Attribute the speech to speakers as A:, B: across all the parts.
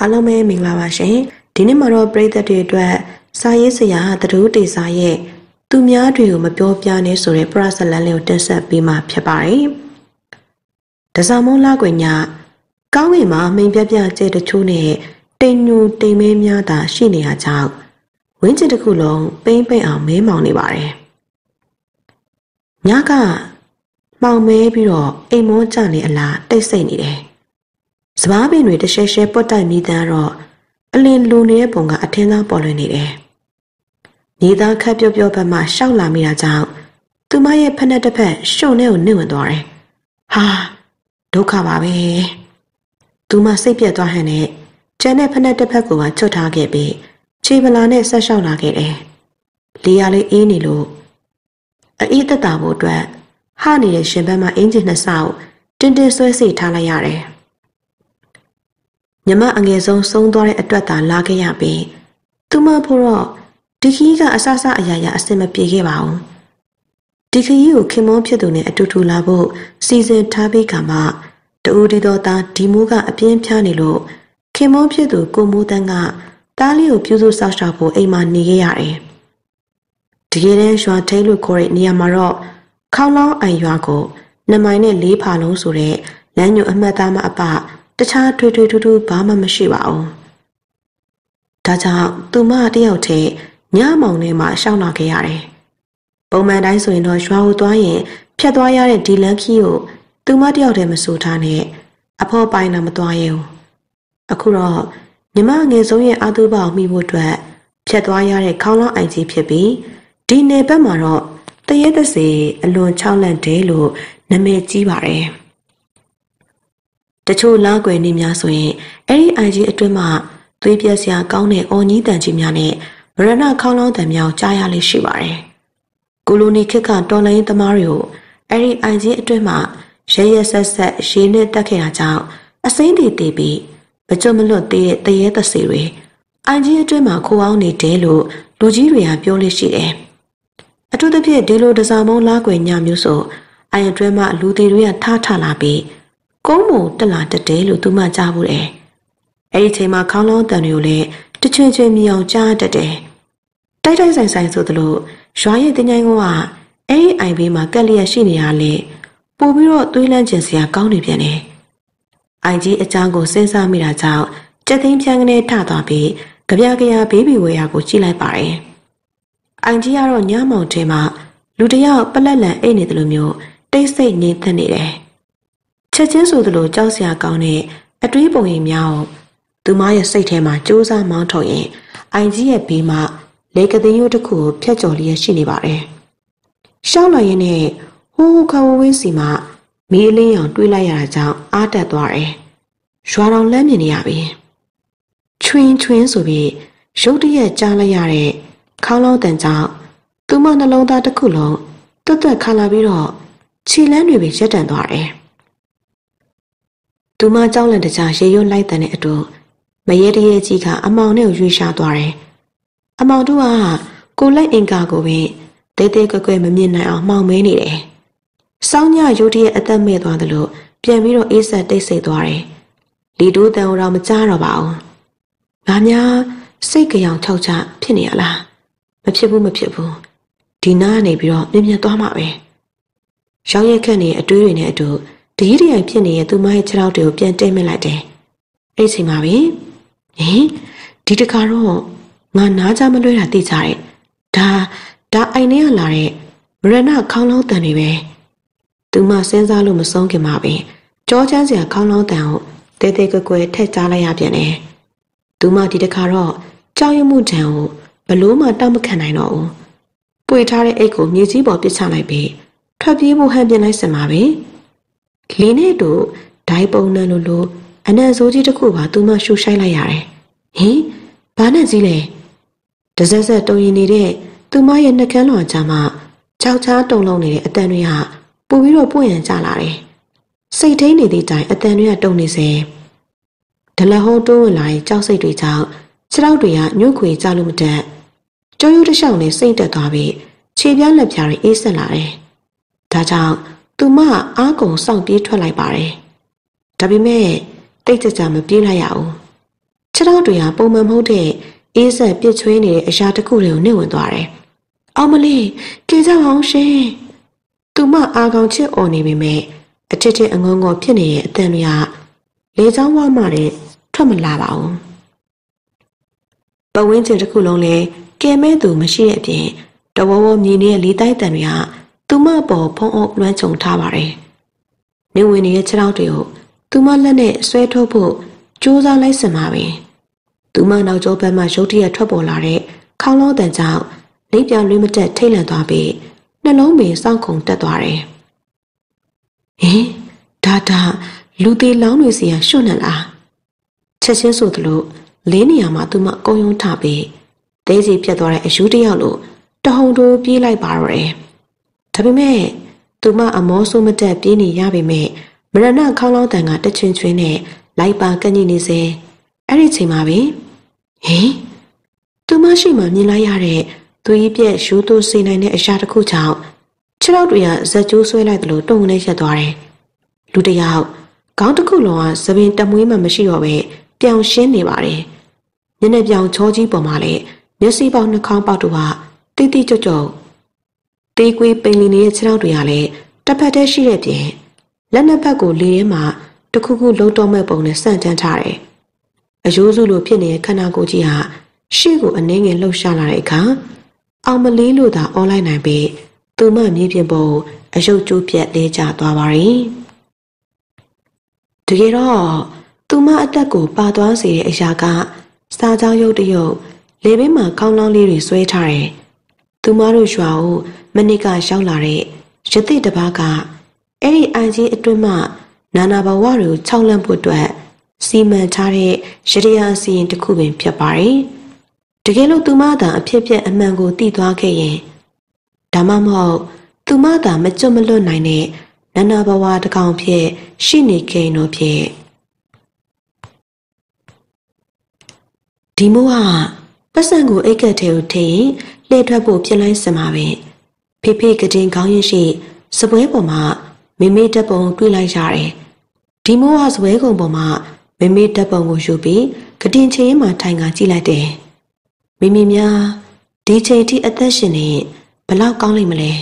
A: အားလုံးပဲမင်္ဂလာပါရှင်ဒီနေ့မှာတော့ပရိသတ်တွေအတွက်စာရေးဆရာသတူတေစာရဲ့သူများတွေကိုမပြောပြနဲ့ဆိုတဲ့ပရဇလန်လေးကိုတင်ဆက်ပေးမှာဖြစ်ပါတယ်တစားမုံလာကွယ်ညကောင်းကင်မှာမိန်ပြပြကျဲတချို့နဲ့တိမ်ညူတိမ်မဲများသာရှိနေရကြောင်းဝင်းကျင်တစ်ခုလုံးပိမ့်ပိမ့်အောင်မဲမောင်နေပါတယ်ညကမောင်မဲပြီးတော့အိမ်မောကြနေအလားတိတ်ဆိတ်နေတယ် စပားပင်တွေတရှဲရှဲပွတ်တိုက်မိသားတော့အလင်းလူနေတဲ့ပုံကအထင်းသားပေါ်လွင်နေတယ်။ညီသားခက်ပြော့ပြော့ဘက်မှရှောက်လာမိတာကြောင့်သူမရဲ့ဖက်နဲ့တစ်ဖက်ရှုံနဲ့ကိုနှိမ့်ဝင်သွားတယ်။ဟာဒုက္ခပါပဲ။သူမစိတ်ပြတ်သွားဟန်နဲ့ကျန်တဲ့ဖက်နဲ့တစ်ဖက်ကိုပါချွတ်ထားခဲ့ပြီးခြေပလာနဲ့ဆက်လျှောက်လာခဲ့တယ်။လေယာလေးအေးနေလို့အေးသက်တာဖို့အတွက်ဟနေတဲ့ရှင်ဘက်မှာအင်ဂျင်နှစ်ဆောက်တင်းတင်းဆွဲစီထားလိုက်ရတယ်။ မြမအငယ်ဆုံးဆုံးသွားတဲ့အတွက်သာလာခဲ့ရပြီးသူမဖို့တော့ဒီခီးကအဆဆအရာရာအစင်မပြေခဲ့ပါဘူးဒီခီးကိုခင်မောဖြစ်သူနဲ့အတူတူလာဖို့စီစဉ်ထားပြီးကမှတူဒီတော်သားဒီမိုးကအပြင်းဖြားနေလို့ခင်မောဖြစ်သူကိုမိုးတန်းကတားလေးကိုပြုစုစောင့်ရှောက်ဖို့အိမ်မှာနေခဲ့ရတယ်ဒီကဲတဲ့ရွာထိတ်လို့ခေါ်တဲ့နေရာမှာတော့ခေါင်းလောင်းအိုင်ရွာကိုနမိုင်နဲ့လေးဖာလုံးဆိုတဲ့လမ်းညွအမှတ်သားမအပ တခြားထွေထွေထူးထူးဘာမှမရှိပါဘူး။ဒါကြောင့်သူမတယောက်တည်းညမောင်ထဲမှာရှောင်းလာခဲ့ရတယ်။ပုံမှန်တိုင်းဆိုရင်တော့ရွာကိုသွားရင်ဖြတ်သွားရတဲ့ဒီလန်ခီကိုသူမတယောက်တည်းမစိုးထားနဲ့အဖေါ်ပိုင်းတော့မသွားရဘူး။အခုတော့ညီမငယ်ဆုံးရဲ့အာသူဘအောင်မိဖို့အတွက်ဖြတ်သွားရတဲ့ခေါင်းလောင်းအိုင်ကြီးဖြစ်ပြီးဒီနယ်ဘက်မှာတော့တရဲတစေအလွန်ချောက်လန့်တယ်လို့နာမည်ကြီးပါတယ်။ တချို့လားကွယ်နေများဆိုရင်အဲ့ဒီ IG အတွင်းမှာသွေးပြက်စရာကောင်းတဲ့အော်ကြီးတန်ကြီးများနဲ့ဗရဏခေါင်းလောင်းတန်များကြားရလေးရှိပါတယ်။ကိုလိုနီခစ်ကတော်လိုင်းသမားတွေကိုအဲ့ဒီ IG အတွင်းမှာရဲရဲဆက်ဆက်ရေနဲ့တက်ခဲ့တာကြောင့်အစိမ့်တွေတည်ပြီးမကြွမလွတ်သေးတဲ့တရေသစီတွေ IG အတွင်းမှာခိုးအောင်နေတယ်လို့လူကြီးတွေကပြောလို့ရှိတယ်။အထူးသဖြင့်ဒီလိုဒဇာမုံလားကွယ်ညမျိုးဆိုအိုင်အတွင်းမှာလူတွေတွေကထားထလာပြီး ကုန်းမုံတက်လာတက်တယ်လို့သူမကြားဘူးတယ်။အဲ့ဒီချိန်မှာခေါင်းလုံးတန်တွေကိုလည်းတချွင်ချွင်မြအောင်ကြားတတ်တယ်။တိုက်တိုက်ဆိုင်ဆိုင်ဆိုသလိုရွာရဲ့တင်ញိုင်းကအဲ့ဒီအိုင်ဘေးမှာကက်လျက်ရှိနေရလေပို့ပြီးတော့သွေးလန့်ကျင်စရာကောင်းနေပြန်တယ်။အိုင်ကြီးအချောင်းကိုစဉ်းစားမိတာကြောင့်ကြက်သိန်းဖြန်းကနေထသွားပြီးကြပြကြရဘေးဘီဝဲရကိုကြည့်လိုက်ပါတယ်။အိုင်ကြီးကတော့ညမောင်ထဲမှာလူတယောက်ပလက်လန်အိတ်နေတယ်လို့မျိုးတိတ်ဆိတ်နေသက်နေတယ်။ ချက်ချင်းဆိုသလိုကြောက်စရာကောင်းတဲ့အတွေးပုံရိပ်များကိုသူမရဲ့စိတ်ထဲမှာစူးစမ်းမောင်းထုတ်ရင်အိုင်ကြီးရဲ့ဘေးမှာလေကသိန်းရိုးတစ်ခုကိုဖျက်ကျော်လျက်ရှိနေပါတယ်။ရှောင်းလာရင်နဲ့ဟိုးဟိုးခဝဝင်းစီမှာမီးအလင်းရောင်တွေးလိုက်ရတာကြောင့်အားတက်သွားတယ်။ရွာတော်လမ်းမြင်နေရပြီ။ချွင်းချွင်းဆိုပြီးရုတ်တရက်ကြားလိုက်ရတဲ့ခေါင်းလုံးတန်ကြောင့်သူမနှလုံးသားတစ်ခုလုံးတွတ်တွတ်ခါလာပြီးတော့ခြေလန်းတွေပဲရက်တန်သွားတယ်။ သူမကြောက်လန့်တကြားရေရွတ်လိုက်တဲ့အတူမရေတရေကြီးကအမောင်နဲ့ရွေးရှားသွားတယ်။အမောင်တို့ကကိုလက်အင်ကာကိုပင်တဲတဲကွက်ကွက်မမြင်နိုင်အောင်မှောင်မဲနေတယ်။စောင်းညရုတ်တရက်အသက်မဲ့သွားသလိုပြန်ပြီးတော့အေးဆက်တိတ်ဆိတ်သွားတယ်။လီတိုးတန်တော့မကြားတော့ပါဘူး။ငါများစိတ်ကြောင်ထောက်ချဖြစ်နေရလား။မဖြစ်ဘူးမဖြစ်ဘူး။ဒီနားကနေပြီးတော့မြင်မြင်သွားမှာပဲ။ရောင်းရက်ခက်နေအတွေးတွေနဲ့အတူ တကြီးတရိုင်ဖြစ်နေတဲ့သူမရဲ့ခြေထောက်တွေကိုပြန်တိတ်မိလိုက်တယ်။အဲ့ဒီချိန်မှာပဲဟင်ဒီတခါတော့ငါနားကြမလွဲတာသိကြတယ်။ဒါဒါအိုင်ထဲကလာတဲ့မရဏခေါင်းလောင်းတန်တွေပဲ။သူမစဉ်းစားလို့မဆုံးခင်မှာပဲကြောချမ်းစရာခေါင်းလောင်းတန်ကိုတဲတဲကွယ်ကွယ်ထက်ကြားလိုက်ရပြန်တယ်။သူမဒီတခါတော့ကြောက်ရွံ့မှုတံကိုဘလို့မှတောက်မခံနိုင်တော့ဘူး။ပွေထားတဲ့အိတ်ကိုမြေကြီးပေါ်ပစ်ချလိုက်ပြီးထွက်ပြေးဖို့ဟန်ပြင်လိုက်စမှာပဲ။ လင်းနဲ့တို့ဒိုင်ပုံနှံလိုလိုအနံ့စိုးကြီးတစ်ခုပါသူမှရှူရှိုက်လိုက်ရတယ်။ဟင်ဘာနဲ့ကြီးလဲ။တစက်စက်တုံရင်နေတဲ့သူမရဲ့နှကန်းလွန်ချာမှခြောက်ချားတုံလုံးနေတဲ့အတန်တွေကပို့ပြီးတော့ပွင့်ရန်ကြလာတယ်။စိတ်ထိန်နေသည့်တိုင်အတန်တွေကတုံနေစေ။ဒလဟောတိုးဝင်လာရင်ကြောက်စိတ်တွေကြောင့်ခြေထောက်တွေကညှို့ခွေကြလို့မတတ်။ကြောရိုးတစ်လျှောက်နဲ့စိတ်တက်သွားပြီးခြေပြားလက်ပြားတွေအေးဆက်လာတယ်။ဒါကြောင့် သူမအားကုန်စောင့်ပြေးထွက်လိုက်ပါတယ်။ဒါပေမဲ့တိတ်ကြကြမပြေးလိုက်ရဘူး။ခြေထောက်တွေကပုံမှန်မဟုတ်တဲ့အေးဆက်ပြစ်ချွေးနေတဲ့အရာတစ်ခုတွေကိုနှိမ့်ဝင်သွားတယ်။အောင်မလေးကြေကြအောင်ရှင်။သူမအာကောင်ချစ်អော်နေပေမဲ့အချစ်ချစ်အငုံငေါဖြစ်နေတဲ့အတန်တွေကလေချောင်းဝမှတဲ့ထွက်မလာပါဘူး။ပဝင်းချင်တစ်ခုလုံးလဲကဲမဲသူမရှိတဲ့အပြင်တဝဝမြည်နေတဲ့လေးတိုက်တန်တွေက သူမပေါ်ဖုံးအုပ်လွှမ်းခြုံထားပါတယ်။နေဝင်နေတဲ့ခြေထောက်တွေကိုသူမလက်နဲ့ဆွဲထုတ်ဖို့ကြိုးစားလိုက်စင်ပါပဲ။သူမနောက်ကျောဘက်မှရုတ်တရက်ထွက်ပေါ်လာတဲ့ခေါင်းလုံးတန်ကြောင့်လိပ်ပြလွှင့်မတက်ထိတ်လန့်သွားပြီးနှလုံးပင်စောင့်ခုန်တက်သွားတယ်။ဟင်ဒါဒါလူသေးလောင်းတွေစီရရွှွတ်နေလား။ချက်ချင်းဆိုသလိုလေးနေရာမှာသူမကုံယုံထပြီးဒဲစီပြတ်သွားတဲ့အယူတယောက်လိုတဟုန်တိုးပြေးလိုက်ပါတော့တယ်။ ဒါပေမဲ့သူမအမောဆိုးမတက်ပြေးနေရပေမဲ့မရဏခေါင်းလောင်းတန်ကတချွင်ချွင်နဲ့လိုက်ပါကန့်ညိနေစေအဲ့ဒီချိန်မှာပဲဟင်သူမရှိမှမြင်လိုက်ရတဲ့သူကြီးပြက်ရှူးသွစေးနိုင်တဲ့အရာတစ်ခုကြောင့်ခြေထောက်တွေကဇက်ကျိုးဆွဲလိုက်သလိုတုံနဲ့ရက်သွားတယ်လူတယောက်ခေါင်းတစ်ခုလုံးကသပင်တမွေးမှမရှိတော့ပဲပြောင်ရှင်းနေပါတယ်ညနေပြောင်ချောကြီးပေါ်မှာလည်းမျက်စိပေါက်နှာခေါင်းပေါက်တို့ကတိတိကျကျ တေးကွေးပိန်လီနေတဲ့ခြေထောက်တွေကလည်းတစ်ဖက်တည်းရှိတဲ့ပြင်လက်နှစ်ဖက်ကိုလေထဲမှာတခုခုလုံးတော့မဲ့ပုံနဲ့စန့်တန်းထားတယ်။အယိုးစုလိုဖြစ်နေတဲ့ခန္ဓာကိုယ်ကြီးဟာရှေ့ကိုအနှင်းငယ်လှုပ်ရှားလာတဲ့အခါအောင်မလေးလို့သာအွန်လိုင်းနိုင်ပြီးသူမမြေပြင်ပေါ်အယုတ်ကျိုးပြက်လေးကျသွားပါရင်တကယ်တော့သူမအသက်ကိုပါသွားစေတဲ့အရာက စားကြောင်းရုပ်တရုပ်လေဘင်းမှာခေါင်းလောင်းလေးတွေဆွဲထားတယ်။ သူမတို့ရွာကိုမနစ်ကရောက်လာတဲ့ရတိတပားကအဲ့ဒီအိုင်ကြီးအတွင်းမှနာနာဘဝတွေကိုခြောက်လန့်ဖို့အတွက်စီမံထားတဲ့ရတရားစီရင်တစ်ခုပင်ဖြစ်ပါတယ်။တကယ်လို့သူမသာအဖြစ်ဖြစ်အမှန်ကိုသိသွားခဲ့ရင်ဒါမှမဟုတ်သူမသာမကြွမလွတ်နိုင်တဲ့နာနာဘဝတစ်ကောင်ဖြစ်ရှိနေခဲ့တော့ဖြစ်ဒီမိုးကပတ်စံကိုအိတ်ကက်ထဲကိုထည့်ရင် လှည့်ထွက်ဖို့ဖြစ်လိုက်စမှာပဲဖေဖေကတင်ခေါင်းရင်းရှိစပွဲပေါ်မှာမေမေတက်ပုံတွေ့လိုက်ရတယ်ဒီမိုးကစပွဲကုံပေါ်မှာမေမေတက်ပုံကိုယူပြီးကတင်ချင်းမှာထိုင်ကကြည့်လိုက်တယ်မိမိများဒီချိန်ထိအသက်ရှင်နေဘလောက်ကောင်းလိမ့်မလဲ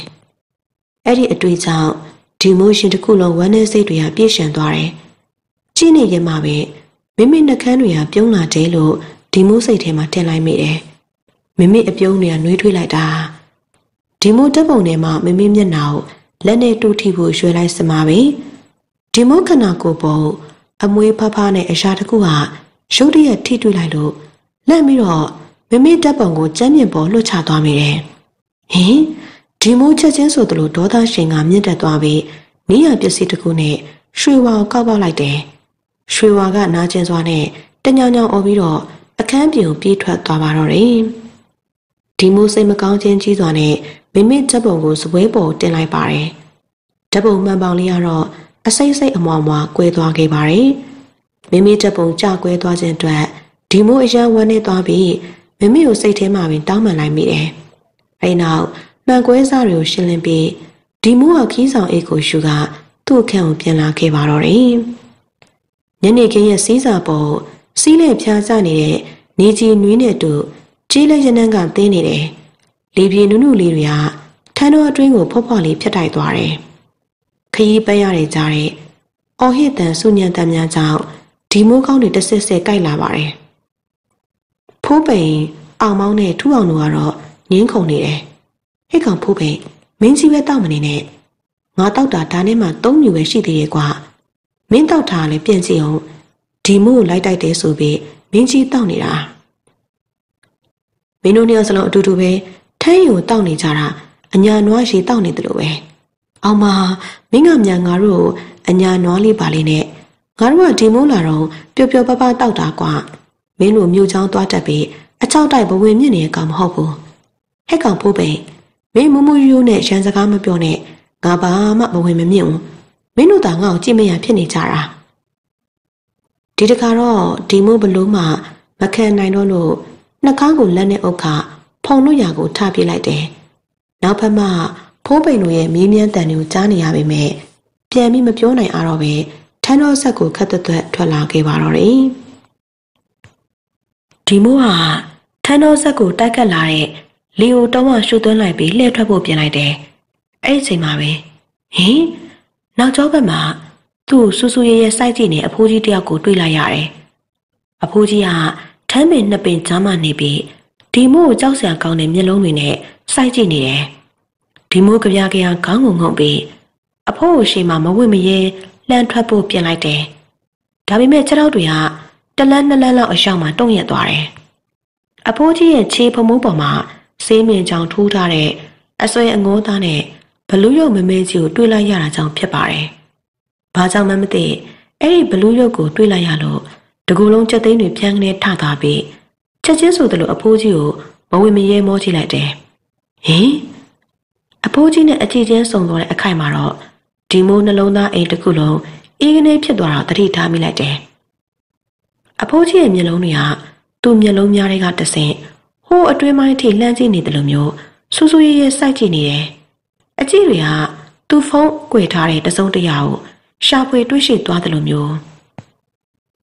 A: အဲ့ဒီအတွေ့ကြောင့်ဒီမိုးရှင်တစ်ခုလုံးဝမ်းနည်းစိတ်တွေကပြည့်ရှံသွားတယ်ကြည့်နေရမှာပဲမိမိနှကန်းတွေကပြုံးလာတယ်လို့ဒီမိုးစိတ်ထဲမှာထင်လိုက်မိတယ် မိမိအပြုံးတွေကနှွေးထွေးလိုက်တာဒီမိုးတက်ပုံထဲမှာမိမိမျက်နှာကိုလက်နဲ့တူထိဖို့ရွှဲလိုက်စမှာပဲဒီမိုးခနာကိုပုံအမွေးဖဖနဲ့အရာတစ်ခုဟာရုတ်တရက်ထိတွေ့လိုက်လို့လက်ပြီးတော့မိမိတက်ပုံကိုကြမ်းမြင့်ပေါ်လွှတ်ချသွားမိတယ်ဟင်ဒီမိုးချက်ချင်းဆိုသလိုဒေါသရှင်ကမြင့်တက်သွားပြီးနေရပစ္စည်းတစ်ခုနဲ့ရွှေဝါကိုကောက်ပေါက်လိုက်တယ်ရွှေဝါကနာကျင်စွာနဲ့တညောင်ညောင်អော်ပြီးတော့အခန်းပြင်ပြေးထွက်သွားပါတော့တယ် ဒီမိုးစိတ်မကောင်းခြင်းကြီးစွာနဲ့မိမိဓာတ်ပုံကိုစပွဲပေါ်တင်လိုက်ပါတယ်ဓာတ်ပုံမှန်ပေါင်လေးကတော့အစိမ့်စိမ့်အမွားမွားကွဲသွားခဲ့ပါတယ်မိမိဓာတ်ပုံကြကွဲသွားခြင်းအတွက်ဒီမိုးအရန်ဝမ်းနေသွားပြီးမိမိကိုစိတ်ထဲမှာပင်တောင်းပန်လိုက်မိတယ်အဲဒီနောက်မှန်ကွဲစားတွေကိုရှင်းလင်းပြီးဒီမိုးကခီးဆောင်အိတ်ကိုရှုကသူ့အခန်းကိုပြန်လာခဲ့ပါတော့တယ်ညနေခင်းရဲ့စီးစာပေါ်စီးလေဖြားကျနေတဲ့နေကြီးနွေးနဲ့တူ ကြီးလက်ရနန်းကတင်းနေတယ်လေပြေနုနုလေးတွေကထန်းတော်အတွင်းကိုဖော့ဖော့လေးဖြတ်တိုက်သွားတယ်။ခရီးပန်းရတဲ့ကြားတဲ့အော်ဟစ်တန်ဆုညံတန်များကြောင့်ဒီမိုးကောင်းတွေတဆစ်ဆစ်ကြိုက်လာပါတယ်။ဖိုးပိန်အောင်မောင်းနဲ့ထူအောင်တို့ကတော့ငင်းခုန်နေတယ်။ဟဲ့ကောင်ဖိုးပိန်မင်းကြီးပဲတောက်မနေနဲ့။ငါတောက်တာဒါနဲ့မှသုံးမြူပဲရှိသေးရဲ့ကွာ။မင်းတောက်တာလည်းပြင်စီအောင်ဒီမိုးကိုလိုက်တိုက်တယ်ဆိုပြီးမင်းကြီးတောက်နေတာ။ မင်းတို့နှစ်ယောက်စလုံးအတူတူပဲထန်းရီကိုတောက်နေကြတာအညာနွားရေတောက်နေတယ်လို့ပဲအောင်မမင်းကမြန်ငါတို့အညာနွားလေးပါလေးနဲ့ငါတို့ကဒီမိုးလာတော့ပျော်ပျော်ပါပါတောက်တာကွာမင်းတို့မြို့ချောင်းသွားတက်ပြီးအချောက်တိုက်ဘဝင်မြင့်နေတဲ့ကောင်မဟုတ်ဘူးဟဲ့ကောင်ဖိုးပိန်မင်းမမူရိုးနဲ့ရန်စကားမပြောနဲ့ငါဘာမှမဝင်မမြင့်ဘူးမင်းတို့သာငါ့ကိုကြည့်မရဖြစ်နေကြတာဒီတခါတော့ဒီမိုးဘလို့မှမခံနိုင်တော့လို့ နှာခေါင်းကိုလက်နဲ့အုပ်ခဖုံလို့ရာကိုထပြလိုက်တယ်။နောက်ဖက်မှဖိုးပိန်တို့ရဲ့မင်းမြန်းတန်တွေကိုကြားနေရပေမဲ့ပြန်ပြီးမပြောနိုင်အားတော့ပဲထန်းတော်ဆက်ကိုခတ်သက်သက်ထွက်လာခဲ့ပါတော့တယ်ဒီမိုးဟာထန်းတော်ဆက်ကိုတိုက်ကတ်လာတဲ့လီယိုတုံးကရှူသွင်းလိုက်ပြီးလှည့်ထွက်ဖို့ပြင်လိုက်တယ်အဲ့ဒီအချိန်မှာပဲဟင်နောက်ကျောဘက်မှာသူ့ကိုဆူဆူရဲရဲစိုက်ကြည့်နေအဖိုးကြီးတယောက်ကိုတွေ့လိုက်ရတယ်အဖိုးကြီးကထ မ်းပင်နှစ်ပင်ကြားမှနေပြီးဒီမိုးကိုကြောက်စရာကောင်းတဲ့မျက်လုံးတွေနဲ့စိုက်ကြည့်နေတယ်ဒီမိုးကြပြကြရခေါင်းကိုငုံပြီးအဖိုးကိုရှေ့မှာမဝင့်မရဲလှမ်းထွက်ဖို့ပြင်လိုက်တယ်ဒါပေမဲ့ခြေထောက်တွေကတလန်းနှစ်လန်းလောက်အရှောက်မှာတုံ့ရက်သွားတယ်အဖိုးကြီးရဲ့ခြေဖမိုးပေါ်မှာဆေးမင်ချောင်ထိုးထားတဲ့အဆွဲအငိုးသားနဲ့ဘလူးရုပ်မမဲကြီးကိုတွေ့လိုက်ရတာကြောင့်ဖြစ်ပါတယ်။ဘာကြောင့်မှမသိအဲ့ဒီဘလူးရုပ်ကိုတွေ့လိုက်ရလို့ တကူလုံးချက်သိန်းတွေပြန်ကနေထသွားပြီးချက်ချင်းဆိုသလိုအဖိုးကြီးကိုမဝင်မရဲမောကြည့်လိုက်တယ်။ဟင်အဖိုးကြီးနဲ့အကြည့်ချင်းစုံသွားတဲ့အခိုက်မှာတော့ဒီမိုးနှလုံးသားအိမ်တစ်ခုလုံးအေးကနေဖြစ်သွားတော့တတိထားမိလိုက်တယ်။အဖိုးကြီးရဲ့မျက်လုံးတွေကသူ့မျက်လုံးများတွေကတဆင့်ဟိုးအတွင်းပိုင်းထိလှမ်းကြည့်နေတယ်လို့မျိုးဆူဆူရဲရဲစိုက်ကြည့်နေတယ်။အကြည့်တွေကသူ့ဖုန်း꿰ထားတဲ့တစုံတရာကိုရှာဖွေတွေးရှိသွားတယ်လို့မျိုး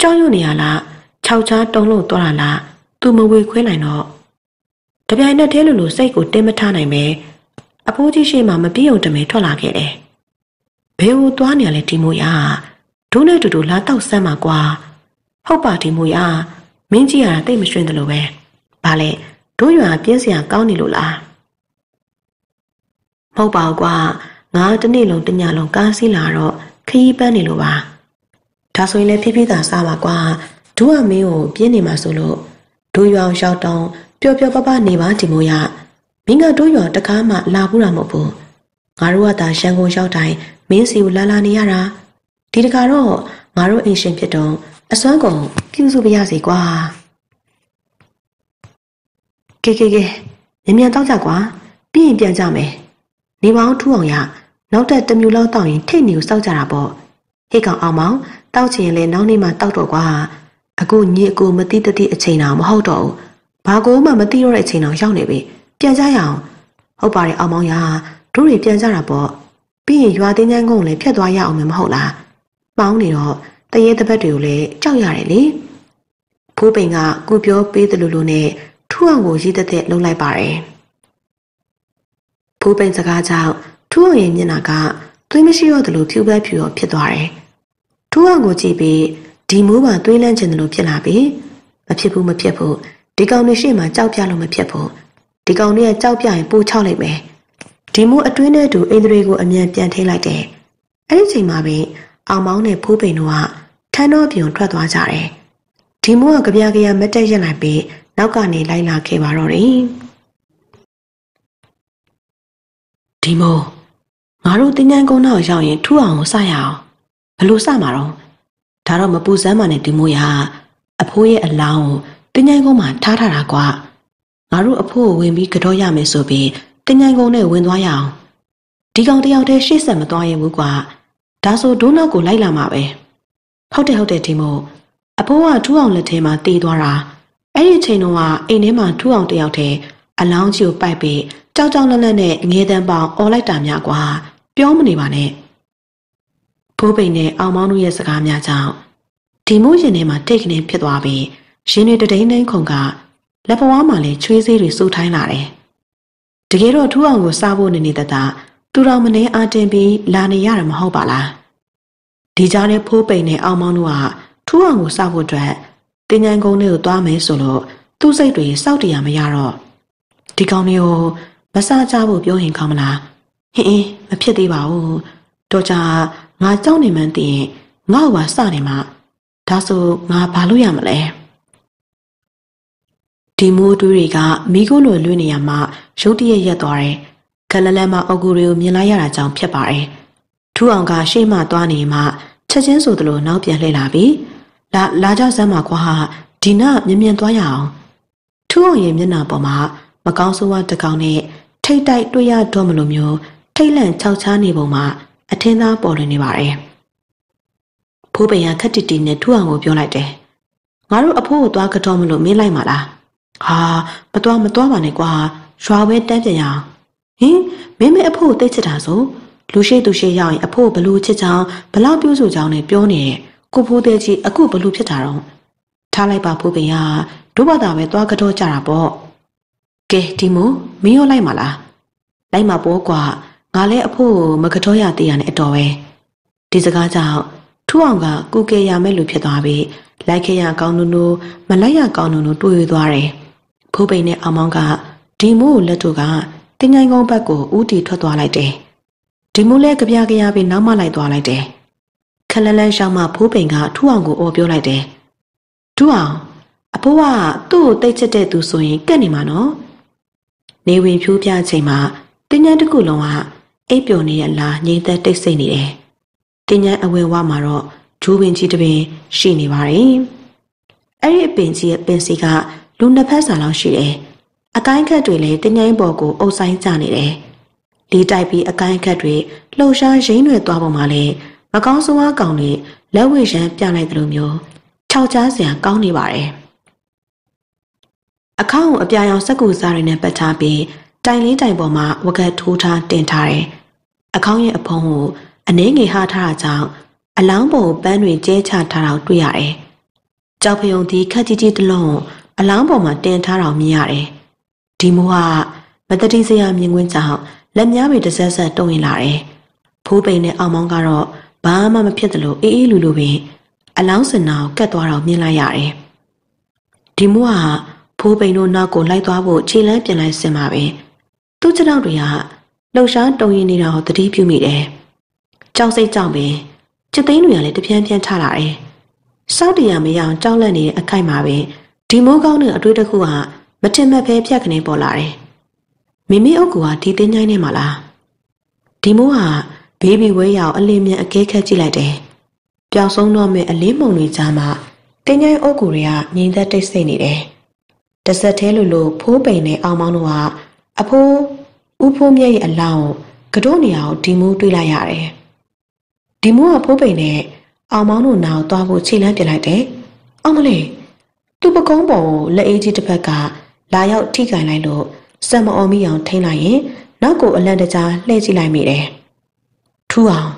A: ကြောက်ရွံ့နေရလားခြောက်ချားတုံလို့သွားတာလားသူမဝေခွဲနိုင်တော့တပြိုင်နက်တည်းလိုလိုစိတ်ကိုတင်းမထားနိုင်ပဲအဖိုးကြီးရှိမှမပြေုံတမဲထွက်လာခဲ့တယ်။ဘယ်ကိုသွားနေရလဲဒီမိုရဒုနဲ့တူတူလာတော့ဆမ်းမှာကွာဟုတ်ပါဒီမိုရမင်းကြီးကတိတ်မရွှင်တယ်လို့ပဲ။ဘာလဲတို့ရွာပြင်းစရာကောင်းနေလို့လား။မဟုတ်ပါဘူးကွာငါတနေ့လုံးတညလုံးကားစီးလာတော့ခရီးပန်းနေလို့ပါ။ ဒါဆိုရင်လည်းဖြည်းဖြည်းသာစားပါကွာ။တို့ကမင်းကိုပြင်းနေမှာဆိုလို့တို့ရွာရောက်တောင်းပျော်ပျော်ပပနေပါဒီမိုရမင်းကတို့ရွာတကားမှလာဘူးတာမဟုတ်ဘူး။ငါတို့ကသာရှန်ကုန်ရောက်တိုင်းမင်းစီကိုလာလာနေရတာဒီတခါတော့ငါတို့အိမ်ရှင်ဖြစ်တော့အစွမ်းကုန်ပြုစုပြရစီကွာကဲကဲကဲမြန်မြန်တောက်ကြကွာပြီးရင်ပြန်ကြမယ်နေပေါင်းထူအောင်ရနောက်တက်တစ်မျိုးလောက်တောက်ရင်ထိတ်နေကိုစောက်ကြတာပေါ့ဟေ့ကောင်အောင်မောင် တောက်ချင်ရင်လည်းနောက်နေ့မှတောက်တော့ကွာအခုညစ်ကိုမတိတတိအချိန်တော်မဟုတ်တော့ဘူးဘာကိုမှမတိတော့တဲ့အချိန်တော်ရောက်နေပြီပြန်ကြရအောင်ဟုတ်ပါတယ်အောင်မောင်ရတို့တွေပြန်ကြတာပေါ့ပြီးရင်ရွာတင်းချမ်းကုန်းလည်းဖြတ်သွားရအောင်မဟုတ်လားပေါင်းနေတော့တရေတပတ်တွေကိုလည်းကြောက်ရတယ်လေဖိုးပိန်ကကိုပြောပေးတယ်လို့လို့နဲ့ထူအောင်ကိုရည်သက်သက်လှုပ်လိုက်ပါတယ်ဖိုးပိန်စကားကြောင့်ထူအောင်ရဲ့မျက်နှာကသွေးမရှိတော့တယ်လို့ဖြူပက်ဖြူရောဖြစ်သွားတယ် ထူအောင်ကိုကြည့်ပြီးဒီမိုးပါသွေးလန့်ချင်တယ်လို့ဖြစ်လာပြီမဖြစ်ဘူးမဖြစ်ဘူးဒီကောင်တွေရှေ့မှာကြောက်ပြလို့မဖြစ်ဘူးဒီကောင်တွေကကြောက်ပြရင်ပိုချောက်လိုက်မယ်ဒီမိုးအတွင်းထဲတူအိန္ဒြေကိုအမြန်ပြန်ထိလိုက်တယ်အဲ့ဒီချိန်မှာပဲအောင်မောင်းနဲ့ဖိုးပိန်တို့ကထန်းတော်ပြုံထွက်သွားကြတယ်ဒီမိုးကကြပြကြရမတက်ရက်လိုက်ပြီးနောက်ကနေလိုက်လာခဲ့ပါတော့တယ်ဒီမိုးငါတို့တင်းញန်းကုန်းတော့ရောက်ရင်ထူအောင်စရအောင် ဘလို့စမှာတော့ဒါတော့မပူစမ်းပါနဲ့ဒီမိုးရအဖိုးရဲ့အလောင်းကိုတင်ញိုင်ကုန်းမှာထားထားတာကွာငါတို့အဖိုးကိုဝင်ပြီးကြောရမယ်ဆိုပြီးတင်ញိုင်ကုန်းနဲ့ဝင်သွားရအောင်ဒီကောင်တယောက်တည်းရှေ့ဆက်မသွားရဘူးကွာဒါဆိုဒိုးနောက်ကိုလိုက်လာမှာပဲဟုတ်တယ်ဟုတ်တယ်ဒီမိုးအဖိုးကထူအောင်လက်ထဲမှာတေးသွားတာအဲ့ဒီချိန်တော့အိမ်ထဲမှာထူအောင်တယောက်တည်းအလောင်းကြီးကိုပိုက်ပြီးကြောက်ကြောက်လန့်လန့်နဲ့ငေးတန်းပေါင်အော်လိုက်တာများကွာပြောမနေပါနဲ့ ဖိုးပိန်နဲ့အောင်မောင်းတို့ရဲ့စကားများကြောင့်ဒီမို့ရင်ထဲမှာတိတ်ကနေဖြစ်သွားပြီးရှင်တွေတဒိန်းဒိန်းခုံကလက်ပွားမှာလည်းချွေးစေးတွေစိုးထိုင်းလာတယ်တကယ်တော့ထူအောင်ကိုစားဖို့နေနေတတ်တာသူတော်မနေအားတင်ပြီးလာနေရတာမဟုတ်ပါလားဒီကြားနဲ့ဖိုးပိန်နဲ့အောင်မောင်းတို့ကထူအောင်ကိုစောက်ဖို့အတွက်တင်ញံကုန်းလေးကိုသွားမယ်ဆိုလို့သူ့စိတ်တွေစောက်တရားမရတော့ဒီကောင်လေးကိုမစားကြဖို့ပြောရင်ကောင်းမလားဟင်းအင်းမဖြစ်သေးပါဘူးတော့ကြ ငါကြောက်နေမှန်းသိရင်ငါ့ဘာစနေမှဒါဆိုငါဘာလို့ရမလဲဒီမိုးတွေးတွေကမိခိုးလိုလွင့်နေရမှရုတ်တရက်ရက်သွားတယ်ခလလန်မှာအုတ်ကူတွေကိုမြင်လိုက်ရတာကြောင့်ဖြစ်ပါတယ်ထူအောင်ကရှေ့မှသွားနေမှချက်ချင်းဆိုသလိုနောက်ပြန်လှည့်လာပြီးလာလာကြစမ်းပါကွာဒီနမြင်မြင်သွားရအောင်ထူအောင်ရဲ့မျက်နှာပေါ်မှာမကောင်းဆိုးဝါးတကောင်နဲ့ထိတ်တိုက်တွေ့ရတော့မလို့မျိုးထိတ်လန့်ခြောက်ချားနေပုံမှာ အထင်းသားပေါ်လွင်နေပါတယ်ဖိုးပင်ကခက်တီတီနဲ့ထူအောင်ကိုပြောလိုက်တယ်ငါတို့အဖိုးကိုသွားကတော့မလို့မင်းလိုက်ပါလားဟာမသွားမသွားပါနဲ့ကွာရွာပဲတန်းပြန်ရအောင်ဟင်မင်းမအဖိုးကိုတိတ်ချစ်တာဆိုလူရှိသူရှိရောက်ရင်အဖိုးဘလူချစ်ချောင်းဘလောက်ပြုစုချောင်းနဲ့ပြောနေတယ်ကိုဖိုးသေးကြီးအခုဘလူဖြစ်တာတော့ထားလိုက်ပါဖိုးပင်ကတို့ဘာသာပဲသွားကတော့ကြတာပေါ့ကဲဒီမို့မင်းရောလိုက်ပါလားလိုက်မှာပေါ့ကွာ ငါလည်းအဖို့မကတော့ရသေးရနဲ့အတော်ပဲဒီစကားကြောင့်ထူအောင်ကကုကေရမဲ့လူဖြစ်သွားပြီးလိုက်ခေရကောင်းနုနုမလိုက်ရကောင်းနုနုတွေ့ရသွားတယ်ဖိုးပိန်နဲ့အောင်မောင်းကဒီမို့လက်တို့ကတင်ញိုင်ကုန်းဘက်ကိုဥတီထွက်သွားလိုက်တယ်ဒီမို့လဲကြပြကြရပြီးနောက်မှလိုက်သွားလိုက်တယ်ခလန်းလန်းရှောင်းမှဖိုးပိန်ကထူအောင်ကိုအော်ပြောလိုက်တယ်ထူအောင်အဖိုးကသူ့ကိုတိတ်ချစ်တဲ့သူဆိုရင်ကက်နေမှာနော်နေဝင်ဖြိုးပြချိန်မှာတင်းញန်းတစ်ခုလုံးက အိပ်ပျော်နေရလားငြိမ်သက်တိတ်ဆိတ်နေတယ်တင်းញန်းအဝယ်ဝမှာတော့ဂျိုးပင်ကြီးတစ်ပင်ရှိနေပါတယ်အဲ့ဒီအပင်ကြီးရဲ့ပင်စီကလူနှစ်ဖက်စာလောက်ရှိတယ်အကိုင်းခက်တွေလည်းတင်းញန်းပေါ်ကိုအုပ်ဆိုင်ကြနေတယ်လီတိုက်ပြီးအကိုင်းခက်တွေလှုပ်ရှားရင်းတွေသွားပုံမှာလည်းမကောင်းဆိုးဝါးကောင်တွေလက်ဝဲရန်ပြလိုက်တယ်လို့မျိုးခြောက်ချားစရာကောင်းနေပါတယ်အခေါင်အပြာရောင်စက်ကူစားတွေနဲ့ပတ်ထားပြီး တိုင်လေးတိုင်ပေါ်မှာဝကတ်ထိုးထားတင်ထားတယ်။အခေါင်ရဲ့အဖုံးကိုအနှင်းငယ်ဟားထားတာကြောင့်အလောင်းပေါ်ပန်းတွေကျဲချထားတာတွေ့ရတယ်။ကြောက်ဖယုံဒီခက်ကြီးကြီးတစ်လုံးအလောင်းပေါ်မှာတင်ထားတာမြင်ရတယ်။ဒီမိုးကမတတိစရာမြင်ကွင်းကြောင့်လက်များတွေတစ်ဆက်ဆက်တုံရင်လာတယ်။ဖိုးပိန်နဲ့အောင်မောင်းကတော့ဘာမှမဖြစ်သလိုအေးအေးလူလူပင်အလောင်းစင်နာကိုကတ်သွားတော့မြင်လိုက်ရတယ်။ဒီမိုးကဖိုးပိန်တို့နောက်ကိုလိုက်သွားဖို့ခြေလမ်းပြင်လိုက်စင်ပါပဲ သူ့ခြေထောက်တွေကလှုပ်ရှားတုံရင်နေတာကိုသတိပြုမိတယ်ကြောက်စိတ်ကြောင့်ပင်ချစ်သိန်းတွေကလည်းတပြန်းပြန်းထလာတယ်စောက်တရားမရအောင်ကြောက်လန့်နေတဲ့အခိုက်မှာပဲဒီမိုးကောင်းတဲ့အတွေ့တစ်ခုကမထင်မှတ်ပဲဖြတ်ခနေပေါ်လာတယ်မိမိအုပ်ကဒီတင်းញိုင်းနေမှာလားဒီမိုးကဘေးဘီဝဲရောက်အလင်းမြန်အကဲခတ်ကြည့်လိုက်တယ်ပျောက်ဆုံးတော့မဲ့အလင်းမုံတွေကြားမှာတင်းញိုင်းအုပ်ကူတွေကငြိမ်သက်တိတ်ဆိတ်နေတယ်တဆက်သေးလိုလိုဖိုးပိန်နဲ့အောင်မောင်းတို့က အဖိုးဦးဖိုးမြတ်ရဲ့အလောင်းကတော့နေအောင်ဒီမိုးတွေးလိုက်ရတယ်။ဒီမိုးကဖိုးပိန်နဲ့အောင်မောင်းတို့နာကိုသွားဖို့ခြေလမ်းပြလိုက်တယ်။အောင်မလေးသူ့ပကုံးပေါ်ကိုလက်အေးကြီးတစ်ဖက်ကလာရောက်ထိကင်လိုက်လို့စံမအောင်မိအောင်ထိန်းလိုက်ရင်နောက်ကိုအလန့်တကြားလှည့်ကြည့်လိုက်မိတယ်။ထူအောင်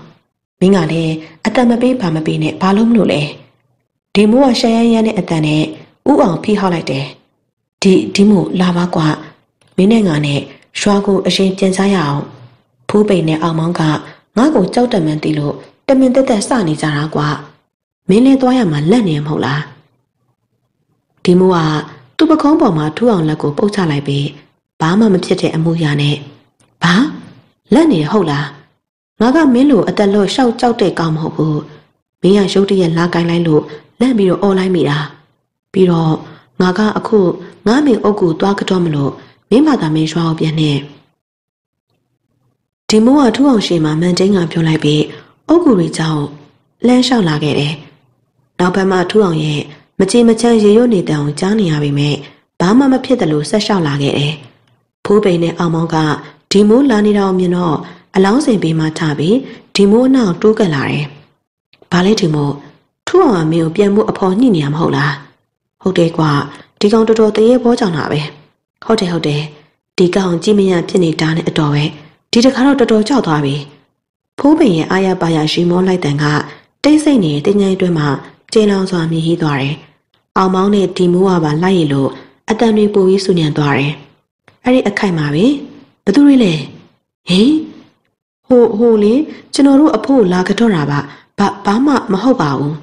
A: မင်းကလည်းအတန်မပေးပါမပေးနဲ့ဘာလို့မလို့လဲ။ဒီမိုးကရှရမ်းရမ်းတဲ့အတန်နဲ့ဥအောင်ဖိဟောက်လိုက်တယ်။ဒီဒီမို့လာပါကွာ မင်းနဲ့ငါနဲ့ရွာကိုအရင်ပြန်စားရအောင်ဖူးပိန်နဲ့အောင်မောင်းကငါ့ကိုကြောက်တမန်တီလို့တမင်တက်တက်စနေကြတာကွာမင်းလည်းသွားရမှာလက်နေမဟုတ်လားဒီမိုးကသူ့ပကုံးပေါ်မှာထူအောင်လက်ကိုပုတ်ချလိုက်ပြီးဘာမှမဖြစ်တဲ့အမှုရာနဲ့ဘာလက်နေဟုတ်လားငါကမင်းလိုအသက်လို့ရှောက်ကြောက်တဲ့ကောင်မဟုတ်ဘူးမင်းကရုတ်တရက်လာကိုင်းလိုက်လို့လက်ပြီးတော့អော်လိုက်မိတာပြီးတော့ငါကအခုငါမင်းအုပ်ကူသွားကတော့မလို့ မင်းဘာသာမင်းရွာကိုပြန်နေဒီမိုးကထူအောင်ရှိမှမန်တင်းကပြောလိုက်ပြီးအုပ်ကူတွေကြောင့်လမ်းလျှောက်လာခဲ့တယ်နောက်ဘက်မှထူအောင်ရဲ့မချေမချမ်းရေရွတ်နေတဲ့အောင်ကြားနေရပေမဲ့ဘာမှမဖြစ်တယ်လို့ဆက်လျှောက်လာခဲ့တယ်ဖိုးပိန်နဲ့အောင်မောင်းကဒီမိုးလာနေတာကိုမြင်တော့အလောင်းစင်ပေးမှထားပြီးဒီမိုးနောက်တိုးကပ်လာတယ်ဘာလဲဒီမိုးထူအောင်ကမင်းကိုပြန်မှုအဖော်ညှိနေရမဟုတ်လားဟုတ်တယ်ကွာဒီကောင်တော်တော်တရေဘောကြောင်တာပဲ ဟုတ်တယ်ဟုတ်တယ်ဒီကောင်ကြည့်မရဖြစ်နေတာနဲ့အတော်ပဲဒီတခါတော့တော်တော်ကြောက်သွားပြီဖိုးပင်ရဲ့အာရပါရရှိမောလိုက်တန်ကတိတ်ဆိတ်နေတဲ့တင်ញိုင်းတွင်းမှာကျင်းလောင်စွာမြည်ဟီးသွားတယ်အောင်မောင်းနဲ့ဒီမိုးကပါလိုက်ရလို့အတန်တွေပူပြီးဆူညံသွားတယ်အဲ့ဒီအခိုက်မှာပဲဘသူတွေလဲဟင်ဟိုဟိုလေကျွန်တော်တို့အဖို့လာကြတော့တာပါဘာဘာမှမဟုတ်ပါဘူး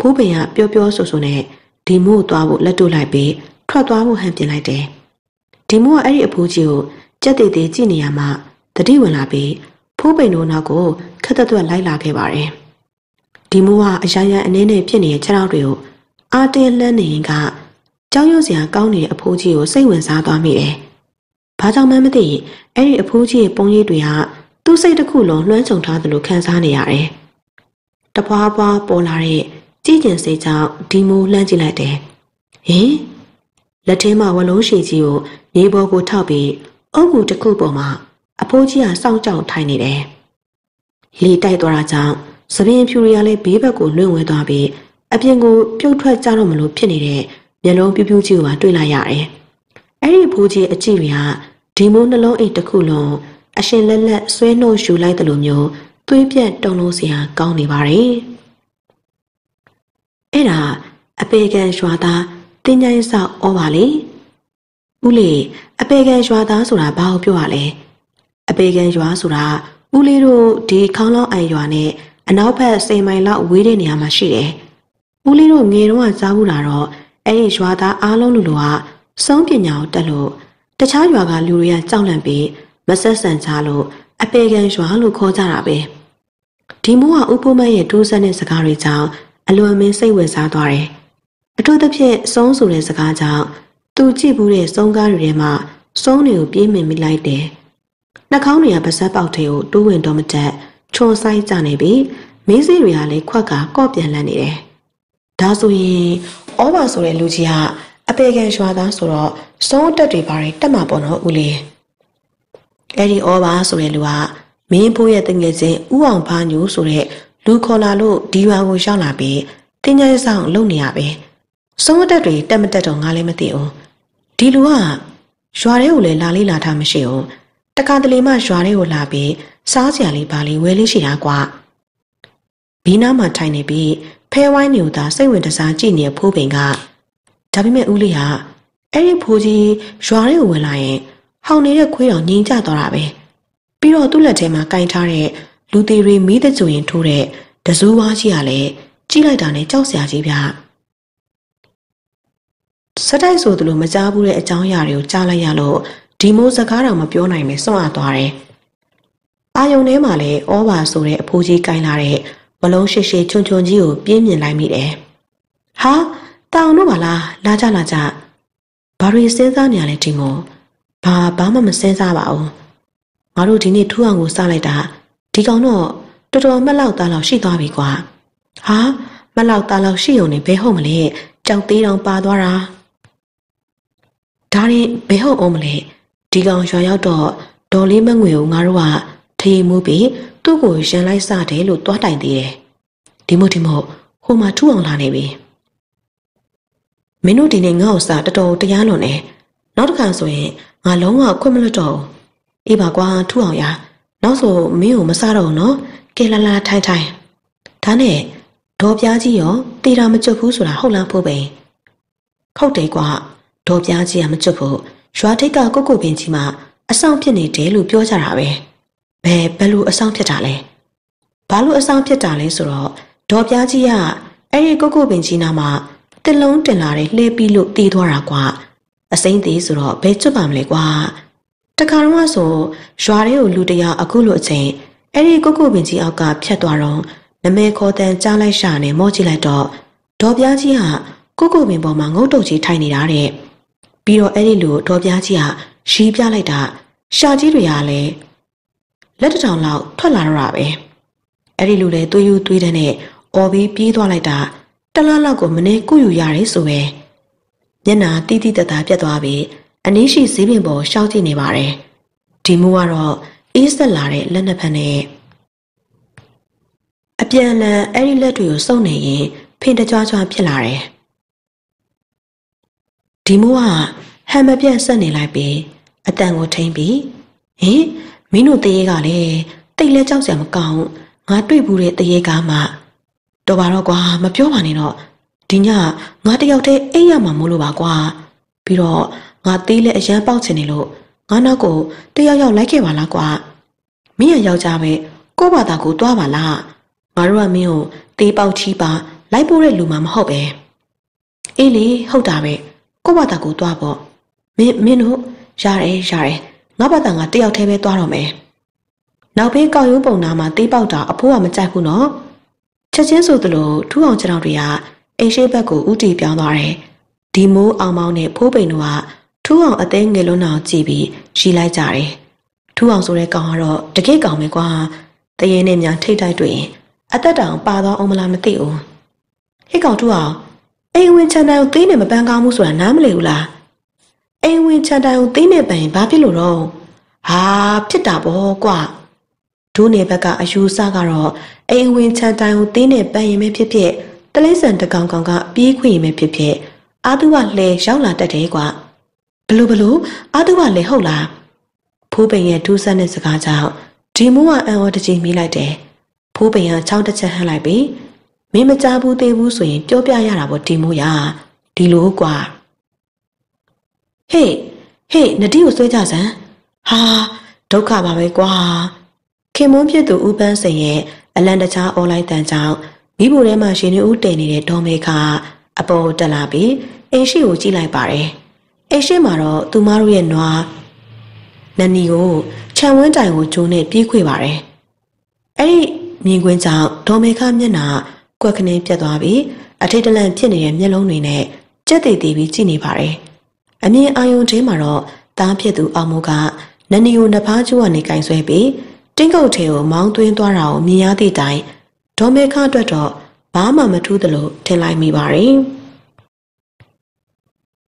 A: ဖိုးပင်ကပျော်ပျော်ဆူဆူနဲ့ဒီမို့သွားဖို့လက်တို့လိုက်ပြီးထွက်သွားဖို့ဟန်ပြင်လိုက်တယ် ဒီမို့ကအဲ့ဒီအဖိုးကြီးကိုကြက်သေးသေးကြည့်နေရမှတတိဝင်လာပြီးဖိုးပိန်တို့နောက်ကိုခက်သက်သက်လိုက်လာခဲ့ပါတယ်ဒီမိုးကအရာရာအနေနဲ့ဖြစ်နေတဲ့ခြေထောက်တွေကိုအာတင်းလှမ်းနေရင်ကကြောင်းရွံ့စရာကောင်းနေတဲ့အဖိုးကြီးကိုစိတ်ဝင်စားသွားမိတယ်။ဘာကြောင့်မှမသိအဲ့ဒီအဖိုးကြီးရဲ့ပုံရိပ်တွေကသူ့စိတ်တစ်ခုလုံးလွှမ်းခြုံထားသလိုခံစားနေရတယ်။တပွားပွားပေါ်လာတဲ့ကြည်ကျင်စိတ်ကြောင့်ဒီမိုးလှမ်းကြည့်လိုက်တယ်။ဟင် လက်ထဲမှာဝလုံးရှည်ကြီးကိုနေပေါ်ကိုထောက်ပြီးအုပ်ကူတစ်ခုပေါ်မှာအဖိုးကြီးကစောင့်ကြောင်ထိုင်နေတယ်။လေတိုက်သွားတာကြောင့်သပင်ဖြူရီကလည်းဘေးဘက်ကိုလွင့်ဝဲသွားပြီးအပြင်ကိုပြုတ်ထွက်ကြတော့မလို့ဖြစ်နေတဲ့မျက်လုံးပြူးပြူးကြီးကိုပါတွေ့လိုက်ရတယ်။အဲ့ဒီဖိုးကြီးအကြည့်တွေကဒီမိုးနှလုံးအိတ်တစ်ခုလုံးအရှင်လက်လက်ဆွဲနှုတ်ယူလိုက်တယ်လို့မျိုးသွေးပြက်တုံလုံးစရာကောင်းနေပါတယ်။အဲ့ဒါအပေကန်ရွာသား တတင်းကြိုင်းဆောက်ဩပါလေဦးလေးအပေကန်ရွာသားဆိုတာဘာကိုပြောရလဲအပေကန်ရွာဆိုတာဦးလေးတို့ဒီခေါင်းလောင်းအိုင်ရွာနဲ့အနောက်ဘက်စိန်မိုင်လောက်ဝေးတဲ့နေရာမှာရှိတယ်ဦးလေးတို့ငယ်တော့ကကြားဘူးတာတော့အဲ့ဒီရွာသားအားလုံးလူလူကစုံးပညာကိုတက်လို့တခြားရွာကလူတွေကကြောက်လန့်ပြီးမဆက်ဆန်ကြလို့အပေကန်ရွာလို့ခေါ်ကြတာပဲဒီမိုးကဥပိုးမရဲ့ဒိုးဆက်တဲ့စကားတွေကြောင့်အလွန်မင်းစိတ်ဝင်စားသွားတယ် အထူးသဖြင့်စုံးဆိုတဲ့စကားကြောင့်သူကြည့်ဘူးတဲ့စုံးကားတွေထဲမှာစုံးတွေကိုပြေးမြင်မိလိုက်တယ်နှာခေါင်းတွေကပါဇက်ပေါက်ထဲကိုတိုးဝင်တော့မတက်ချွန်ဆိုင်ကြနေပြီးမင်းစေးတွေကလည်းခွက်ကကော့ပြန်လန့်နေတယ်ဒါဆိုရင်ဩဘာဆိုတဲ့လူကြီးကအပေကန်ရွာသားဆိုတော့စုံးတက်တွေပါရင်တက်မှာပေါ့နော်ဦးလေးအဲ့ဒီဩဘာဆိုတဲ့လူကမင်းဖိုးရဲ့တငယ်ချင်းဥအောင်ဖားညိုဆိုတဲ့လူခေါ်လာလို့ဒီရွာကိုရောက်လာပြီးတင်းကြိုင်းဆောင်လုပ်နေရပဲ စုံးတက်တွေတက်မတက်တော့ငါလည်းမသိဘူးဒီလူကရွာထဲကိုလည်းလာလေးလာထားမရှိဘူးတခါတလေမှရွာထဲကိုလာပြီးစားစရာလေးပါလေးဝယ်လေးရှိတာကွာဘီနာမှာထိုင်နေပြီးဖဲဝိုင်းနေဦးသာစိတ်ဝင်တစားကြည့်နေတဲ့ဖိုးပင်ကဒါပေမဲ့ဦးလေးဟာအဲ့ဒီဖိုးကြီးရွာထဲကိုဝင်လာရင်ဟောင်နေတဲ့ခွေးတော်ငြိမ်ကျသွားတာပဲပြီးတော့သူ့လက်ထဲမှာကင်ထားတဲ့လူသေးတွေမိတဲ့ကြိုရင်ထိုးတဲ့တဇူးဝါးကြီးကလည်းကြည့်လိုက်တာနဲ့ကြောက်စရာကြီးဗျ စတိုက်ဆိုသလိုမကြားဘူးတဲ့အကြောင်းအရာတွေကိုကြားလိုက်ရလို့ဒီမိုးစကားတော်မပြောနိုင်ပဲစွန့်အားသွားတယ်အာယုံထဲမှာလည်းဩဘာဆိုတဲ့အဖိုးကြီးကင်လာတဲ့မလုံးရှိရှိချွန်ချွန်ကြီးကိုပြင်းမြင်လိုက်မိတယ်ဟာတောင်တို့ပါလားလာကြလာကြဘာတွေစဉ်းစားနေရလဲဒီမို့ဘာဘာမှမစဉ်းစားပါဘူးငါတို့ဒီနေ့ထူအောင်ကိုစလိုက်တာဒီကောင်တော့တော်တော်မှတ်လောက်သားလောက်ရှိသွားပြီကွာဟာမှတ်လောက်သားလောက်ရှိုံနဲ့ဘယ်ဟုတ်မလဲကြောက်သေးတောင်ပါသွားတာ ဒါရင်ဘယ်ဟုတ်အောင်မလဲဒီကောင်ရွာရောက်တော့ဒေါ်လေးမငွေကိုငါတို့ကထေးမှုပြီးသူ့ကိုရန်လိုက်စတယ်လို့တွားတိုင်သေးတယ်ဒီမို့ဒီမို့ဟိုမှာထူအောင်လာနေပြီမင်းတို့ဒီနေ့ငါ့ကိုစာတော်တော်တရားလွန်နေနောက်တစ်ခါဆိုရင်ငါလုံးဝခွင့်မလွတ်တော့ဘူးအေးပါကွာထူအောင်ရနောက်ဆိုမင်းကိုမစားတော့ဘူးနော်ကဲလာလာထိုင်ထိုင်ဒါနဲ့ဒေါ်ပြားကြီးရောတေတာမကြွဘူးဆိုတာဟုတ်လားဖို့ပဲဟုတ်တယ်ကွာ ဒေါ်ပြားကြီးကမကြွဘူးရွာထိပ်ကကိုကိုပင်ကြီးမှာအဆောင်ဖြစ်နေတယ်လို့ပြောကြတာပဲဘယ်ဘယ်လိုအဆောင်ဖြစ်တာလဲဘာလို့အဆောင်ဖြစ်တာလဲဆိုတော့ဒေါ်ပြားကြီးကအဲ့ဒီကိုကိုပင်ကြီးနာမှာတစ်လုံးတင်လာတဲ့လှဲပြီးလို့တီးသွားတာကွာအစိမ့်သေးဆိုတော့ဘယ်ကျွတ်ပါမလဲကွာတခါတော့ဆိုရွာတွေကိုလူတယောက်အခုလိုအချိန်အဲ့ဒီကိုကိုပင်ကြီးအောက်ကဖြတ်သွားတော့နမဲခေါ်တန်ကြားလိုက်ရှာနေမော့ကြည့်လိုက်တော့ဒေါ်ပြားကြီးကကိုကိုပင်ပေါ်မှာငုတ်တုတ်ကြီးထိုင်နေတာတဲ့ ပြီးတော့အဲ့ဒီလိုဒေါ်ပြားကြီးကရီးပြလိုက်တာရှာကြီးတွေကလည်းလက်တထောင်လောက်ထွက်လာတော့တာပဲအဲ့ဒီလိုလေသွေးယူသွေးတဲ့နဲ့အော်ပြီးပြေးသွားလိုက်တာတလားလောက်ကိုမနေကုယူရတယ်ဆိုပဲမျက်နာတီးတီးတသားပြတ်သွားပြီးအနည်းရှိဈေးပင်ပေါ်ရှောက်ကြည့်နေပါတယ်ဒီမူကတော့အေးဆက်လာတဲ့လက်နှစ်ဖက်နဲ့အပြန်အလှန်အဲ့ဒီလက်တွေကိုစုပ်နေရင်ဖင်တကြွားကြွားဖြစ်လာတယ် ဒီမိုးကဟန်မပြတ်ဆက်နေလိုက်ပြီးအတန်ကိုထိမ့်ပြီးဟင်မင်းတို့တရေကလည်းတိတ်လဲကြောက်စရာမကောင်းငါတွေ့ဘူးတဲ့တရေကားမှတော်ပါတော့ကွာမပြောပါနဲ့တော့ဒီညငါတယောက်တည်းအိပ်ရမှာမို့လို့ပါကွာပြီးတော့ငါသေးလဲအရန်ပေါက်ချင်နေလို့ငါနောက်ကိုတယောက်ယောက်လိုက်ခဲ့ပါလားကွာမင်းရယောက်ျားပဲကို့ဘာသာကိုတွားပါလားငါတို့ကမင်းကိုတေးပေါက်ချီးပါလိုက်ပို့တဲ့လူမှမဟုတ်ပဲအေးလေဟုတ်တာပဲ ကို့ဘာသာကိုတွားပေါ့မင်းမင်းတို့ရတယ်ရတယ်ငါဘာသာငါတယောက်တည်းပဲတွားတော့မယ်နောက်ဘေးကောက်ရုံးပုံနာမှာတေးပေါက်တာအဖိုးကမကြိုက်ဘူးနော်ချက်ချင်းဆိုသလိုထူးအောင်ကျွန်တော်တွေကအိမ်ရှိဘက်ကိုဥတီပြောင်းသွားတယ်ဒီမိုးအောင်မောင်းနဲ့ဖိုးပိန်တို့ကထူးအောင်အသေးငယ်လုံးအောင်ကြည့်ပြီးရီလိုက်ကြတယ်ထူးအောင်ဆိုတဲ့ကောင်ကတော့တကယ်ကောင်ပဲကွာတရေနဲ့များထိတ်တိုက်တွေ့ရင်အသက်တောင်ပါတော့အောင်မလားမသိဘူးဟေ့ကောင်ထူးအောင် အိမ်ဝင်ချန်တိုင်ကိုသေးနေမပန်းကောင်းမှုဆိုတာနားမလည်ဘူးလားအိမ်ဝင်ချန်တိုင်ကိုသေးနေပန်ရင်ဘာဖြစ်လို့တော့ဟာဖြစ်တာပေါ့ကွာဒိုးနေဘက်ကအယူဆကတော့အိမ်ဝင်ချန်တိုင်ကိုသေးနေပန်ရင်ပဲဖြစ်ဖြစ်တလိမ့်ဆန်တကောင်ကောင်ကပြေးခွင့်ရင်ပဲဖြစ်ဖြစ်အာသူကလှဲရောက်လာတတ်တယ်ကွာဘလို့ဘလို့အာသူကလည်းဟုတ်လားဖိုးပိန်ရဲ့ဒူးဆန်းတဲ့စကားကြောင့်ဒီမိုးကအံ့ဩတကြီးမိလိုက်တယ်ဖိုးပိန်ကချောင်းတစ်ချက်ဟန့်လိုက်ပြီး မင်းမကြားဘူးသေးဘူးဆိုရင်ပြောပြရတာပေါ့ဒီမိုးရဒီလိုကွာဟေးဟေးနတိကိုဆွဲကြစမ်းဟာဒုက္ခပါပဲကွာခင်မွန်းဖြစ်သူဦးပန်းစိန်ရဲ့အလန်တခြားအွန်လိုင်းတန်ကြောင့်မိဖို့ထဲမှာရှင်နေဦးတည်နေတဲ့ဒေါ်မေကအပေါ်တက်လာပြီးအိမ်ရှိကိုကြည့်လိုက်ပါတယ်အိမ်ရှိမှာတော့သူမတို့ရဲ့နွားနန်နီကိုခြံဝန်းတိုင်ကိုကျိုးနဲ့ပြေးခွေပါတယ်အဲ့ဒီမြင်ကွင်းကြောင့်ဒေါ်မေခမျက်နှာ ကွက်ခနေပြတ်သွားပြီးအထိတ်တလန့်ဖြစ်နေတဲ့မျက်လုံးတွေနဲ့ကြက်သေးသေးပြီးကြည့်နေပါတယ်အမြင်အာယုံထဲမှာတော့တားဖြစ်သူအောင်မိုးကနန်နီကိုနှစ်ဖားကျိုးကနေကင်ဆွဲပြီးတင်းကုတ်ထဲကိုမောင်းသွင်းသွားတာကိုမြင်ရသည့်တိုင်ဒေါ်မေခအတွက်တော့ဘာမှမထူးသလိုထင်လိုက်မိပါတယ်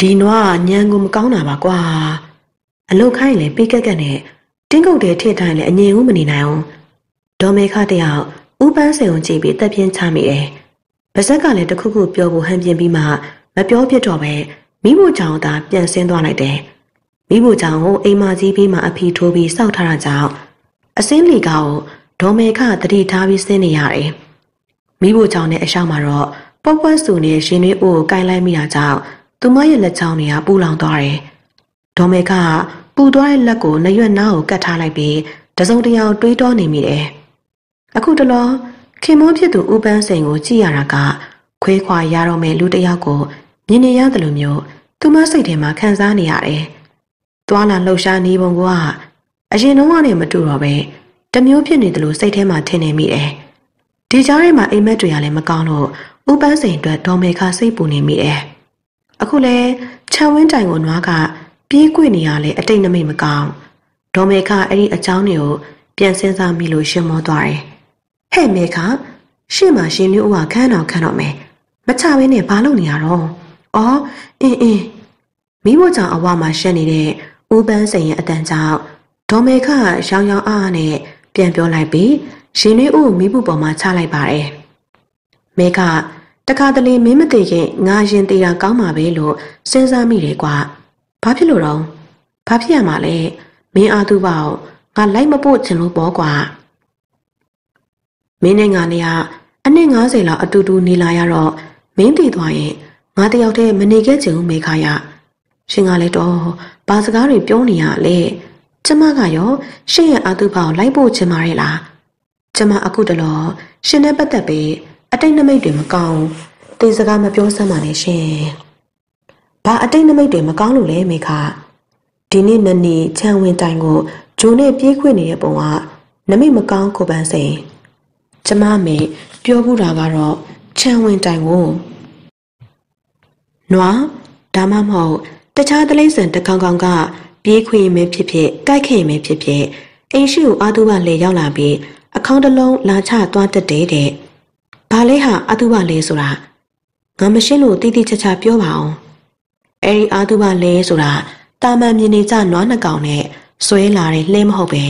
A: ဒီနွားညံကိုမကောင်းတာပါကွာအလုတ်ခိုင်းလေပိကက်ကက်နဲ့တင်းကုတ်တွေထည့်တိုင်းလေအငြင်းဦးမနေနိုင်အောင်ဒေါ်မေခတယောက် ဥပန်းစင်ကိုကြည့်ပြီးတက်ပြင်းချမိတယ်ပါဇက်ကလည်းတခုခုပြောဖို့ဟန်ပြင်းပြီးမှမပြောပြတော့ပဲမိဖို့ကြောင့်သာပြန်ဆင်းသွားလိုက်တယ်မိဖို့ကြောင့်ကိုအိမ်မကြီးပြီးမှအဖီထိုးပြီးစောက်ထားတာကြောင့်အစင်းလီကောက်ဒေါ်မေခတတိထားပြီးဆင်းနေရတယ်မိဖို့ကြောင့်နဲ့အရှောင်းမှာတော့ပောက်ပွက်စုနဲ့ရှင်တွေအိုးကိုကင်လိုက်မိတာကြောင့်သူမရဲ့လက်ချောင်းတွေကပူလောင်သွားတယ်ဒေါ်မေခပူသွားတဲ့လက်ကိုနရွက်နားကိုကတ်ထားလိုက်ပြီးတစုံတယောက်တွေးတောနေမိတယ် အခုတလောခင်မောဖြစ်သူဦးပန်းစိန်ကိုကြည့်ရတာကခွေးခွာရတော့မဲ့လူတစ်ယောက်ကိုမြင်နေရတယ်လို့မျိုးသူမစိတ်ထဲမှာခံစားနေရတယ်။သွာလာလှုပ်ရှားနေပုံကအရင်တုန်းကနေမတူတော့ပဲတမျိုးဖြစ်နေတယ်လို့စိတ်ထဲမှာထင်နေမိတယ်။ဒီကြားထဲမှာအိမ်မက်တွေကလည်းမကောင်းလို့ဥပန်းစိန်အတွက်ဒေါ်မေခစိတ်ပူနေမိတယ်။အခုလဲခြံဝင်းတိုင်ကိုနွားကပြေးကွေ့နေရလဲအတိတ်နမိတ်မကောင်း။ဒေါ်မေခအဲ့ဒီအကြောင်းတွေကိုပြန်စဉ်းစားမိလို့ရှင်မောသွားတယ်။ ဟဲ့မေခရှေ့မှာရှင်မျိုးဦးကခန်းတော်ခန်းတော်မယ်။မချဘဲနဲ့ဘာလုပ်နေရတော့။အော်အင်းအင်းမိဖို့ကြောင့်အဝမှာရှက်နေတဲ့ဦးပန်းစိန်ရဲ့အတန်ကြောင့်ဒေါ်မေခရောင်ရောင်အားနဲ့ပြန်ပြောလိုက်ပြီးရှင်လေးဦးမိဖို့ပေါ်မှာချလိုက်ပါတယ်။မေခတခါတလေမင်းမသိခင်ငါရင်သေးတာကောင်းမှာပဲလို့စဉ်းစားမိတယ်ကွာ။ဘာဖြစ်လို့တော့ဘာဖြစ်ရမှာလဲမင်းအားသူပေါ့ငါလိုက်မပို့ချင်လို့ပေါ့ကွာ။ မင်းနဲ့ငါနဲ့ကအနှစ်90လောက်အတူတူနေလာရတော့မင်းတည်သွားရင်ငါတယောက်တည်းမနေခဲ့ချင်ဘူးမေခရရှင်ကလည်းတော့ဘာစကားတွေပြောနေရလဲကျမကရောရှင့်ရဲ့အာတုဖောင်လိုက်ဖို့ချင်ပါရဲ့လားကျမအခုတလောရှင်နဲ့ပတ်သက်ပြီးအတိတ်နမိတ်တွေမကောင်းတင်စကားမပြောစမ်းပါနဲ့ရှင်ဘာအတိတ်နမိတ်တွေမကောင်းလို့လဲမေခဒီနေ့နနီချမ်းဝင်တိုင်ကိုဂျုံနဲ့ပြေးခွင့်နေတဲ့ပုံကနမိတ်မကောင်းကိုပန်းစိန် ကျမမေပြောဘူးတာကတော့ချမ်းဝင်တိုင်ကိုနွားဒါမှမဟုတ်တခြားတလိမ့်ဆန်တကောင်ကောင်ကပြေးခွေမဲဖြစ်ဖြစ်ကြိုက်ခဲ့မဲဖြစ်ဖြစ်အိမ်ရှိကိုအာသူဘလေရောက်လာပြီးအခေါင်းတစ်လုံးလာချသွားတတ်တယ်တဲ့။ဘာလဲဟာအာသူဘလေဆိုတာငါမရှင်းလို့တိတိကျကျပြောပါအောင်။အဲဒီအာသူဘလေဆိုတာတာမန်မြင်နေကြနွားနှစ်ကောင်နဲ့ဆွဲလာတဲ့လှဲမဟုတ်ပဲ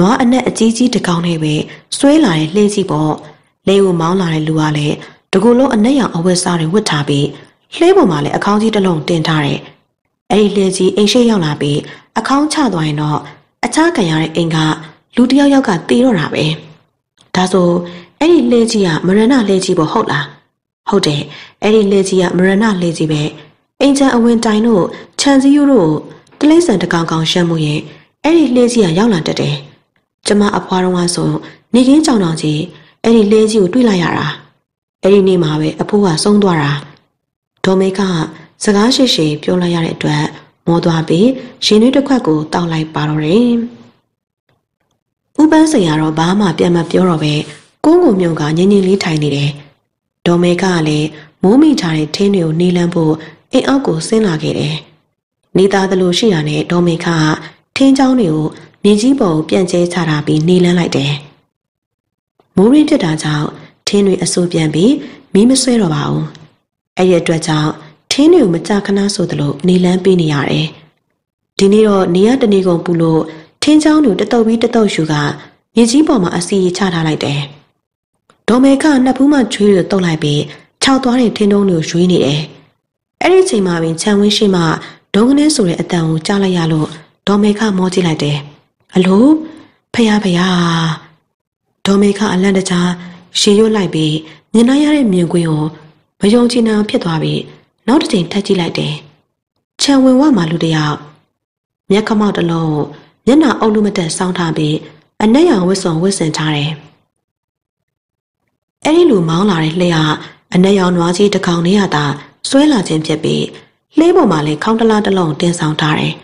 A: နွားအနက်အကြီးကြီးတစ်ကောင်နဲ့ပဲဆွဲလာတဲ့လှဲကြီးပေါ့။လဲကိုမောင်းလာတဲ့လူကလည်းတကူလုံးအနက်ရောင်အဝတ်စားတွေဝတ်ထားပြီးလှဲပေါ်မှာလည်းအခေါင်းကြီးတစ်လုံးတင်ထားတယ်။အဲ့ဒီလှဲကြီးအိမ်ရှိရောက်လာပြီးအခေါင်းချသွားရင်တော့အခြားခံရတဲ့အိမ်ကလူတယောက်ယောက်ကတေတော့တာပဲ။ဒါဆိုအဲ့ဒီလှဲကြီးကမရဏလှဲကြီးပေါ့ဟုတ်လား။ဟုတ်တယ်အဲ့ဒီလှဲကြီးကမရဏလှဲကြီးပဲ။အိမ်ချမ်းအဝင်တိုင်တို့ခြံစည်းရိုးတို့တလိမ့်ဆန်တကောင်ကောင်ရှမ်းမှုရင်အဲ့ဒီလှဲကြီးကရောက်လာတတ်တယ်။ ကျမအဖွားတော်ကဆိုနေကင်းကြောင်တောင်ကြီးအဲ့ဒီလှဲကြီးကိုတွေ့လိုက်ရတာ။အဲ့ဒီနေ့မှာပဲအဖိုးကဆုံးသွားတာ။ဒေါ်မေကစကားရှိရှိပြောလိုက်ရတဲ့အတွက်မောသွားပြီးရင်သွေးတစ်ခွက်ကိုတောက်လိုက်ပါတော့တယ်။ဥပန်းစင်ကတော့ဘာမှပြန်မပြောတော့ပဲကိုးကိုမြုံကငင်းငင်းလေးထိုင်နေတယ်။ဒေါ်မေကလည်းမိုးမိထားတဲ့ထင်းတွေကိုနေလန်းဖို့အိမ်အောက်ကိုဆင်းလာခဲ့တယ်။နေသားသလိုရှိရတဲ့ဒေါ်မေကထင်းချောင်းတွေကို မြေကြီးပေါ်ကိုပြန့်ကျဲချတာပြီးနေလန်းလိုက်တယ်။မိုးရင်းဖြစ်တာကြောင့်ထင်းတွေအဆူပြန်ပြီးမီးမဆွဲတော့ပါဘူး။အဲ့ဒီအတွက်ကြောင့်ထင်းတွေကိုမကြခဏဆိုသလိုနေလန်းပေးနေရတယ်။ဒီနေ့တော့နေရတနေကုန်ပူလို့ထင်းချောင်းတွေတတုပ်ပြီးတတုပ်ရှူကမြေကြီးပေါ်မှာအစီချထားလိုက်တယ်။ဒေါ်မေခနှစ်ဖူးမှချွေးတွေတုပ်လိုက်ပြီးခြောက်သွားတဲ့ထင်းတုံးတွေကိုရွေးနေတယ်။အဲ့ဒီချိန်မှာပင်ခြံဝင်းရှိမှဒုံကနေဆိုတဲ့အတန်ကိုကြားလိုက်ရလို့ဒေါ်မေခမောကြည့်လိုက်တယ်။ အလိုဖယားဖယားဒေါ်မေခအလန့်တကြားရှေရွတ်လိုက်ပြီးမြင်နိုင်ရတဲ့မြင်ကွင်းကိုမယုံကြည်နိုင်ဖြစ်သွားပြီးနောက်တစ်ချိန်ထပ်ကြည့်လိုက်တယ်ခြံဝင်ဝမှလူတယောက်မျက်ခမောက်တစ်လုံးမျက်နှာအုပ်လို့မတက်စောင်းထားပြီးအနက်ရောင်ဝတ်စုံဝတ်ဆင်ထားတယ်အဲ့ဒီလူမောင်းလာတဲ့လှည့်ကအနက်ရောင်နွားကြီးတစ်ကောင်နေရတာဆွဲလာခြင်းဖြစ်ပြီးလှည့်ပေါ်မှာလည်းခေါင်းတလားတစ်လုံးတင်ဆောင်ထားတယ်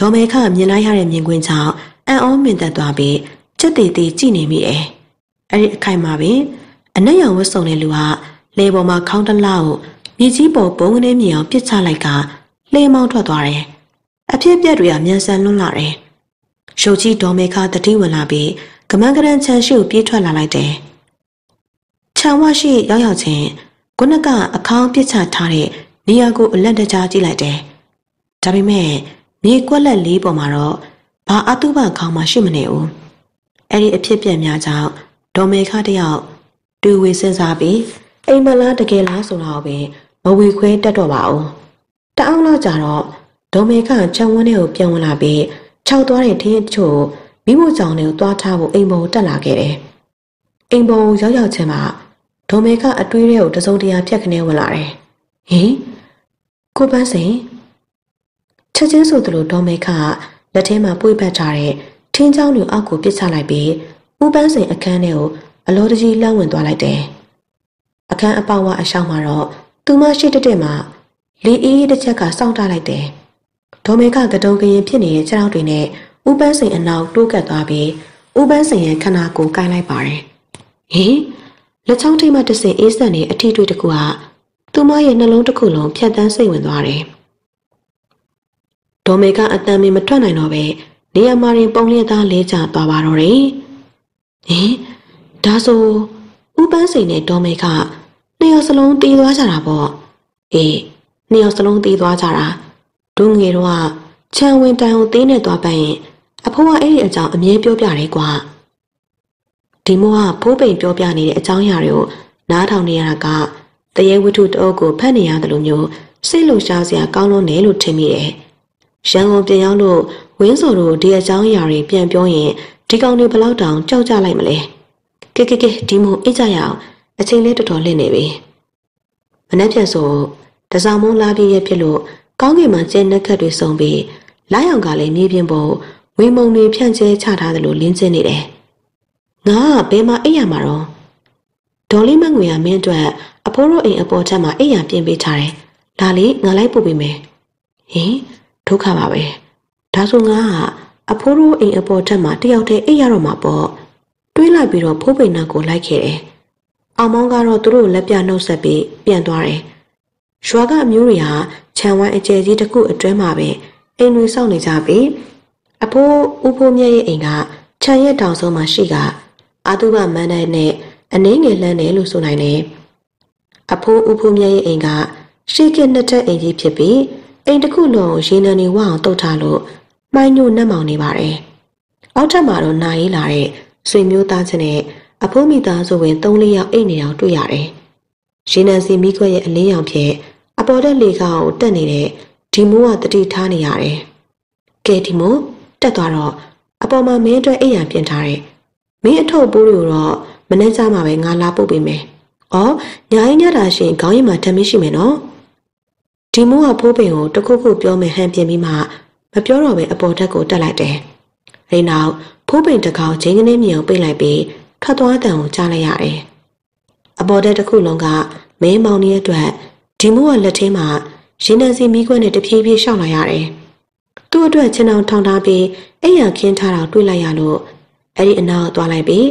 A: ဒေါ်မေခမြင်လိုက်ရတဲ့မြင်ကွင်းကြောင့်အံ့ဩမြင့်သက်သွားပြီးချစ်တီတီကြည့်နေမိတယ်အဲ့ဒီအခိုက်မှာပင်အနက်ရောင်ဝတ်စုံတဲ့လူကလေပေါ်မှာခေါင်းတလားကိုမြေကြီးပေါ်ဘုံကနေမြင်အောင်ပစ်ချလိုက်ကလှေမောင်းထွက်သွားတယ်အဖြစ်ပြက်တွေကမြန်ဆန်လွန်းလာတယ်ရှုပ်ကြီးဒေါ်မေခတတိဝင်လာပြီးကမန်းကရန်ချန်ရှိကိုပြေးထွက်လာလိုက်တယ်ခြံဝရှိရောက်ရောက်ချင်းခုနကအခေါင်းပစ်ချထားတဲ့နေရာကိုအလက်တကြားကြည့်လိုက်တယ်ဒါပေမဲ့ မြေကွက်လက်လေးပေါ်မှာတော့ဘာအတုပခေါင်းမှရှိမနေဘူးအဲ့ဒီအဖြစ်ပြက်များကြောင့်ဒေါ်မေခတယောက်တွေ့ဝေစဉ်းစားပြီးအိမ်မလားတကယ်လားဆိုတော့ပဲမဝေခွဲတက်တော့ပါဘူးတအောင်လောက်ကြတော့ဒေါ်မေခခြံဝန်းထဲကိုပြန်ဝင်လာပြီးခြောက်သွားတဲ့ထင်းချို့မိဖို့ကြောင့်လည်းသွားထားဖို့အိမ်ပေါ်တက်လာခဲ့တယ်အိမ်ပေါ်ရောက်ရောက်ချင်းမှာဒေါ်မေခအတွေးတွေကိုတစုံတရာဖြတ်ခနဲဝင်လာတယ်ဟင်ကိုပန်းစိန် ချက်ချင်းဆိုသလိုဒေါ်မေခလက်ထဲမှာပွေ့ပတ်ထားတဲ့ထင်းချောင်းတွေအောက်ကိုပစ်ချလိုက်ပြီးဦးပန်းစိန်အခန်းထဲကိုအလောတကြီးလှမ်းဝင်သွားလိုက်တယ်။အခန်းအပေါဝအရှောင်းမှာတော့သူမရှိတက်တက်မှာလေအေးတစ်ချက်ကစောင့်တလိုက်တယ်။ဒေါ်မေကကတုံကရင်ဖြစ်နေတဲ့ခြေထောက်တွေနဲ့ဦးပန်းစိန်အနောက်တိုးကပ်သွားပြီးဦးပန်းစိန်ရဲ့ခန္ဓာကိုယ်ကိုင်းလိုက်ပါတယ်။ဟင်လက်ချောင်းထိပ်မှတဆင်အေးဆက်နေအထီးတွေတကူဟာသူမရဲ့နှလုံးတစ်ခုလုံးဖြတ်တန်းစိတ်ဝင်သွားတယ်။ ဒေါ်မေကအတန်မင်မထွက်နိုင်တော့ပဲနေရာမှာရင်ပုံလျက်သားလဲကျသွားပါတော့တယ်။ဟင်ဒါဆိုဥပန်းစိန်နဲ့ဒေါ်မေကနှစ်ယောက်စလုံးတီးသွားကြတာပေါ့။အေးနှစ်ယောက်စလုံးတီးသွားကြတာဒုငယ်တော့ချန်ဝင်တိုင်ကိုသေးနဲ့သွားပန်းရင်အဖိုးကအဲ့ဒီအကြောင်းအမြဲပြောပြတယ်ကွာ။ဒီမိုးကဖိုးပိန်ပြောပြနေတဲ့အကြောင်းအရာတွေကိုနားထောင်နေရတာကတရေဝတ္ထုတအုပ်ကိုဖတ်နေရတယ်လို့မျိုးစိတ်လုံရှားစရာကောင်းလို့နေလို့ထင်မိတယ်။ ရန်ကုန်ပြန်ရောက်လို့ဝင်းစော်တို့ဒီအကြောင်းအရာတွေပြန်ပြောရင်ဒီကောင်တွေဘလောက်တောင်ကြောက်ကြလိုက်မလဲကဲကဲကဲဒီမို့အိတ်ကြရအောင်အချိန်လေးတော်တော်လင့်နေပြီမနှက်ဖြတ်ဆိုတစောင်းမုံလာပြည့်ရဲ့ဖြစ်လို့ကောင်းကင်မှာကျဲနှက်ခတ်တွေစုံပြီးလာရောင်ကလည်းမြေပြင်ပေါ်ဝင်းမုံတွေဖြန့်ကျဲချထားတယ်လို့လင်းကျင်းနေတယ်ငါကဘယ်မှာအိတ်ရမှာတော့ဒေါ်လေးမငွေရမင်းအတွက်အဖိုးတို့အိမ်အပေါ်ထက်မှာအိတ်ရပြင်ပေးထားတယ်လာလေငါလိုက်ပို့ပေးမယ်ဟင် ဒုက္ခပါပဲဒါဆိုငါကအဖိုးတို့အိမ်အပေါ်ထက်မှာတယောက်တည်းအိပ်ရတော့မှာပေါ့တွေးလိုက်ပြီးတော့ဖိုးပိန်နာကိုလိုက်ခဲ့တယ်အောင်မောင်းကတော့သူတို့လက်ပြနှုတ်ဆက်ပြီးပြန်သွားတယ်ရွာကအမျိုးတွေဟာခြံဝိုင်းအကျယ်ကြီးတစ်ခုအတွင်းမှာပဲအိမ်တွေစောင့်နေကြပြီးအဖိုးဦးဖိုးမြတ်ရဲ့အိမ်ကခြံရဲ့တောင်ဆုံးမှာရှိကအာတုဘမန်းတဲ့နဲ့အနှင်းငယ်လှမ်းတယ်လို့ဆိုနိုင်တယ်အဖိုးဦးဖိုးမြတ်ရဲ့အိမ်ကရှေ့ကနှစ်ထပ်အိမ်ကြီးဖြစ်ပြီး အိမ်တစ်ခုလုံးရေနံနေဝအောင်တုတ်ထားလို့မှိုင်းညိုနှက်မောင်နေပါတယ်။အောက်ထပ်မှာတော့နာရေးလာတဲ့ဆွေမျိုးသားချင်းနဲ့အဖိုးမိသားစုဝင်၃-၄ယောက်အိတ်နေအောင်တွေ့ရတယ်။ရေနံစီမိခွက်ရဲ့အလင်းရောင်ဖြင့်အပေါ်တက်လေကားကိုတက်နေတဲ့ဒီမိုးကတတိထားနေရတယ်။ကဲဒီမိုးတက်သွားတော့အပေါ်မှာမင်းအတွက်အိတ်ရပြင်ထားတယ်။မင်းအထုပ်ပိုးတွေကိုတော့မနေ့ကမှပဲငါလာပုတ်ပေးမယ်။အော်ညာရင်ညတာရှင်ခေါင်းရည်မှာဓာတ်မရှိမယ်နော်။ ဒီမိုးကဖိုးပင်ကိုတခုခုပြောမယ်ဟန်ပြင်ပြီးမှမပြောတော့ပဲအပေါ်ထက်ကိုတက်လိုက်တယ်။အဲဒီနောက်ဖိုးပိန်တကောင်ချင်းကနေမြေအောင်ပိတ်လိုက်ပြီးထွက်သွားတန်ကိုကြားလိုက်ရတယ်။အပေါ်တက်တစ်ခုလုံးကမင်းမောင်ကြီးအတွက်ဒီမိုးကလက်ထဲမှာရင်းနှံစီမိခွက်နဲ့တဖြည်းဖြည်းရှောက်လာရတယ်။သူ့အတွက်ချင်းအောင်ထောင်ထားပြီးအိမ်ရခင်းထားတာတွေ့လိုက်ရလို့အဲ့ဒီအနောက်သွားလိုက်ပြီး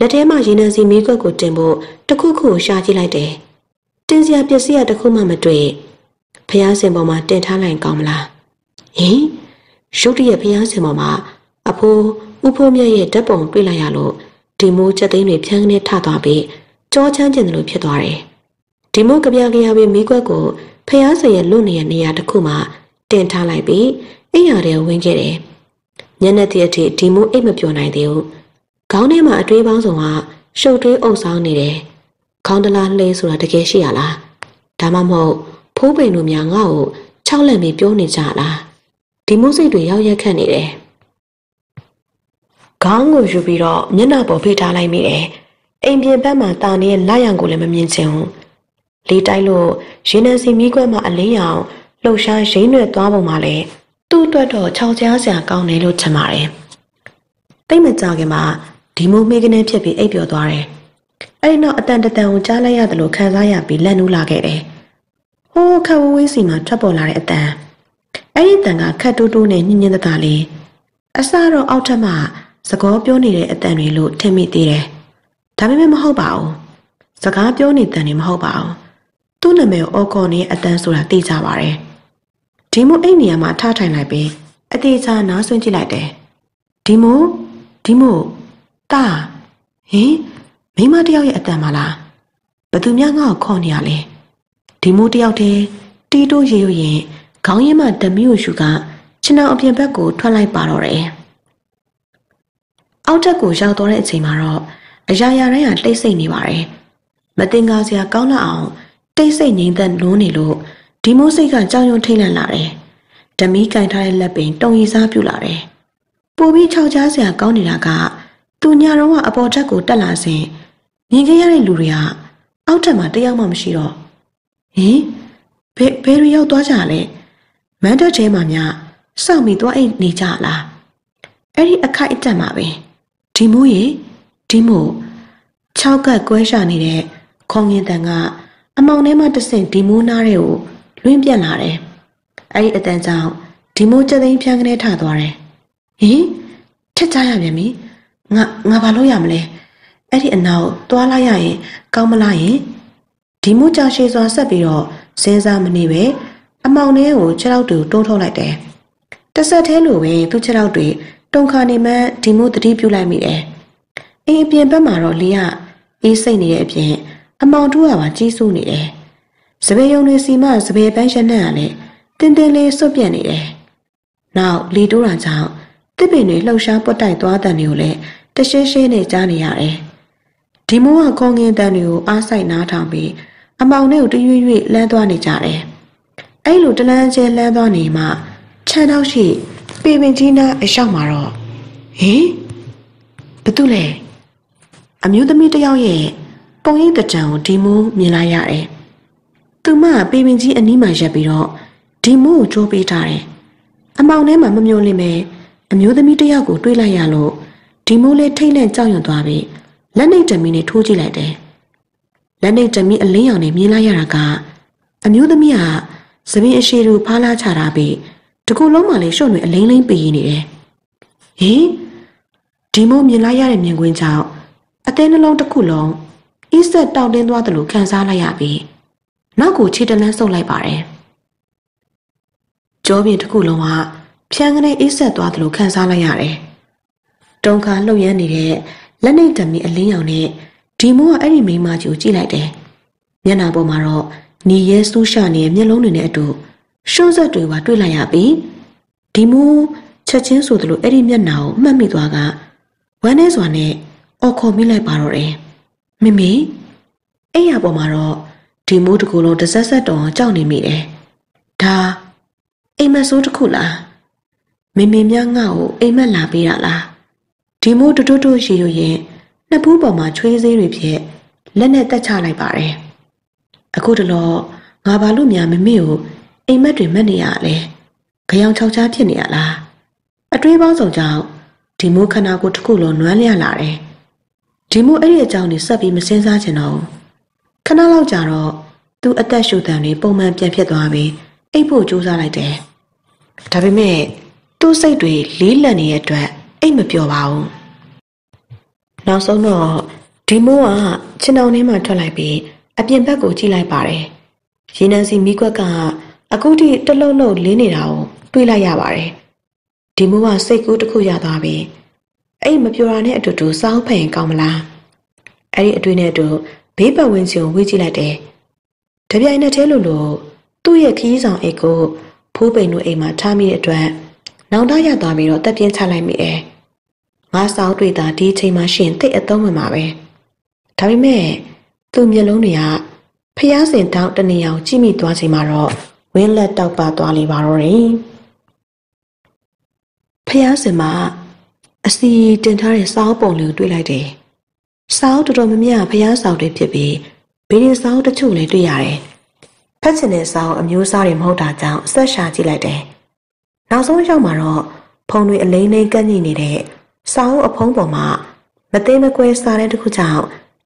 A: လက်ထဲမှာရင်းနှံစီမိခွက်ကိုတင်ဖို့တခုခုရှာကြည့်လိုက်တယ်။တင်စရာပစ္စည်းရတခုမှမတွေ့။ ဖျားစင်ပေါ်မှာတင်ထားလိုက်ကောင်းမလား။ဟင်ရုတ်တရက်ဖျားစင်ပေါ်မှာအဖိုးဥဖိုးမြတ်ရဲ့ဓာတ်ပုံတွေ့လိုက်ရလို့ဒီမိုးချက်သိန်းတွေဖြန်းကနေထသွားပြီးကြောချမ်းကျင်တယ်လို့ဖြစ်သွားတယ်။ဒီမိုးကြပြကြရပြီးမိကွက်ကိုဖျားစင်ရဲ့လွတ်နေတဲ့နေရာတစ်ခုမှာတင်ထားလိုက်ပြီးအိမ်ရတဲ့ဝင်ခဲ့တယ်။ညနေတည်းအထိဒီမိုးအိတ်မပြောနိုင်သေးဘူး။ခေါင်းထဲမှာအတွေးပေါင်းစုံကရှုပ်တွေးအုပ်ဆောင်နေတယ်။ခေါင်းတလားလှဲဆိုတာတကယ်ရှိရလား။ဒါမှမဟုတ် ဖိုးပိန်တို့များငါ့ကိုခြောက်လက်ပြီးပြောနေကြလား။ဒီမှုစိတ်တွေရောက်ရက်ခတ်နေတယ်။ခေါင်းကိုယူပြီးတော့မျက်နှာပေါ်ဖိထားလိုက်မိတယ်။အိမ်ပြင်ဘက်မှာတာနေတဲ့လက်ရံကိုလည်းမမြင်ချင်ဘူး။လေးတိုက်လို့ရေနံစီမီးခွက်မှာအလင်းရောင်လှုပ်ရှားရိမ့်ရွက်သွားပုံမှာလည်းသူ့အတွက်တော့ခြောက်ကြားစရာကောင်းတယ်လို့ထင်ပါတယ်။တိတ်မကြခင်မှာဒီမိုးမေးကနေဖြစ်ပြီးအိပ်ပျော်သွားတယ်။အဲဒီနောက်အတန်တတန်ကိုကြားလိုက်ရတယ်လို့ခံစားရပြီးလက်နူးလာခဲ့တယ်။ ဟိုးခက်ဝဝေးစီမှာထွက်ပေါ်လာတဲ့အတန်အဲ့ဒီတန်ကခက်တိုးတိုးနဲ့ညင်ညင်တသာလေးအစတော့အောက်ထက်မှစကောပြောနေတဲ့အတန်တွေလို့ထင်မိသေးတယ်။ဒါပေမဲ့မဟုတ်ပါဘူး။စကားပြောနေတဲ့နေမဟုတ်ပါဘူး။သူ့နာမည်ကိုအော်ကော်နေအတန်ဆိုတာသိကြပါတယ်။ဒီမို့အဲ့နေရာမှာထားထိုင်လိုက်ပြီးအသေးချာနားဆွင့်ကြည့်လိုက်တယ်။ဒီမို့ဒီမို့တာဟင်မိမတယောက်ရဲ့အတန်မလားဘသူများငါ့ကိုခေါ်နေရလဲ ဒီမိုးတယောက်တည်းတီးတိုးရေရရင်ခေါင်းရင်းမှဓမီကိုရှူကခြေနှောင်အပြင်ဘက်ကိုထွက်လိုက်ပါတော့တယ်အောက်ထက်ကိုရောက်သွားတဲ့အချိန်မှာတော့အရာရာတိုင်းဟာတိတ်ဆိတ်နေပါတယ်မတင်ကားစရာကောင်းလာအောင်တိတ်ဆိတ်ငြိမ်သက်လွန်းနေလို့ဒီမိုးစိတ်ကကြောင်ရွံထိတ်လန့်လာတယ်ဓမီကင်ထားတဲ့လက်ပင်တုံရီစားပြူလာတယ်ပူပြီးခြောက်ကြားစရာကောင်းနေတာကသူညာတော့ကအပေါ်ထက်ကိုတက်လာစဉ်မြင်ခဲ့ရတဲ့လူတွေကအောက်ထက်မှာတယောက်မှမရှိတော့ ဟင်ဘယ်ဘယ်ရီရောက်သွားကြလဲမန်တက်ချဲမှာမြစောင့်ပြီးသွားအိတ်နေကြလားအဲ့ဒီအခိုက်အတန့်မှာပဲဒီမိုးရေဒီမိုး၆ကက်ကွဲရှာနေတဲ့ခေါငင်တန်ကအမောင်ထဲမှာတဆင့်ဒီမိုးနားတွေကိုလွင့်ပြက်လာတယ်အဲ့ဒီအတန်ကြောင့်ဒီမိုးကြသိန်းဖြန်းကနေထသွားတယ်ဟင်ထက်ကြရပြန်ပြီငါငါဘာလုပ်ရမလဲအဲ့ဒီအနောက်သွားလိုက်ရရင်ကောင်းမလားယင် ဒီမှုကြောင့်ရှေးစွာဆက်ပြီးတော့စဉ်းစားမနေပဲအမောင်ထဲကိုခြေထောက်တွေတွန်းထုတ်လိုက်တယ်တဆက်သေးလိုပဲသူ့ခြေထောက်တွေတုံခါနေမှဒီမှုတတိပြုတ်လိုက်မိတယ်အိမ်အပြင်ဘက်မှာတော့လီကအေးစိတ်နေတဲ့အပြင်အမောင်တူကပါကြီးစိုးနေတယ်စပယ်ယုံတွေစီမစပယ်ပန်းရှက်နဲ့ကလည်းတင်းတင်းလေးစွတ်ပြက်နေတယ်နောက်လီတိုးတာကြောင့်တစ်ပင်တွေလှုပ်ရှားပွတ်တိုက်သွားတဲ့နေကိုလည်းတရှင်းရှင်းနဲ့ကြားနေရတယ်။ဒီမိုးကခေါငင်းတန်တွေကိုအားဆိုင်နားထောင်ပြီး အမောင်နဲ့ကိုတရွေ့ရွေ့လမ်းသွားနေကြတယ်။အဲ့လိုတလန်းကျဲလမ်းသွားနေမှခြံတော့ရှိပေပင်ကြီးနာအလျှောက်မှာတော့ဟင်ဘသူလဲအမျိုးသမီးတယောက်ရဲ့ပုံရိပ်တကြံကိုဒီမိုးမြင်လိုက်ရတယ်။သူမပေပင်ကြီးအနီးမှာရပ်ပြီးတော့ဒီမိုးကိုကြိုးပေးထားတယ်။အမောင်ထဲမှာမမျောလင့်ပဲအမျိုးသမီးတယောက်ကိုတွေးလိုက်ရလို့ဒီမိုးလေးထိတ်လန့်ကြောက်ရွံ့သွားပြီးလက်နှိပ်တမီနဲ့ထိုးကြည့်လိုက်တယ် လက်နှိပ်တမီအလင်းရောင်နဲ့မြင်လိုက်ရတာကအမျိုးသမီးကသပင်အရှိတူဖားလာချတာပြီးတကူလုံးမှလည်းရှုပ်နေအလိမ့်လိမ့်ပေးနေတယ်ဟင်ဒီမိုးမြင်လိုက်ရတဲ့မြင်ကွင်းကြောင့်အသေးနှလုံးတစ်ခုလုံးအီးဆက်တောင့်တင်းသွားတယ်လို့ခံစားလိုက်ရပြီးနောက်ကိုခြေတလန်းဆုပ်လိုက်ပါတယ်ကြောပြင်တစ်ခုလုံးကဖြန်းကနေအေးဆက်သွားတယ်လို့ခံစားလိုက်ရတယ်။တုံခါလှုပ်ရမ်းနေတဲ့လက်နှိပ်တမီအလင်းရောင်နဲ့ ဒီမိုးကအဲ့ဒီမိန်းမကြီးကိုကြည့်လိုက်တယ်။မျက်နှာပေါ်မှာတော့ညီရဲဆူးရှာနေတဲ့မျက်လုံးတွေနဲ့အတူရှုံးဆက်တွေပါတွေ့လိုက်ရပြီးဒီမိုးချက်ချင်းဆိုသလိုအဲ့ဒီမျက်နှာကိုမှတ်မိသွားကဝမ်းနေစွာနဲ့အော်ခေါ်မိလိုက်ပါတော့တယ်။မိမိအဲ့ရပေါ်မှာတော့ဒီမိုးတကူလုံးတစ်ဆက်ဆက်တောင်ကြောက်နေမိတယ်။ဒါအိမ်မဆိုးတစ်ခုလား။မင်မင်များငါ့ကိုအိမ်မက်လာပေးတာလားဒီမိုးတွတ်တွတ်ရေရရင် နှစ်ဖူးပေါ်မှာချွေးစေးတွေဖြင့်လက်နဲ့တက်ချလိုက်ပါတယ်အခုတလောငါဘာလို့များမမေကိုအိမ်မက်တွေမက်နေရလဲခရောင်ချောက်ချားဖြစ်နေရလားအတွေးပေါင်းစုံကြောင့်ဒီမိုးခနာကိုတစ်ခုလုံးနွမ်းလျလာတယ်ဒီမိုးအဲ့ဒီအကြောင်းနေဆက်ပြီးမစင်စားချင်တော့ခဏလောက်ကြာတော့သူ့အသက်ရှူတံတွေပုံမှန်ပြန်ဖြစ်သွားပြီးအိပ်ဖို့ကြိုးစားလိုက်တယ်ဒါပေမဲ့သူ့စိတ်တွေလေးလံနေတဲ့အတွက်အိတ်မပျော်ပါဘူး နောက်ဆုံးတော့ဒီမိုးကခြေနှောင်ထဲမှာထွက်လိုက်ပြီးအပြင်ဘက်ကိုကြည့်လိုက်ပါတယ်ရေနံစီမိကွက်ကအခုထိတလှုပ်လှုပ်လင်းနေတာကိုတွေးလိုက်ရပါတယ်ဒီမိုးကစိတ်ကူးတစ်ခုရသွားပြီးအဲ့မပျော်တာနဲ့အတူတူစောင်းဖန်ကောင်းမလားအဲ့ဒီအတွေ့နဲ့အတူဘေးပတ်ဝန်းကျင်ကိုဝေးကြည့်လိုက်တယ်တပြိုင်နက်တည်းလို့လို့သူ့ရဲ့ခီးဆောင်အိတ်ကိုဖိုးပိန်တို့အိမ်မှာထားမိတဲ့အတွက်နောင်တရသွားပြီးတော့တက်ပြင်းချလိုက်မိတယ်။ ငါစောင်းတွေ့တာဒီအချိန်မှရှင်သိအသုံးဝင်မှာပဲ။ဒါပေမဲ့သူ့မျက်လုံးတွေကဖျားစင်တောင်းတနေအောင်ကြည့်မိသွားချိန်မှာတော့ဝင်းလက်တောက်ပါသွားလိပါတော့တယ်။ဖျားစင်မှာအစီတင်ထားတဲ့စောင်းပုံလေးကိုတွေ့လိုက်တယ်။စောင်းတော်တော်များများဖျားဆောင်တွေဖြစ်ပြီးဘေးရင်စောင်းတချို့လည်းတွေ့ရတယ်ဖတ်ချင်တဲ့စာအုပ်အမျိုးအစားတွေမဟုတ်တာကြောင့်ဆက်ရှာကြည့်လိုက်တယ်။နောက်ဆုံးရောက်မှာတော့ဖုံတွေအလိမ့်လိမ့်ကန့်ညိနေတဲ့ စာအုပ်အဖုံးပေါ်မှာမသိမကွဲစာတဲ့တစ်ခုကြောင့်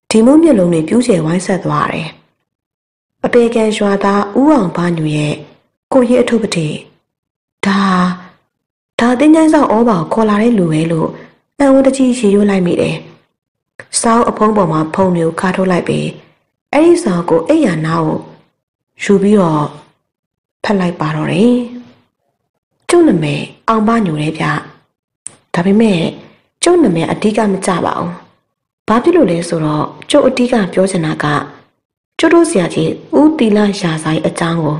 A: ဒီမုံမျက်လုံးတွေပြူးကျယ်ဝိုင်းဆက်သွားတယ်။အပေကန်ရွာသားဦးအောင်ဘာညူရဲ့ကိုရဲအထုပ်ပတိဒါဒါတင်းချိုင်းဆောင်ဩဘာကိုခေါ်လာတဲ့လူပဲလို့အံဝတကြီးရေရွတ်လိုက်မိတယ်။စောင်းအဖုံးပေါ်မှာဖုံမျိုးခါထုတ်လိုက်ပြီးအဲ့ဒီစာကိုအိယာနာကိုယူပြီးတော့ဖတ်လိုက်ပါတော့တယ်။ကျုပ်နာမည်အောင်ပါညိုတယ်ဗျ။ဒါပေမဲ့ ကျုပ်နာမည်အဓိကမကြပါဘူး။ဘာဖြစ်လို့လဲဆိုတော့ကျုပ်အဓိကပြောချင်တာကကျုပ်တို့ဆရာကြီးဦးတီလာရာဆိုင်အကြောင်းကို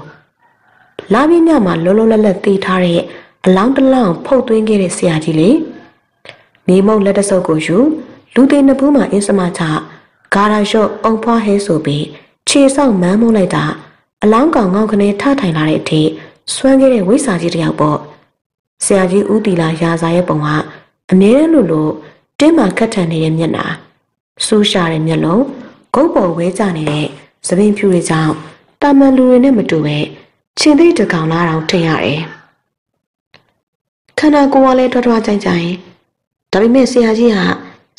A: လာပြီးညမှာလောလောလတ်လတ်တည်ထားတဲ့အလောင်းတလောင်းဖုတ်သွင်းခဲ့တဲ့ဆရာကြီးလေမိမုံလက်တဆုပ်ကိုယူလူသေးနှစ်ဘူးမှာအင်းစမချဂါရာရှော့အုံဖွားဟဲဆိုပြီးခြေဆောက်မန်းမုံလိုက်တာအလောင်းကောင်ငေါကနေထထိုင်လာတဲ့အထိစွမ်းခဲ့တဲ့ဝိစာကြီးတယောက်ပေါ့ဆရာကြီးဦးတီလာရာစာရဲ့ပုံက အမြဲတမ်းလို့လို့တင်းမာခတ်ထန်နေတဲ့မျက်နှာစူးရှာတဲ့မျက်လုံးဂုတ်ပေါ်ဝဲကြနေတဲ့သပင်ဖြူတွေကြောင့်တာမန်လူတွေနဲ့မတူပဲချင်းသိတကောင်လာတောင်ထင်ရတယ်ခန္ဓာကိုယ်ကလည်းထွားထွားကြိုင်ကြိုင်ဒါပေမဲ့ဆရာကြီးက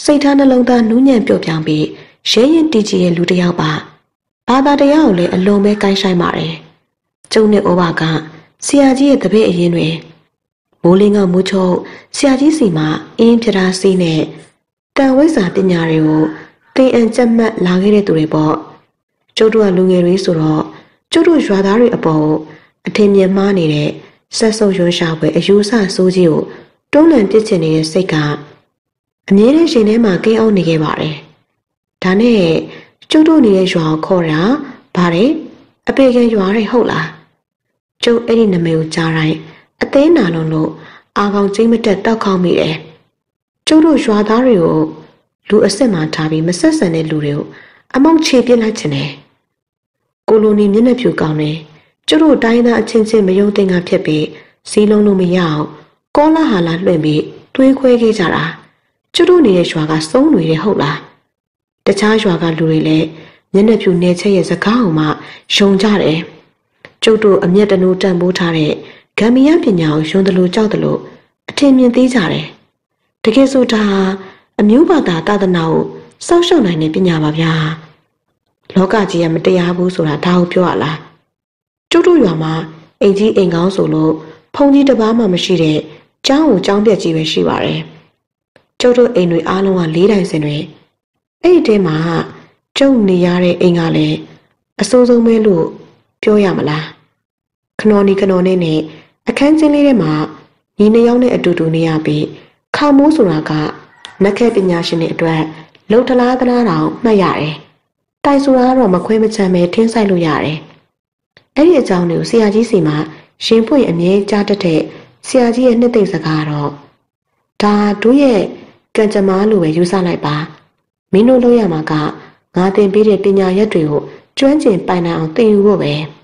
A: စိတ်ထားနှလုံးသားနူးညံ့ပျော့ပြောင်းပြီးရဲရင်တီကြီးရဲ့လူတစ်ယောက်ပါဘာသာတရားကိုလည်းအလုံးပဲကိုင်းဆိုင်ပါတယ်ကျုံနဲ့ဩဘာကဆရာကြီးရဲ့တပည့်အရင်တွင် မိုးလင်းကမိုးချုပ်ဆရာကြီးစီမှာအင်းပြတာစီးနဲ့တန်ဝိဇ္ဇာပညာတွေကိုသင်အံကြက်မှတ်လာခဲ့တဲ့သူတွေပေါ့ကျုပ်တို့ကလူငယ်တွေဆိုတော့ကျုပ်တို့ရွာသားတွေအပေါ်အထင်မြင်မှားနေတဲ့ဆက်ဆုပ်ရွှရှာပွဲအယူဆဆိုးကြီးကိုတွန်းလှန်ပစ်ချင်နေတဲ့စိတ်ကအမြဲတမ်းရှင်ထဲမှာကိန်းအောင်နေခဲ့ပါတယ်။ဒါနဲ့ကျုပ်တို့နေတဲ့ရွာကိုခေါ်တာဗါတယ်အပေကရွာတွေဟုတ်လား။ကျုပ်အဲ့ဒီနာမည်ကိုကြားတိုင်း အသေးနာလုံးလို့အာကောင်ကျိမ့်မတက်တောက်ခေါင်းမိတယ်။ကျုပ်တို့ရွာသားတွေကိုလူအစ်စ်မှထားပြီးမဆက်ဆံတဲ့လူတွေကိုအမောက်ချေပြစ်လိုက်ခြင်းနဲ့ကိုလိုနီမျက်နှာဖြူကောင်းတယ်ကျုပ်တို့တိုင်းသားအချင်းချင်းမယုံတင်ကဖြစ်ပြီးစီးလုံးလို့မရအောင်ကောလာဟာလာလွှင့်ပြီးတွေးခွဲခဲ့ကြတာကျုပ်တို့နေတဲ့ရွာကစုံးတွေဟုတ်လားတခြားရွာကလူတွေလည်းမျက်နှာဖြူနေချက်ရဲ့စကားအောင်မှယုံကြတယ်ကျုပ်တို့အမျက်တနူးတန်ဖိုးထားတဲ့ ဂမ်ဘီယာပညာကိုယွန်းတယ်လို့ကြောက်တယ်လို့အထင်မြင်သေးကြတယ်တကယ်ဆိုဒါအမျိုးဘာသာသာသနာကိုစောင့်ရှောက်နိုင်တဲ့ပညာပါဗျာလောကကြီးကမတရားဘူးဆိုတာဒါကိုပြောရလားကျုပ်တို့ရွာမှာအိမ်ကြီးအိမ်ကောင်းဆိုလို့ဖုန်ကြီးတစ်ပါးမှမရှိတဲ့ကျောင်းကိုကျောင်းပြက်ကြီးပဲရှိပါတယ်ကျုပ်တို့အိမ်တွေအားလုံးကလေးတိုင်စင်တွေအဲ့ဒီတဲမှာကျုပ်နေရတဲ့အိမ်ကလည်းအဆိုးဆုံးပဲလို့ပြောရမလားခနော်နီခနော်နေနဲ့ အခန်းချင်းလေးထဲမှာညီနှစ်ယောက်နဲ့အတူတူနေရပြီးခေါမိုးဆိုတာကနက်ခဲပညာရှင်တွေအတွက်လုံထလားသလားတောင်မှတ်ရတယ်။တိုင်ဆိုတာကတော့မခွဲမချမ်းပဲထင်းဆိုင်လို့ရတယ်။အဲ့ဒီအကြောင်းတွေကိုဆရာကြီးစီမှာရှင်ဖွင့်အမြဲကြားတတ်တဲ့ဆရာကြီးရဲ့နှစ်သိမ့်စကားတော့ဒါတို့ရဲ့ကံကြမ္မာလို့ပဲယူဆလိုက်ပါ။မင်းတို့လုပ်ရမှာကငါသင်ပေးတဲ့ပညာရက်တွေကိုကျွမ်းကျင်ပိုင်နိုင်အောင်သင်ယူဖို့ပဲ။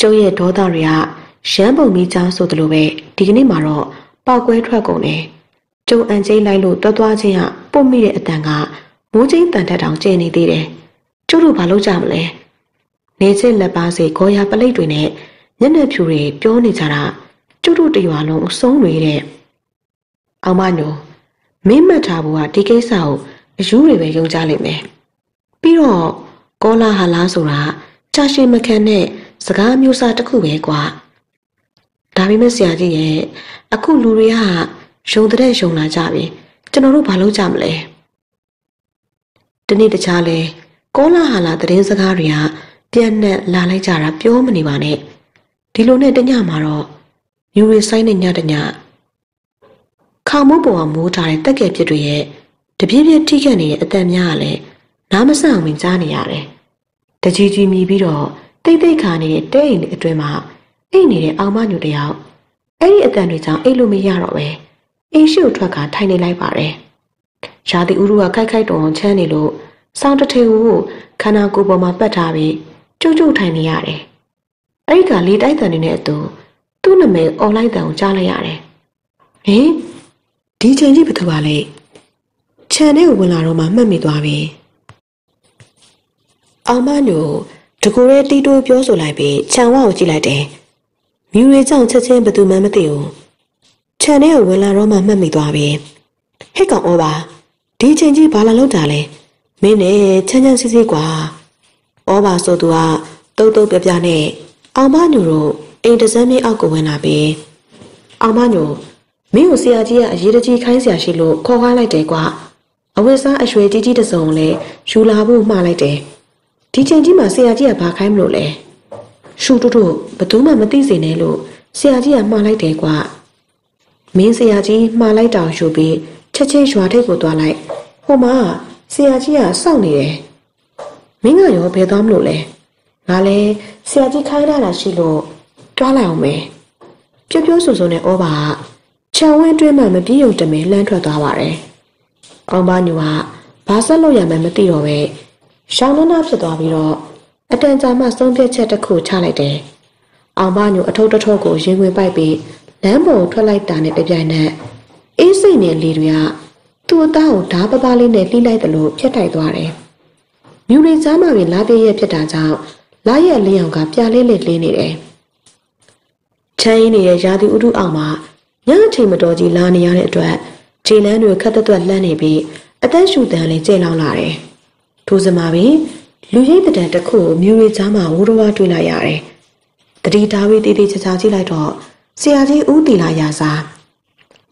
A: ကျုပ်ရဲ့ဒေါသတွေကရမ်းပုံမိချောင်းဆိုသလိုပဲဒီကနေ့မှာတော့ပောက်ကွဲထွက်ကုန်တယ်။ကျုံအန်ကျိလိုက်လို့တွတ်သွားခြင်းကပုတ်မိတဲ့အတန်ကမိုးချင်းတန်တက်တောင်ကျနေသေးတယ်။ကျုပ်တို့ဘာလုပ်ကြမလဲ။နေချင်းလက်ပါစေဂေါ်ရပလိတ်တွေနဲ့မျက်နှာဖြူတွေပြောနေကြတာကျုပ်တို့တရွာလုံးအဆုံးတွေတဲ့။အောင်မညိုမင်းမှတ်ထားဖို့ကဒီကိစ္စကိုအယူတွေပဲယုံကြလိမ့်မယ်။ပြီးတော့ကောလာဟာလားဆိုတာကြာရှည်မခံတဲ့ စကားမျိုးစားတစ်ခုပဲကွာ။ဒါပေမဲ့ဆရာကြီးရဲ့အခုလူတွေကယုံတဲ့ယုံလာကြပြီကျွန်တော်တို့ဘာလုပ်ကြမလဲဒီနေ့တခြားလဲကောလာဟာလာသတင်းစကားတွေကပြန့်နှံ့လာလိုက်ကြတာပြောမနေပါနဲ့ဒီလိုနဲ့တညမှာတော့ယူရီဆိုင်နဲ့ညတညခေါမိုးပေါ်ကမိုးထားတဲ့တက်ကဲပြစ်တွေရဲ့တပြည့်ပြည့်ထိခတ်နေတဲ့အတန်များကလည်းနားမဆန့်ဝင်ကြားနေရတယ်တကြီးကြီးမြည်ပြီးတော့ တိတ်တိတ်ခါနေတဲ့တဲအိမ်အတွင်းမှာအိတ်နေတဲ့အောင်မညိုတယောက်အဲ့ဒီအတန်တွေကြောင့်အိတ်လို့မရတော့ပဲအင်းရှိကိုထွက်ကထိုင်နေလိုက်ပါတယ်။ရာသီဥတုကခိုက်ခိုက်တုံအောင်ချမ်းနေလို့စောင်းတထေကိုခန္ဓာကိုယ်ပေါ်မှာပတ်ထားပြီးကျုပ်ကျုပ်ထိုင်နေရတယ်။အဲ့ဒီကလေတိုက်တန်နေတဲ့အတူသူ့နာမည်အွန်လိုင်းတန်ကိုကြားလိုက်ရတယ်။ဟင်ဒီချိန်ကြီးဘယ်သူပါလဲ။ခြံထဲကိုဝင်လာတော့မှမှတ်မိသွားပြီ။အောင်မညို တကူရဲတီတိုးပြောဆိုလိုက်ပြီးခြံဝါကိုကြည့်လိုက်တယ်မြူရီကြောင့်ချက်ချင်းဘသူမှမသိဘူးခြံထဲကိုဝင်လာတော့မှမှတ်မိသွားပြီဟဲ့ကောင်ဩပါဒီချိန်ကြီးဘာလာလောက်တာလဲမင်းနဲ့ချမ်းချမ်းစီးစီးကွာဩပါဆိုသူကတုတ်တုတ်ပြပြနဲ့အောင်မညူတို့အိမ်တစမ်းမြေအောက်ကိုဝင်လာပြီးအောင်မညူမင်းကိုဆရာကြီးကအရေးတကြီးခိုင်းဆရာရှိလို့ခေါ်ခိုင်းလိုက်တယ်ကွာအဝတ်စားအရွယ်ကြီးကြီးတစုံလည်းယူလာဖို့မှားလိုက်တယ် ဒီချိန်ကြီးမှာဆရာကြီးကဘာခိုင်းမလို့လဲရှူတူတူဘသူမှမသိစေနဲ့လို့ဆရာကြီးကမှားလိုက်တယ်ကွာမင်းဆရာကြီးမှားလိုက်တောင်ယူပြီးချက်ချင်းရွာထိပ်ကိုသွားလိုက်ဟိုမှာဆရာကြီးကစောင့်နေတယ်မင်းကရောဘယ်သွားမလို့လဲငါလဲဆရာကြီးခိုင်းလာတာရှိလို့တွားလိုက်အောင်မယ်ပြပြဆူဆူနဲ့ဩဘာခြံဝင်းတွင်းမှမပြေုံတမဲလှမ်းထွက်သွားပါတယ်အောင်ပါညူကဘာဆက်လို့ရမှန်းမသိတော့ပဲ ရှောင်းနှနာဖြစ်သွားပြီးတော့အတန်ကြာမှဆုံးဖြတ်ချက်တစ်ခုချလိုက်တယ်အောင်ပါညူအထုပ်တထုပ်ကိုရင်ဝင်ပိုက်ပြီးလမ်းပေါ်ထွက်လိုက်တာနဲ့တပြိုင်နက်အေးစိတ်နဲ့လေတွေကသူ့အသားကိုဓာပပလေးနဲ့လှိလိုက်တယ်လို့ဖြတ်တိုက်သွားတယ်မြူရီစားမှပဲလာပြည့်ရဲ့ဖြစ်တာကြောင့်လာရဲ့လင်းအောင်ကပြလေးလေးလင်းနေတယ်ချမ်းရင်းနေတဲ့ရာသီဥတုအောက်မှာညအချိန်မတော်ကြီးလာနေရတဲ့အတွက်ခြေလမ်းတွေခက်သက်သက်လှမ်းနေပြီးအသက်ရှူတန်လေးကျဲလောင်းလာတယ် ထိုစမှာပင်လူရိတ်တံတစ်ခုကိုမြူရီကြားမှာဝိုးတော်ဝါတွေ့လိုက်ရတယ်တတိတာဝေးတေးသေးချာချာကြည့်လိုက်တော့ဆရာကြီးဦးတီလာရာစာ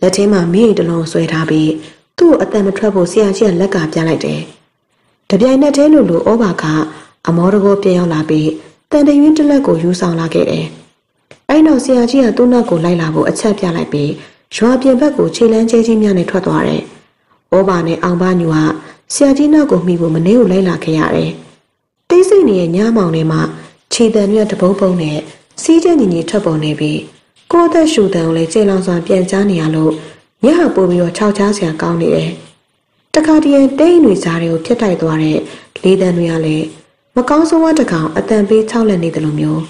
A: လက်ချင်းမှာမိအိမ်တလုံးဆွဲထားပြီးသူ့ကိုအတန်မထွက်ဖို့ဆရာကြီးကလက်ကပြလိုက်တယ်တပြိုင်နက်တည်းလိုလိုဩဘာကအမောတကောပြန်ရောက်လာပြီးတန်တရွင်းတစ်လက်ကိုယူဆောင်လာခဲ့တယ်အဲ့တော့ဆရာကြီးကသူ့နောက်ကိုလိုက်လာဖို့အချက်ပြလိုက်ပြီးရွာပြင်ဘက်ကိုခြေလမ်းကျဲကြီးများနဲ့ထွက်သွားတယ်။ဩဘာနဲ့အောင်ပါညူက ဆရာကြီးနောက်ကိုမှီဖို့မနေကိုလိုက်လာခဲ့ရတယ်။တိတ်ဆိတ်နေတဲ့ညမောင်ထဲမှာခြေတံတွေကတပုံးပုံးနဲ့စီးကျညီညီထွက်ပေါ်နေပြီးကိုအသက်ရှူတံကိုလည်းကျေလောင်စွာပြန်ကြားနေရလို့ညဟာပို့ပြီးတော့ခြောက်ချားစရာကောင်းနေတယ်။တခါတည်းတိတ်တွေစားတွေကိုဖြစ်တိုက်သွားတဲ့လေးတန်းတွေကလည်းမကောင်းဆုံးဝတကောင်အတန်ပေးခြောက်လက်နေတယ်လို့မျိုး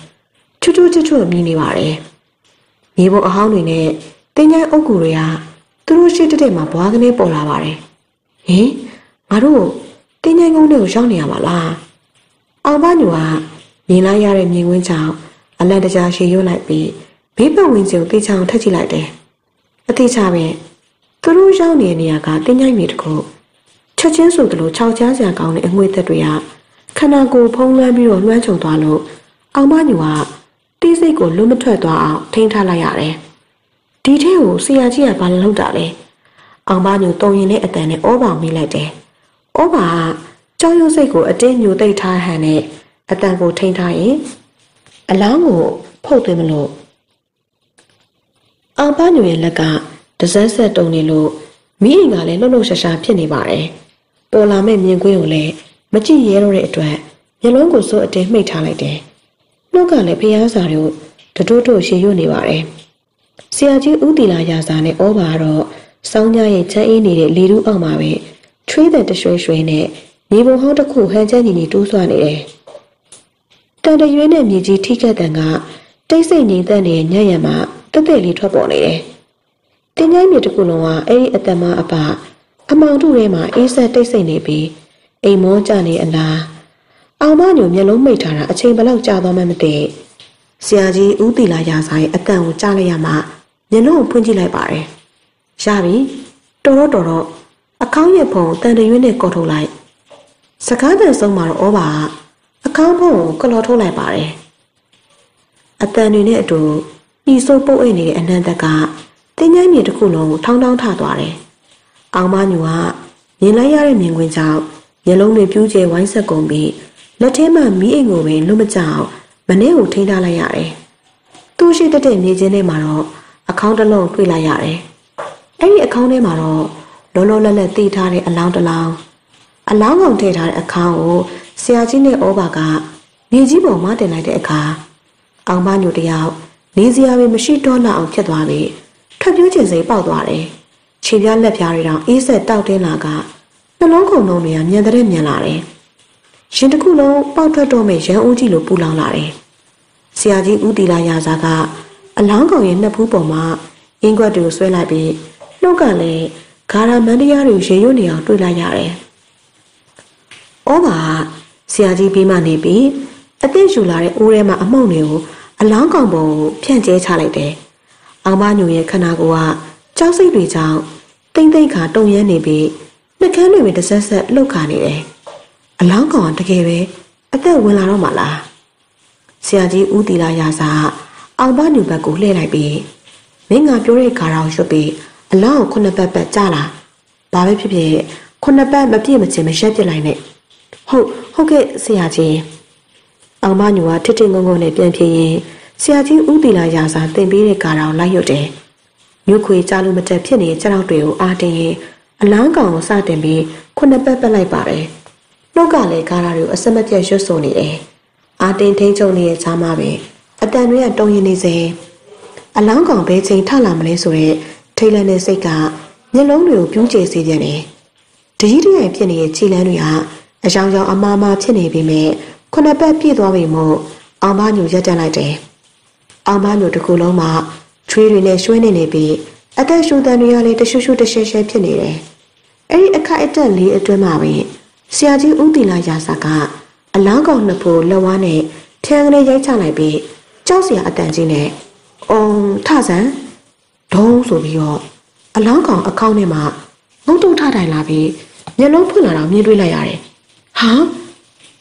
A: ချွတ်ချွတ်ချွတ်ချွတ်မြည်နေပါတယ်။မြေပုံအဟောင်းတွေနဲ့တင်းချိုင်းအုပ်ကူတွေကသူတို့ရှိတဲ့မှာဘွားကနေပေါ်လာပါတယ်။ဟင် ငါတို့တင်းချိုင်းကုန်းတွေကိုရောက်နေရမှာလား။အောင်ပါညူကမြင်လိုက်ရတဲ့မြင်ကွင်းကြောင့်အလန့်တကြားရှည်ရွတ်လိုက်ပြီးဘေးပတ်ဝန်းကျင်ကိုတေချောင်ထက်ကြည့်လိုက်တယ်။အသေးချပဲသူတို့ရောက်နေတဲ့နေရာကတင်းချိုင်းမြေတစ်ခုချက်ချင်းဆိုသလိုခြောက်ချားစရာကောင်းတဲ့အငွေသက်တွေကခန္ဓာကိုယ်ဖုံးလွှမ်းပြီးတော့လွှမ်းခြုံသွားလို့အောင်မညူကတီးစိတ်ကိုလွတ်မထွက်သွားအောင်ထိန်းထားလိုက်ရတယ်။ဒီထဲကိုဆရာကြီးကဘာလုပ်တာလဲ။အောင်မညူတုံရင်နဲ့အတန်နဲ့ဩဘာမိလိုက်တယ်။ ဩဘာကကြောက်ရွံ့စိတ်ကိုအတင်းညူသိပ်ထားဟန်နဲ့အတန်ကိုထိန်းထားရင်အလောင်းကိုဖုတ်သွင်းမလို့အောင်မညူရဲ့လက်ကတစက်ဆက်တုံနေလို့မိအိမ်ကလည်းလှုပ်လှုပ်ရှားရှားဖြစ်နေပါတယ်။ပေါ်လာမဲ့မြင်ကွင်းကိုလည်းမကြည့်ရဲတော့တဲ့အတွက်မျက်လုံးကိုစိုးအတင်းမှိတ်ထားလိုက်တယ်။နှုတ်ကလည်းဖျားစာတို့တတိုးတို့ရှည်ရွနေပါတယ်။ဆရာကြီးဦးတီလာရာစာနဲ့ဩဘာတော့စောင်းကြရဲ့ချမ်းအေးနေတဲ့လေတူးအောက်မှာပဲ ချွေးတဲ့တရွှဲရွှဲနဲ့မြေပုံဟောင်းတစ်ခုဟန်ချမ်းညီညီတိုးဆွနေတယ်။တန်တရွေးနဲ့မြေကြီးထိခတ်တဲ့ကတိတ်ဆိတ်ငြိမ်သက်နေတဲ့ညံ့ရံမှာတက်တက်လေးထွက်ပေါ်နေတယ်။တင်းချိုင်းမြေတစ်ခုလုံးကအဲ့ဒီအတမအပအမောင်တို့ထဲမှာအေးဆက်တိတ်ဆိတ်နေပြီးအိမ်မောကြနေအလားအောင်မညိုမျက်လုံးမိတ်ထားတာအချိန်ဘယ်လောက်ကြာသွားမှမသိဆရာကြီးဦးတီလာရာစာရဲ့အကန့်ကိုကြားလိုက်ရမှမျက်လုံးကိုဖွင့်ကြည့်လိုက်ပါတယ်ရပြီတော်တော့တော်တော့ အကောင်းရဲ့ဖုံတန်တရွေးနဲ့ကော်ထုတ်လိုက်စကားတန်ဆုံးမှာတော့ဩဘာအကောင်းဖုံကိုကလော်ထုတ်လိုက်ပါတယ်အတန်တွေနဲ့အတူညီဆိုးပုတ်အိတ်နေတဲ့အနန္တကတင်းချိုင်းမြေတစ်ခုလုံးကိုထောင်းထောင်းထသွားတယ်အောင်မညူကမြင်လိုက်ရတဲ့မြင်ကွင်းကြောင့်မျက်လုံးတွေပြူးကျဲဝိုင်းဆက်ကုန်ပြီးလက်ထဲမှာမီးအိမ်ကိုပင်လွတ်မကြောက်မနေ့ကိုထိန်းထားလိုက်ရတယ်။သူ့ရှိတဲ့မြေချင်းထဲမှာတော့အခေါင်းတစ်လုံးတွေ့လိုက်ရတယ်။အဲ့ဒီအခေါင်းထဲမှာတော့ လောလောလတ်လတ်တည်ထားတဲ့အလောင်းတစ်လောင်းအလောင်းကောင်ထည့်ထားတဲ့အခေါင်းကိုဆရာကြီးနဲ့ဩဘာကမြေကြီးပေါ်မှာတင်လိုက်တဲ့အခါအောင်မညိုတယောက်နေစရာပဲမရှိတော့လောက်အောင်ဖြစ်သွားပြီးထွက်ပြေးခြင်းစိတ်ပေါက်သွားတယ်။ခြေပြားလက်ပြားတွေတောင်အေးဆက်တောက်တင်းလာကနှလုံးခုန်လုံးတွေကမြန်တဲ့မြန်လာတယ်။ရင်တစ်ခုလုံးပေါက်ထွက်တော့မဲ့ရန်ဦးကြီးလိုပူလောင်လာတယ်။ဆရာကြီးဦးတီလာရာဇာကအလောင်းကောင်ရဲ့နှစ်ဖူးပေါ်မှာအင်းကွက်တွေကိုဆွဲလိုက်ပြီးနှုတ်ကလည်း ဂါရမန်တရားတွေရေရွတ်နေအောင်တွေ့လိုက်ရတယ်။ဩဘာဆရာကြီးပြီးမှနေပြီးအသစ်ယူလာတဲ့အိုးထဲမှာအမှုန့်တွေကိုအလောင်းကောင်ပုံကိုဖြန့်ကျဲချလိုက်တယ်။အောင်မညိုရဲ့ခန္ဓာကိုယ်ကကြောက်စိတ်တွေကြောင့်တိမ့်တိမ့်ခါတုံရမ်းနေပြီးနှကန်းတွေပဲတစ်ဆက်ဆက်လှုပ်ခါနေတယ်။အလောင်းကောင်ကတကယ်ပဲအသက်ဝင်လာတော့မှလား။ဆရာကြီးဦးတီလာရာစာအောင်မညိုဘက်ကိုလှည့်လိုက်ပြီးမင်းငါပြောတဲ့ခါတော်ရွတ်ပြီး အလောင်းကိုခုနှစ်ပတ်ပတ်ကြလာ။ဘာပဲဖြစ်ဖြစ်ခုနှစ်ပတ်မပြည့်မချင်းမရက်ပြစ်လိုက်နဲ့။ဟုတ်ဟုတ်ကဲ့ဆရာကြီး။အောင်မညူကထစ်ထစ်ငုံငုံနဲ့ပြန်ပြေးရင်ဆရာကြီးဦးတီလာရာစာတင်ပေးတဲ့ကာတော်လိုက်ရွတ်တယ်။မြို့ခွေကြားလို့မတက်ဖြစ်နေတဲ့ကြောက်တွေကိုအားတင်ရင်အလောင်းကောင်ကိုစတင်ပြီးခုနှစ်ပတ်ပတ်လိုက်ပါတယ်။နှုတ်ကလည်းကားရာတွေကိုအစမပြတ်ရွတ်ဆိုနေတယ်။အားတင်ထိန်ချုံနေတဲ့ချားမှာပဲအတန်တွေကတုံရင်နေစေအလောင်းကောင်ဘဲချိန်ထလာမလဲဆိုတော့ ထိတ်လန့်တဲ့စိတ်ကမျက်လုံးတွေကိုပြူးကျစေပြန်တယ်။တကြီးတရိုင်ဖြစ်နေတဲ့ခြေလမ်းတွေကအယောင်ယောင်အမားမာဖြစ်နေပေမဲ့ခုနှစ်ပတ်ပြည့်သွားပြီမို့အောင်မညိုရက်တက်လိုက်တယ်။အောင်မညိုတစ်ခုလုံးမှာချွေးတွေနဲ့ရွှဲနေနေပြီးအသက်ရှူတန်တွေကလည်းတရှူရှူတရှဲရှဲဖြစ်နေတယ်။အဲ့ဒီအခိုက်အတန့်လေးအတွင်းမှာပဲဆရာကြီးဦးတီလာရာစာကအလောင်းကောင်နှစ်ဖို့လက်ဝါးနဲ့ထန်းကလေးရိုက်ချလိုက်ပြီးကြောက်စရာအတန်ကြီးနဲ့အုံထဆန် ဒုံးဆိုပြီးတော့အလောင်းကောင်အကောင့်ထဲမှာငုံတုံထထိုင်လာပြီးမျက်လုံးဖွင့်လာတော့မြင်တွေ့လိုက်ရတယ်။ဟာ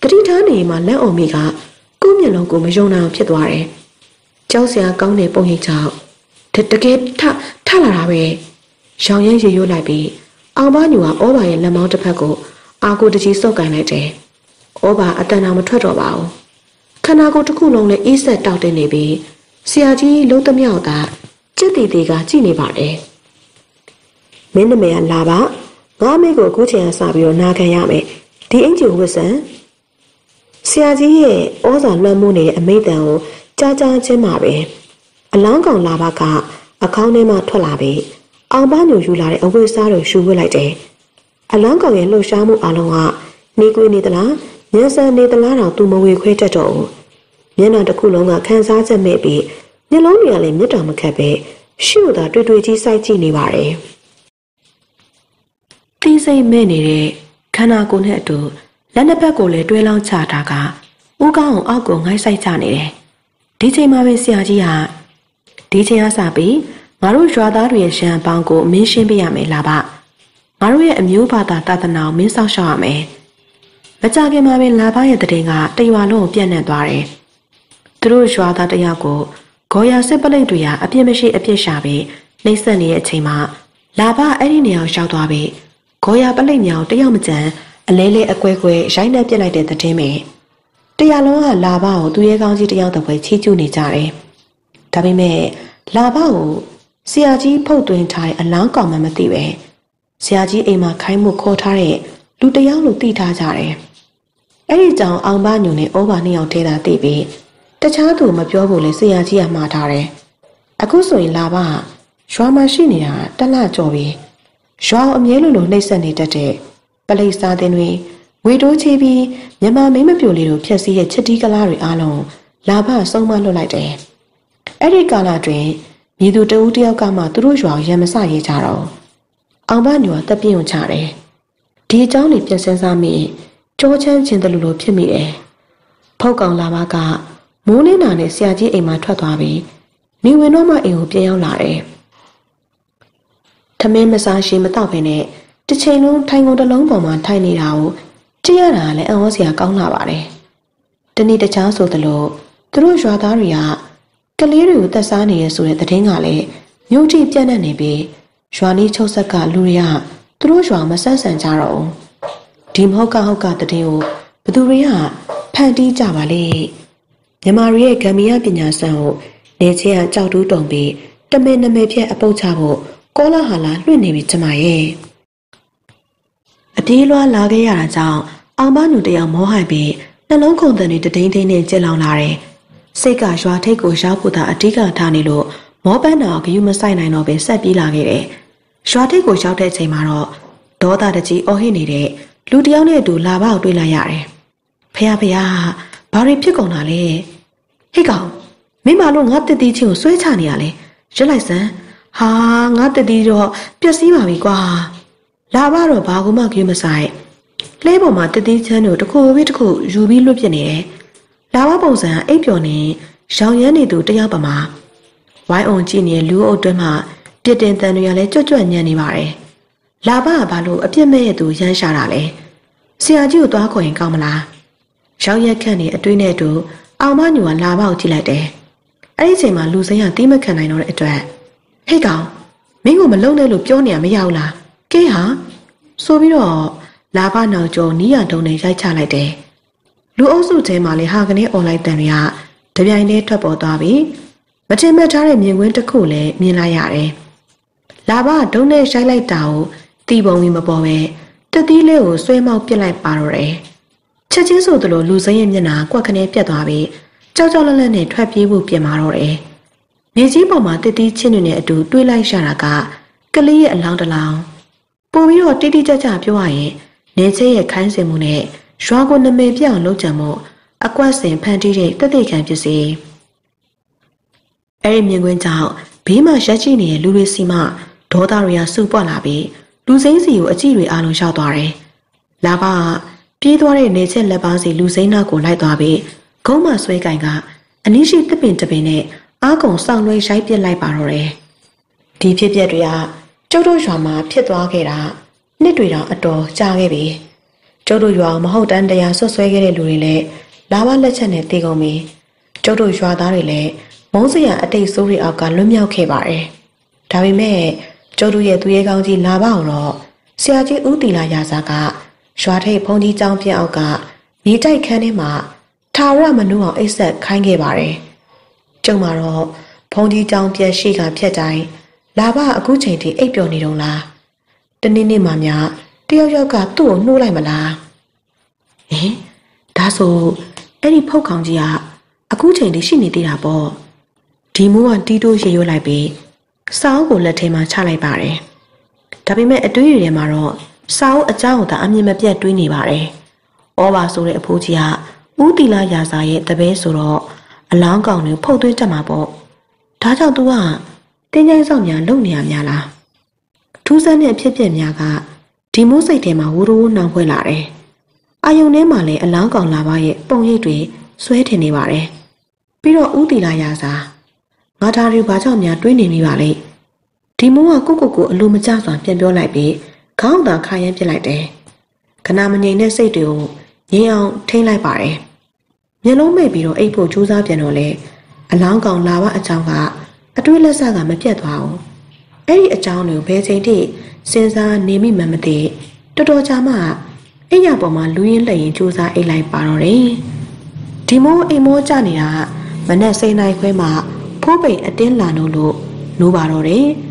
A: တတိထားနေမှလက်အောင်မိကကိုယ့်မျက်လုံးကိုမယုံနိုင်အောင်ဖြစ်သွားတယ်။ကြောက်စရာကောင်းတဲ့ပုံရိပ်ကြောင့်တကယ်ထထလာတာပဲ။ရောင်ရဲရေရွတ်လိုက်ပြီးအောင်ပါညူကဩဘာရဲ့လက်မောင်းတစ်ဖက်ကိုအာကိုတကြီးစော့ကန်လိုက်တယ်။ဩဘာအတန်တော်မထွက်တော့ပါဘူး။ခန္ဓာကိုယ်တစ်ခုလုံးလည်းအေးဆက်တောက်တင်နေပြီးဆရာကြီးလုံးသမြောက် ကကြက်တီတီကကြည်နေပါတယ်။မင်းနမေကလာပါငါမေကိုအခုချိန်ကစပြီးတော့နာခံရမယ်။ဒီအင်ဂျီဝစ်ဆန်ဆရာကြီးရဲ့ဩဇာလွှမ်းမိုးနေတဲ့အမိန့်တန်ကိုကြားကြားချင်းမှာပဲအလောင်းကောင်လာဘကအခေါင်းထဲမှာထွက်လာပြီးအောင်ပန်းညူယူလာတဲ့အဝတ်စားတွေရှူဝတ်လိုက်တယ်အလောင်းကောင်ရဲ့လှုပ်ရှားမှုအလုံးကနေကွေးနေသလားညံဆန်နေသလားတော့သူမဝေခွဲတတ်တော့ဘူးမျက်နှာတစ်ခုလုံးကခန်းစားချက်မဲ့ပြီး မျက်လုံးတွေကလည်းမြတ်တော်မခတ်ပဲရှုတာတွေ့တွေ့ကြီးစိုက်ကြည့်နေပါတယ်တီးစိတ်မဲ့နေတဲ့ခန္ဓာကိုယ်နဲ့အတူလက်နှစ်ဖက်ကိုလည်းတွဲလောင်းချတာကဦးကောင်းအောင်အောက်ကိုငိုင်းဆိုင်ချနေတယ်။ဒီချိန်မှာပဲဆရာကြီးဟာဒီချိန်အစပြီးငါတို့ရွာသားတွေရဲ့ရှမ်းပေါင်းကိုမင်းရှင်းပေးရမယ်လားဗျ။ငါတို့ရဲ့အမျိုးဘာသာတာသနာကိုမင်းဆောက်ရှောက်ရမယ်။မကြခင်မှာပဲလာဘရဲ့တည်ငါတရွာလုံးကိုပြန့်နှံ့သွားတယ်။သူတို့ရွာသားတယောက်ကို ဂေါ်ရစစ်ပလိတ်တွေဟာအပြစ်မရှိအပြစ်ရှာပြီးနှိမ့်ဆက်နေတဲ့အချိန်မှာလာဘအဲ့ဒီနေရာကိုရှောက်သွားပြီးဂေါ်ရပလိတ်မြောင်တယောက်မကြမ်းအလဲလဲအကွဲကွဲရိုက်နှက်ပြစ်လိုက်တဲ့သတင်းပဲတရားလုံးကလာဘကိုသူရဲကောင်းကြီးတယောက်တပွဲချီးကျူးနေကြတယ်ဒါပေမဲ့လာဘကိုဆရာကြီးဖုတ်သွင်းထားတဲ့အလောင်းကောင်မှမသိပဲဆရာကြီးအိမ်မှာခိုင်းမှုခေါ်ထားတဲ့လူတယောက်လို့သိထားကြတယ်အဲ့ဒီကြောင့်အောင်ပါညုံနဲ့ဩဘာနှစ်ယောက်ထဲသာသိပြီး တခြားသူမပြောဖို့လဲဆရာကြီးကမှားထားတယ်အခုဆိုရင်လာဘရွာမှာရှိနေတာတလကြော်ပြီးရွာအမြဲလိုလိုနှိပ်စက်နေတတ်တဲ့ပလိတ်စားတဲ့တွေငွေတိုးချေပြီးမြန်မာမင်းမပြိုလေးတို့ဖြက်စီးတဲ့ချစ်တီးကလားတွေအားလုံးလာဘဆုံးမလွတ်လိုက်တယ်။အဲ့ဒီကာလတွင်မြေသူတဦးတယောက်ကမှသူတို့ရွာရံမစရေးကြတော့အောင်မညွာတက်ပြင်းုံချတယ်။ဒီအကြောင်းတွေပြန်စင်းစားမိကြောချမ်းခြင်းတလူလိုဖြစ်မိတယ်။ဖောက်ကောင်လာဘက မိုးလင်းတာနဲ့ဆရာကြီးအိမ်မှာထွက်သွားပြီးနေဝင်တော့မှအိမ်ကိုပြန်ရောက်လာတယ်။ထမင်းမစားရှိမတော့ဘဲနဲ့တစ်ချိန်လုံးထိုင်ကုန်တစ်လုံးပေါ်မှာထိုင်နေတာကိုကြည့်ရတာလည်းအံ့ဩစရာကောင်းလာပါတယ်။တနေ့တခြားဆိုသလိုသူတို့ရွာသားတွေကကလေးတွေကိုတက်စားနေရဆိုတဲ့သတင်းကလည်းမြို့ထိပြန့်နှံ့နေပြီးရွာလေးချုပ်ဆက်ကလူတွေကသူတို့ရွာမဆက်ဆန်ကြတော့ဘူး။ဒီမဟုတ်ကဟုတ်ကတည်င်းကိုဘသူတွေကဖန်တီးကြပါလေ။ မြမာရီရဲ့ဂမ်ဘီယာပညာစံကိုနေချင်းကကြောက်တူးတုံပြီးတမင်နမဲဖြက်အပုတ်ချဖို့ကောလာဟာလာလွှင့်နေပြီကျမရဲ့။အပြေးလွှားလာခဲ့ရတာကြောင့်အောင်မနူတယောက်မောဟိုက်ပြီးနှလုံးခုန်တန်တွေတဒိန်းဒိန်းနဲ့ကျက်လောင်လာတယ်။စိတ်ကရွာထိတ်ကိုရောက်ဖို့သာအဓိကထားနေလို့မောပန်းတော်ဂယုမဆိုင်နိုင်တော့ပဲဆက်ပြေးလာခဲ့တယ်။ရွာထိတ်ကိုရောက်တဲ့အချိန်မှာတော့ဒေါသတကြီးအော်ဟစ်နေတဲ့လူတယောက်နဲ့အတူလာပေါက်တွေ့လိုက်ရတယ်။ဖះဖះ ဘာတွေဖြစ်ကုန်တာလဲ။ဟိတ်ကောင်မင်းမလို့ငါတက်တီးချင်းကိုဆွဲချနေရလဲ။ရွက်လိုက်စမ်းဟာငါတက်တီးတော့ပျက်စီးပါပြီကွာ။လာဘတော့ဘာကူမှကြွေးမဆိုင်လှဲပေါ်မှာတတိချမ်းတို့တစ်ခုပြီးတစ်ခုယူပြီးလွတ်ပြနေတယ်လာဘပုံစံအိပ်ပျော်နေရောင်ရမ်းနေသူတယောက်ပါမှာဝိုင်းအောင်ကြည့်နေတဲ့လူအုပ်တွင်းမှာပြစ်တင်တန်တွေကလည်းကြွကြွညံ့နေပါတယ်လာဘကဘာလို့အပြစ်မဲ့ရဲ့သူရမ်းရှာတာလဲဆရာကြီးကိုသွားခေါ်ရင်ကောင်းမလား ရောက်ရက်ခန့်နေအတွေးနဲ့တူအောင်မညူကလာဘကိုကြည့်လိုက်တယ်အဲ့ဒီအချိန်မှာလူစိမ်းကတီးမခံနိုင်တော့တဲ့အတွက်ဟေ့ကောင်မင်းကမလုံနဲ့လို့ပြောနေရမရဘူးလားကဲဟာဆိုပြီးတော့လာဘနောက်ကျော်နီးရတုံနဲ့ရိုက်ချလိုက်တယ်လူအုပ်စုထဲမှာလေဟာကနေအွန်လိုင်းတန်တွေကတပြိုင်တည်းထွက်ပေါ်သွားပြီးမထင်မှတ်ထားတဲ့မြင်ကွင်းတစ်ခုလည်းမြင်လိုက်ရတယ်လာဘဒုံနဲ့ရှိုက်လိုက်တာကိုတီးပုံကြီးမပေါ်ပဲတတိလေးကိုဆွဲမောက်ပစ်လိုက်ပါတော့တယ် ချက်ချင်းဆိုသလိုလူစိမ်းရဲ့မျက်နှာကွက်ခနဲပြတ်သွားပြီးကြောက်ကြောက်လန့်လန့်နဲ့ထွက်ပြေးဖို့ပြင်မာတော့တယ်မြေကြီးပေါ်မှာတစ်တီးချင်းတွေနဲ့အတူတွေးလိုက်ရှာတာကကလေးရဲ့အလောင်းတစ်လောင်းပို့ပြီးတော့တိတိကျကျပြောရရင်နေချဲရဲ့ခိုင်းစင်မှုနဲ့ရွာကိုနမေပြအောင်လုပ်ကြံမှုအကွက်စင်ဖန်တီးတဲ့တသက်ခံပစ္စည်းအဲ့ဒီမြင်ကွင်းကြောင့်ဘေးမှာရက်ချိနေတဲ့လူတွေစီမှဒေါသတွေကစုပွက်လာပြီးလူစိမ့်စီကိုအကြည့်တွေအားလုံးရောက်သွားတယ်။လာဘက ပြေးသွားတဲ့နေချက်လက်ပါစီလူစိမ့်နောက်ကိုလိုက်သွားပြီးဂုံးမဆွဲကင်ကအနီးရှိတစ်ပင်တစ်ပင်နဲ့အားကုံဆောင်လွှဲရိုက်ပစ်လိုက်ပါတော့တယ်။ဒီဖြစ်ပျက်တွေကကျုပ်တို့ရွာမှာဖြစ်သွားခဲ့တာနှစ်တွေတောင်အတော်ကြာခဲ့ပြီ။ကျုပ်တို့ရွာမဟုတ်တန်းတရားဆွဆွဲခဲ့တဲ့လူတွေလည်းလာဘလက်ချက်နဲ့တည်ကုန်ပြီ။ကျုပ်တို့ရွာသားတွေလည်းမုန်းစရာအတိတ်ဆိုးတွေအောက်ကလွတ်မြောက်ခဲ့ပါတယ်။ဒါပေမဲ့ကျုပ်တို့ရဲ့သူရဲကောင်းကြီးလာပါအောင်တော့ဆရာကြီးဦးတီလာရာဇာက ရွာထိပ်ဘုံကြီးကျောင်းပြအောက်ကမြေတိုက်ခန်းထဲမှာထာဝရမနုအောင်အိတ်ဆက်ခိုင်းခဲ့ပါတယ်။ကျုံမှာတော့ဘုံကြီးကျောင်းပြက်ရှိကဖြတ်တိုင်းလာဘအခုချိန်ထိအိပ်ပျော်နေတော့လား။တနေ့နေ့မှများတယောက်ယောက်ကသူ့ကိုနှိုးလိုက်မလား။ဟင်ဒါဆိုအဲ့ဒီဖုတ်ကောင်ကြီးကအခုချိန်ထိရှိနေသေးတာပေါ့။ဒီမိုးကတီးတိုးရေရွတ်လိုက်ပြီးစာအုပ်ကိုလက်ထဲမှာချလိုက်ပါတယ်။ဒါပေမဲ့အတွေးတွေထဲမှာတော့ စာအုပ်အကြောင်းကိုသာအမြင်မပြတ်တွေးနေပါတယ်။ဩဘာဆိုတဲ့အဖိုးကြီးကဦးတီလာရာစာရဲ့တပည့်ဆိုတော့အလောင်းကောင်တွေဖုတ်သွင်းတတ်မှာပေါ့။ဒါကြောင့် तू ကတင်းကျိုင်းဆောင်များလုံနေရများလား။ထူးဆန်းတဲ့အဖြစ်အပျက်များကဒီမိုးစိတ်ထဲမှာဝူရဝူနှောင်ဖွဲ့လာတယ်။အာယုန်ထဲမှာလည်းအလောင်းကောင်လာပါရဲ့ပုံရိပ်တွေဆွဲထင်နေပါတယ်။ပြီးတော့ဦးတီလာရာစာငါဒါရီဘာကြောင့်များတွေးနေမိပါလဲဒီမိုးကကိုကိုကိုအလိုမကျစွာပြန်ပြောလိုက်ပြီး ခေါင်းသာခါရမ်းပြစ်လိုက်တယ်ခဏမငြိမ်တဲ့စိတ်တွေကိုငြိမ်အောင်ထိမ့်လိုက်ပါတယ်မျက်လုံးမိတ်ပြီးတော့အိတ်ဖို့ကြိုးစားပြန်တော့လေအလောင်းကောင်လာဘအကြောင်းကအတွေးလက်ဆက်ကမပြတ်သွားဘူးအဲ့ဒီအကြောင်းတွေကိုဘယ်ချိန်ထိစဉ်းစားနေမိမှမသိတော်တော်ကြာမှအိမ်ရပေါ်မှာလူရင်းလက်ရင်ကြိုးစားအိတ်လိုက်ပါတော့တယ်ဒီမိုးအိမ်မိုးကြနေတာမနဲ့စိန်နိုင်ခွဲမှာဖိုးပိန်အတင်းလာလို့လို့နိုးပါတော့တယ်။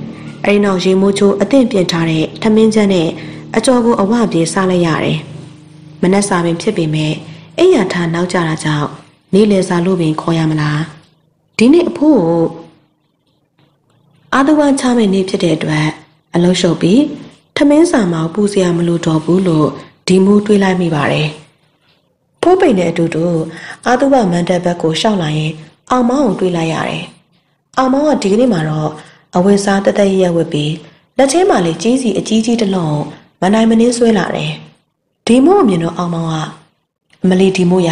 A: အဲဒီနောက်ရေမိုးချိုးအသင့်ပြင်ထားတဲ့ထမင်းချမ်းနဲ့အကျော်ကိုအဝပြေးစားလိုက်ရတယ်။မနက်စာပင်ဖြစ်ပေမဲ့အိယာထားနောက်ကြတာကြောင့်နေလေစာလို့ပင်ခေါ်ရမလား။ဒီနေ့အဖိုးကိုအာတဝချမဲ့နေဖြစ်တဲ့အတွက်အလုံးရှုပ်ပြီးထမင်းစာမောင်ပူစရာမလိုတော့ဘူးလို့ဒီမူတွေးလိုက်မိပါတယ်။ဖိုးပိန်နဲ့အတူတူအာတုဘမန်တက်ဘက်ကိုရှောက်လာရင်အောင်မောင်းကိုတွေးလိုက်ရတယ်။အောင်မောင်ကဒီကနေ့မှတော့ အဝတ်စားတသက်ရက်ဝတ်ပြီးလက်ချင်းမှလည်းကြီးစီအကြီးကြီးတစ်လုံးမနိုင်မနှင်းဆွဲလာတယ်။ဒီမို့အမြင်တော့အောင်မောင်ကအမလီဒီမို့ရ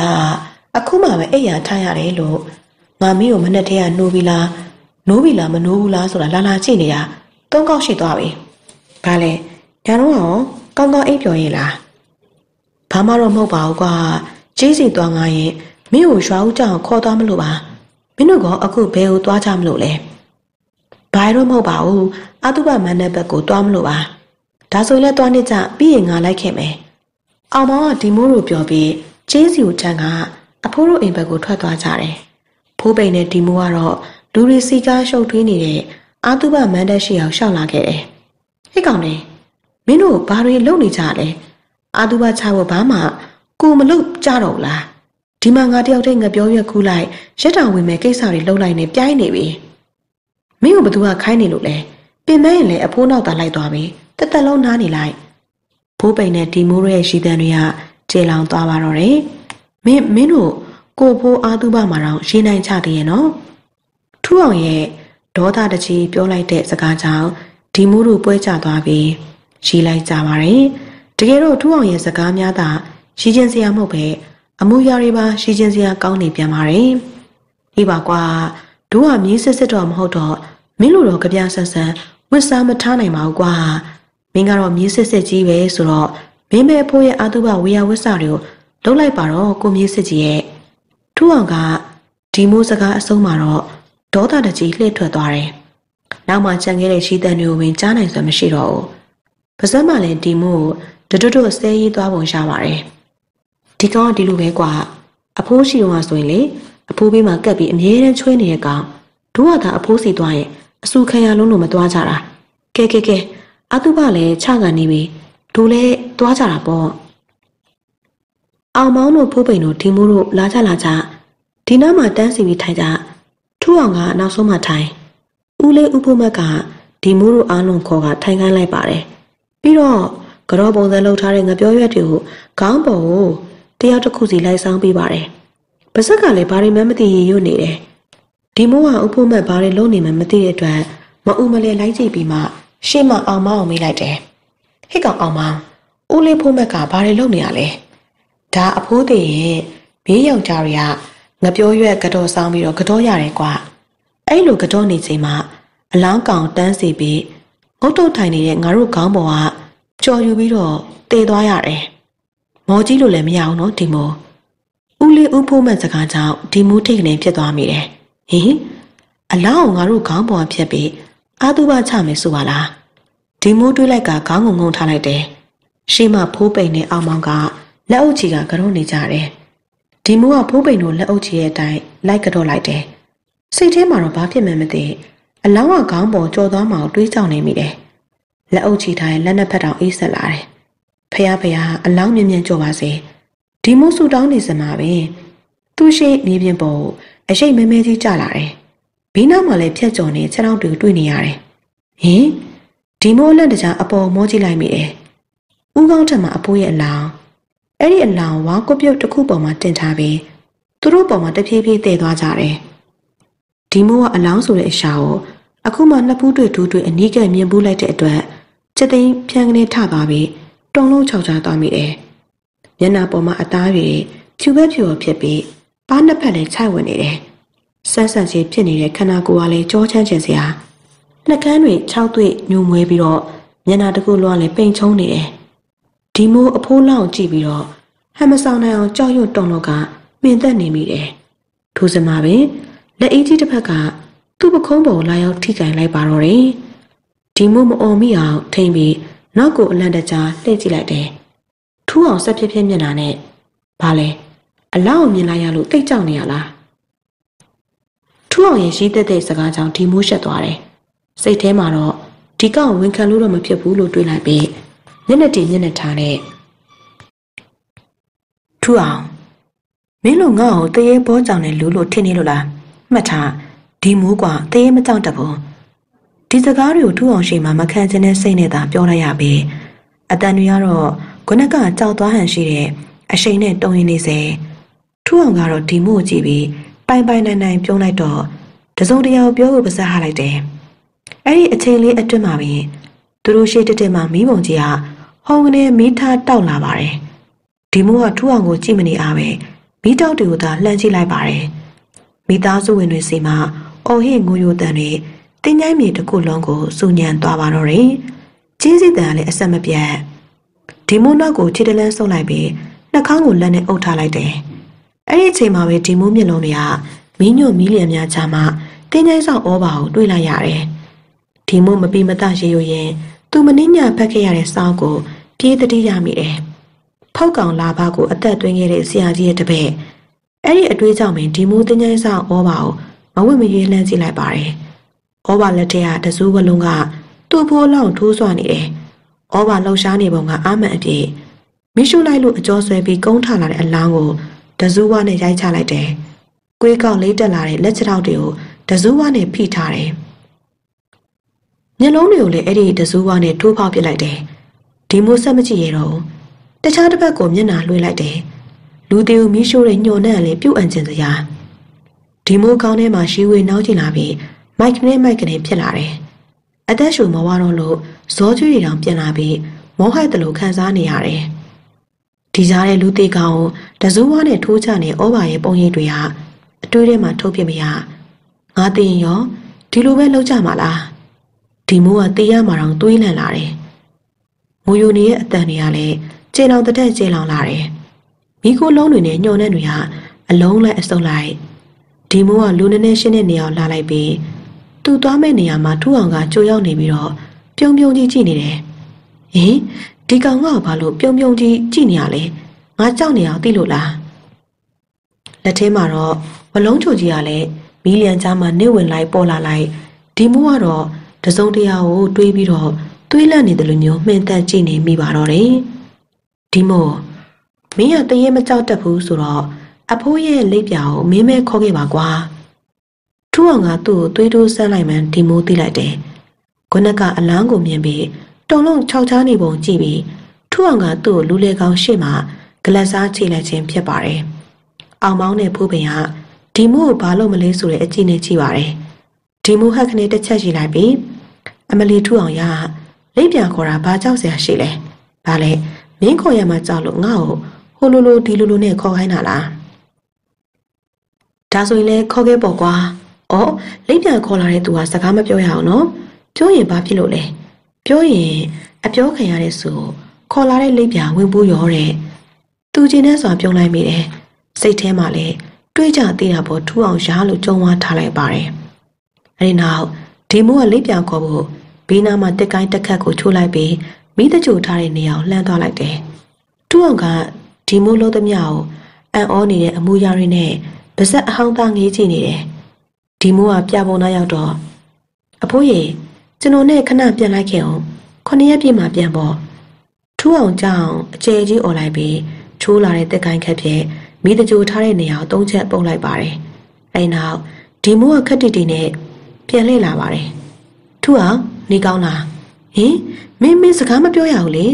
A: အခုမှပဲအိပ်ရာထားရတယ်လို့ငါမင်းကိုမနဲ့တည်းကနိုးပြီလားနိုးပြီလားမနိုးဘူးလားဆိုတာလာလာကြည့်နေတာသုံးကောက်ရှိသွားပြီ။ဘာလဲညာတော့ကောင်းကောင်းအိပ်ပျော်ရင်လား။ဘာမှတော့မဟုတ်ပါဘူးကွာ။ကြီးစီသွားငါရင်မင်းကိုရွာဦးကြောင်ခေါ်သွားမလို့ပါ။မင်းတို့ကအခုဘယ်ကိုသွားကြမလို့လဲ ဘာတော့မဟုတ်ပါဘူးအတုပမန်တဲ့ဘက်ကိုသွားမလို့ပါဒါဆိုလဲသွားနေကြပြီးရင်ငါလိုက်ခဲ့မယ်အောင်မောင်ကဒီမိုးတို့ပြောပြီးကျေးစီကိုချမ်းကအဖိုးတို့အိမ်ဘက်ကိုထွက်သွားကြတယ်ဖိုးပိန်နဲ့ဒီမိုးကတော့လူတွေစီကားရှုပ်ထွေးနေတဲ့အာတုပမန်တက်ရှိအောင်ရှောက်လာခဲ့တယ်ဟိတ်ကောင်နေမင်းတို့ဘာတွေလုပ်နေကြလဲအာတုပချဖို့ဘာမှကိုမလုပ်ကြတော့လားဒီမှာငါတယောက်တည်းငါပြောရက်ကူးလိုက်ရက်တောင်ဝင်မဲ့ကိစ္စတွေလှုပ်လိုက်နေပြိုင်းနေပြီ မင်းကဘသူကခိုင်းနေလို့လဲပင်မရင်လည်းအဖိုးနောက်သာလိုက်သွားပြီတက်တက်လုံးနားနေလိုက်ဖိုးပိန်နဲ့ဒီမိုးရဲ့ရှိတန်တွေကကျေလောင်သွားပါတော့တယ်မင်းမင်းတို့ကိုဖိုးအားသူပမှာတော့ရေးနိုင်ချသေးရဲ့နော်ထူအောင်ရဲ့ဒေါသတကြီးပြောလိုက်တဲ့စကားကြောင့်ဒီမိုးတို့ပွဲကျသွားပြီးရေးလိုက်ကြပါတယ်တကယ်တော့ထူအောင်ရဲ့စကားများသာရှိချင်းစရာမဟုတ်ပဲအမှုရာတွေပါရှိချင်းစရာကောင်းနေပြန်ပါတယ်။ဤပါကွာတို့ကမြင်းစစ်စစ်တော့မဟုတ်တော့ မင်းတို့တော့ကြပြဆန်းဆန်းဝစ်စားမထားနိုင်ပါဘူးကွာ။မင်းကတော့မြင်းစစ်စစ်ကြီးပဲဆိုတော့မင်းမဲဖိုးရဲ့အာတုဘဝေယဝစ်စာတွေကိုလှုပ်လိုက်ပါတော့ကိုမြင်းစစ်ကြီးရဲ့ထူအောင်ကဒီမိုးစကားအဆုံးမှာတော့ဒေါသတကြီးလှည့်ထွက်သွားတယ်။နောက်မှကြံခဲ့တဲ့ရှိတဲ့မျိုးဝင်ကြားနိုင်စွာမရှိတော့ဘူး။ပါစက်မှလည်းဒီမိုးကိုတွတ်တွတ်ဆဲရေးသွားပုံရပါတယ်။ဒီကောင်ကဒီလိုပဲကွာအဖိုးရှိတော့ဆိုရင်လေအဖိုးဘေးမှာကပ်ပြီးအမြဲတမ်းချွေးနေတဲ့ကောင်တို့ကသာအဖိုးစီသွားရင် အဆူခံရလုံးလို့မသွားကြတာ။ကဲကဲကဲအတုပလည်းချကန်နေပြီတို့လည်းသွားကြတာပေါ့။အောင်မောင်းတို့ဖိုးပိန်တို့ဒီမိုးတို့လာကြလာကြဒီနားမှာတန်းစီပြီးထိုင်ကြထူအောင်ကနောက်ဆုံးမှထိုင်ဦးလေးဦးဖို့မက်ကဒီမိုးတို့အားလုံးခေါ်ကထိုင်ခိုင်းလိုက်ပါတယ်ပြီးတော့ကြောပုံစံလှုပ်ထားတဲ့ငပြောရွက်တွေကိုခေါင်းပေါ်ကိုတယောက်တစ်ခုစီလိုက်ဆောင်ပေးပါတယ်ပါဇက်ကလည်းဘာတွေမှမသိရရွတ်နေတယ် ဒီမိုးကဦးဖို့မက်ဘာတွေလုပ်နေမှမသိတဲ့အတွက်မအူမလဲလိုက်ကြည့်ပြီးမှရှေ့မှအောင်မအောင်မေးလိုက်တယ်ဟိတ်ကောင်အောင်မဦးလေးဖို့မက်ကဘာတွေလုပ်နေရလဲဒါအဖိုးသေးရဲ့ဘေးယောက်ျားတွေကငပြောရွက်ကတော့ဆောင်းပြီးတော့ကတော့ရတယ်ကွာအဲ့လိုကတော့နေချိန်မှာအလောင်းကောင်တန်းစီပြီးငုတ်တုတ်ထိုင်နေတဲ့ငါတို့ခေါင်းပေါ်ကကြော်ယူပြီးတော့တေသွားရတယ်မော်ကြီးလို့လည်းမရအောင်နော်ဒီမိုးဦးလေးဦးဖိုးမဲ့စကားကြောင့်ဒီမိုးထိတ်ကနေဖြစ်သွားမိတယ် ဟင်အလောင်းငါတို့ခေါင်းပေါ်ဖြတ်ပြီးအာသူဘချမယ်ဆိုပါလားဒီမိုးတွေးလိုက်ကခေါင်းငုံငုံထားလိုက်တယ်ရှေ့မှာဖိုးပိန်နဲ့အောင်မောင်ကလက်အုပ်ချီကကတော့နေကြတယ်ဒီမိုးကဖိုးပိန်တို့လက်အုပ်ချီရဲ့အတိုင်းလိုက်ကတော့လိုက်တယ်စိတ်ထဲမှာတော့ဘာဖြစ်မှန်းမသိအလောင်းကခေါင်းပေါ်ကြော်သွားမှတွေးကြောင်နေမိတယ်လက်အုပ်ချီထားတဲ့လက်နှစ်ဖက်တောင်အေးဆက်လာတယ်ဖះဖះအလောင်းမြင်မြန်ကြော်ပါစေဒီမိုးဆူတောင်းနေစမှာပဲသူရှိမြေပြင်ပေါ် အရှိတ်မဲမဲကြီးကျလာတယ်ဘီးနောက်မှာလည်းဖြတ်ကျော်နေခြေထောက်တွေတွေ့နေရတယ်ဟင်ဒီမိုးလက်တကြားအပေါ်မောကြည့်လိုက်မိတယ်ဦးကောင်းထက်မှာအဖိုးရဲ့အလောင်းအဲ့ဒီအလောင်းဝါကုတ်ပြုတ်တစ်ခုပေါ်မှာတင်ထားပြီးသူတို့ပေါ်မှာတဖြည်းဖြည်းတည်သွားကြတယ်။ဒီမိုးကအလောင်းဆိုတဲ့အရှာကိုအခုမှနှစ်ဖူးတွေ့ဒူးတွေ့အနီးကမြင်ပူးလိုက်တဲ့အတွက်ချက်သိမ်းဖြန်းကနေထသွားပြီးတုံလုံးချောက်ချသွားမိတယ်။မျက်နှာပေါ်မှာအသားတွေဖြူပဲဖြူဖြစ်ပြီး ပါးနှစ်ဖက်လည်းခြိုက်ဝင်နေတယ်။ဆန်းဆန်းချင်းဖြစ်နေတဲ့ခန္ဓာကိုယ်ကလည်းကြောချမ်းချင်စရာနှကန်းတွေခြောက်သွေ့ညှို့မွေးပြီးတော့မျက်နှာတစ်ခုလုံးလည်းပိန်ချုံနေတယ်။ဒီမိုးအဖိုးလောင်ကြည့်ပြီးတော့ဟမ်မဆောင်နိုင်အောင်ကြောက်ရွံ့တုံလို့ကမြင်သက်နေမိတယ်။ထိုစမှာပင်လက်အေးကြီးတစ်ဖက်ကသူ့ပခုံးပေါ်လာရောက်ထိကင်လိုက်ပါတော့တယ်။ဒီမို့မအော်မိအောင်ထိမ့်ပြီးနောက်ကိုအလန့်တကြားလှည့်ကြည့်လိုက်တယ်။ထူးအောင်ဆက်ဖြစ်ဖြစ်မျက်နှာနဲ့ဘာလဲ အလောက်ကိုမြင်လိုက်ရလို့တိတ်ကြောက်နေရလား။ထူးအောင်ရဲ့ရှိသက်တဲ့စကားကြောင့်ဒီမိုးရှက်သွားတယ်။စိတ်ထဲမှာတော့ဒီကောင်ဝန်ခံလို့တော့မဖြစ်ဘူးလို့တွေးလိုက်ပြီးမျက်နှာတည်မျက်နှာထားနဲ့ထူအောင်မင်းတို့ငါ့ကိုတရေဘောကြောင်နဲ့လူလို့ထင်နေလို့လားမှတ်ထားဒီမိုးကွာတရေမကြောက်တတ်ဘူးဒီစကားတွေကိုထူအောင်ရှိမှမခံချင်တဲ့စိတ်နဲ့သာပြောလိုက်ရပြီအတန်တွေကတော့ခုနကကြောက်သွားဟန်ရှိတဲ့အရှိန်နဲ့တုံရင်နေစေ ထူအောင်ကတော့ဒီမိုးကြည့်ပြီးပိုင်ပိုင်နိုင်နိုင်ပြုံးလိုက်တော့တစုံတရာပြောဖို့ပါစက်ဟလိုက်တယ်အဲ့ဒီအချိန်လေးအတွင်းမှာပင်သူတို့ရှိတက်တက်မှမီးပုံကြီးကဟောင်းကနေမီးထားတောက်လာပါတယ်ဒီမိုးကထူအောင်ကိုကြည့်မနေအားပဲမိတောက်တွေကိုသာလှမ်းကြည့်လိုက်ပါတယ်မိသားစုဝင်တွေစီမှာအော်ဟစ်ငိုယိုတန်တွေတင်းချိုင်းမြေတစ်ခုလုံးကိုစူညံသွားပါတော့တယ်ကျင်းစီတန်ကလည်းအဆက်မပြတ်ဒီမိုးနောက်ကိုခြေတလန်းဆုပ်လိုက်ပြီးနှာခေါင်းကိုလက်နဲ့အုပ်ထားလိုက်တယ် အဲ့ဒီအချိန်မှာပဲဒီမိုးမျက်လုံးတွေကမင်းညွတ်မီးလျံများချာမှတင်းချိုင်းဆောင်ဩဘာကိုတွေးလိုက်ရတယ်ဒီမိုးမပီမတရေရရင်သူမနှင်းညာဖက်ခဲ့ရတဲ့စောင်းကိုပြေးတတိရမိတယ်ဖောက်ကောင်လာဘကိုအသက်သွင်းခဲ့တဲ့ဆရာကြီးရဲ့တပည့်အဲ့ဒီအတွေးကြောင့်ပင်ဒီမူတင်းချိုင်းဆောင်ဩဘာကိုမဝင့်မရွေးလှမ်းကြည့်လိုက်ပါတယ်ဩဘာလက်ထက်ကတစိုးဝလုံးကသူ့ဖိုးလောင်ထိုးစွာနေတယ်ဩဘာလှောက်ရှားနေပုံကအာမန်အပြည့်မိရှုလိုက်လို့အကျော်ဆွဲပြီးကုန်းထလာတဲ့အလောင်းကို တဇူးဝါနဲ့ရိုက်ချလိုက်တယ်။ကွေးကောက်လေးတက်လာတဲ့လက်ချက်ထောက်တွေကိုတဇူးဝါနဲ့ဖိထားတယ်။မျက်လုံးတွေကိုလည်းအဲ့ဒီတဇူးဝါနဲ့ထိုးဖောက်ပစ်လိုက်တယ်။ဒီမိုးဆက်မကြည့်ရတော့ဘူးတခြားတစ်ဖက်ကိုမျက်နှာလွှဲလိုက်တယ်လူသေးကိုမီးရှို့တဲ့ညှို့နှံ့လေးပြုတ်အန်ကျင်စရာဒီမိုးကောင်းထဲမှာရှီဝေနှောင်းကျင်လာပြီးမိုက်ကနေမိုက်ကနေဖြစ်လာတယ်အသက်ရှူမဝါတော့လို့ဇောကျွေးတွေတောင်ပြန်လာပြီးမောဟိုက်တလို့ခံစားနေရတယ် ဒဒီကြားတဲ့လူသေးကောင်တစိုးဝါနဲ့ထိုးချနေဩဘာရဲ့ပုံရိပ်တွေဟာအတွေးထဲမှာထုတ်ပြမရငါသိရင်ရောဒီလိုပဲလောက်ကြမှာလားဒီမိုးကတေးရမှာတော့တွေးလန့်လာတယ်ငိုယိုနေရဲ့အတန်တွေကလည်းကျေလောင်တဲ့ကျေလောင်လာတယ်မိခိုးလုံးတွေနဲ့ညှော်တဲ့တွေဟာအလုံးလိုက်အစုံလိုက်ဒီမိုးကလူနေနေရှင်းတဲ့နေရာလာလိုက်ပြီးသူ့သွားမဲ့နေရာမှာထူအောင်ကကြိုရောက်နေပြီးတော့ပြုံပြုံကြီးကြည့်နေတယ်ဟင် ဒီကောင်ကဘာလို့ပြုံပြုံကြီးကြည့်နေရလဲငါကြောက်နေအောင်သိလို့လားလက်ထဲမှာတော့ဝလုံးချိုကြီးကလည်းမီလီယံကြားမှာနေဝင်လိုက်ပေါ်လာလိုက်ဒီမိုးကတော့တစုံတရာကိုတွေးပြီးတော့တွေးလန့်နေတယ်လို့မျိုးမှင်သက်ကြည့်နေမိပါတော့တယ်ဒီမိုးမင်းကတရေမကြောက်တတ်ဘူးဆိုတော့အဖိုးရဲ့လိပ်ပြာကိုမင်းမဲခေါ်ခဲ့ပါကွာထူအောင်ကသူ့ကိုသွေးတိုးဆန်းလိုက်မှန်ဒီမိုးသိလိုက်တယ်ခုနကအလန်းကိုမြင်ပြီး တုံလုံးခြောက်ချားနေပုံကြည့်ပြီးထူအောင်ကသူ့ကိုလူလေကောင်းရှေ့မှာဂလက်စားချိလိုက်ခြင်းဖြစ်ပါတယ်အောင်မောင်းတဲ့ဖိုးပင်ကဒီမိုးကိုဘာလို့မလဲဆိုတဲ့အကြည့်နဲ့ကြည့်ပါတယ်ဒီမိုးဟက်ခနဲ့တစ်ချက်ရှိလိုက်ပြီးအမလီထူအောင်ရလိပ်ပြန်ခေါ်တာဘာကြောက်စရာရှိလဲဘာလဲမင်းခေါ်ရမှာကြောက်လို့ငါ့ကိုဟိုလိုလိုဒီလိုလိုနဲ့ခေါ်ခိုင်းတာလားဒါဆိုရင်လည်းခေါ်ခဲ့ပေါ့ကွာ။အော်လိပ်ပြန်ခေါ်လာတဲ့သူကစကားမပြောရအောင်နော်။ပြောရင်ဘာဖြစ်လို့လဲ။ ပြောရင်အပြောခံရတဲ့ဆိုခေါ်လာတဲ့လိပ်ပြန်ဝင်ပူးရောတဲ့။သူချင်းနဲ့စွာပြုံးလိုက်မိတယ်။စိတ်ထဲမှာလည်းတွေးကြသေးတာပေါ်ထူအောင်ရားလို့ကြုံဝါထားလိုက်ပါတယ်။အဲဒီနောက်ဒီမိုးကလိပ်ပြန်ခေါ်ဖို့ဘေးနားမှာတက်ကိုင်းတက်ခတ်ကိုချိုးလိုက်ပြီးမိတကြိုထားတဲ့နေရာကိုလှမ်းသွားလိုက်တယ်။ထူအောင်ကဒီမိုးလုံးသမျှကိုအံ့ဩနေတဲ့အမူအရာတွေနဲ့ပါဇက်အဟောင်းသားငေးကြည့်နေတယ်။ဒီမိုးကပြပုံသားရောက်တော့အဖိုးရေ ကျွန်တော်နဲ့ခဏပြန်လိုက်ခဲ့အောင်ခုနှစ်ရက်ပြည့်မှပြန်ပေါ့ထူးအောင်ကြောင်အကျယ်ကြီးអော်လိုက်ပြီးချိုးလာတဲ့တက်ကိုင်းခက်ပြဲမိတကြိုထားတဲ့နေရာကိုသုံးချက်ပုတ်လိုက်ပါတယ်။အဲနောက်ဒီမိုးကခက်တီတီနဲ့ပြန်လှည့်လာပါတယ်။ထူးအောင်နေကောင်းလားဟင်မင်းမင်းစကားမပြောရဘူးလေ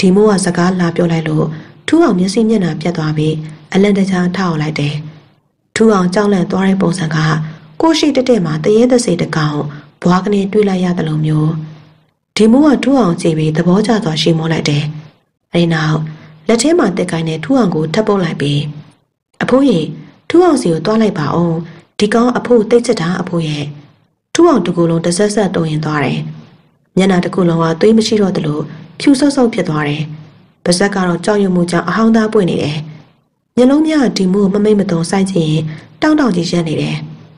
A: ဒီမိုးကစကားလာပြောလိုက်လို့ထူးအောင်မျက်စိမျက်နှာပြတ်သွားပြီးအလန့်တကြားထောက်လိုက်တယ်ထူးအောင်ကြောက်လန့်သွားတဲ့ပုံစံကကိုရှိတက်တက်မှာတရေသစေတကောင် ဘွားကနေတွေးလိုက်ရတယ်လို့မျိုးဒီမိုးကထူးအောင်ကြည့်ပြီးသဘောကျစွာရှိမောလိုက်တယ်အဲဒီနောက်လက်ထဲမှာတက်ကိုင်းနဲ့ထူးအောင်ကိုထပ်ပုတ်လိုက်ပြီးအဖိုးကြီးထူးအောင်စီကိုတွားလိုက်ပါအောင်ဒီကောင်အဖိုးတိတ်ချက်တာအဖိုးရဲ့ထူးအောင်တကူလုံးတဆက်ဆက်တုံရင်သွားတယ်မျက်နှာတစ်ခုလုံးကသွေးမရှိတော့သလိုဖြူဆော့ဆော့ဖြစ်သွားတယ်။ပါဇက်ကတော့ကြောက်ရွံ့မှုကြောင့်အဟောင်းသားပွင့်နေတယ်။မျက်လုံးများဒီမိုးမမိတ်မတုံစိုက်ချင်ရင်တောင်းတောင်းကြီးရက်နေတယ်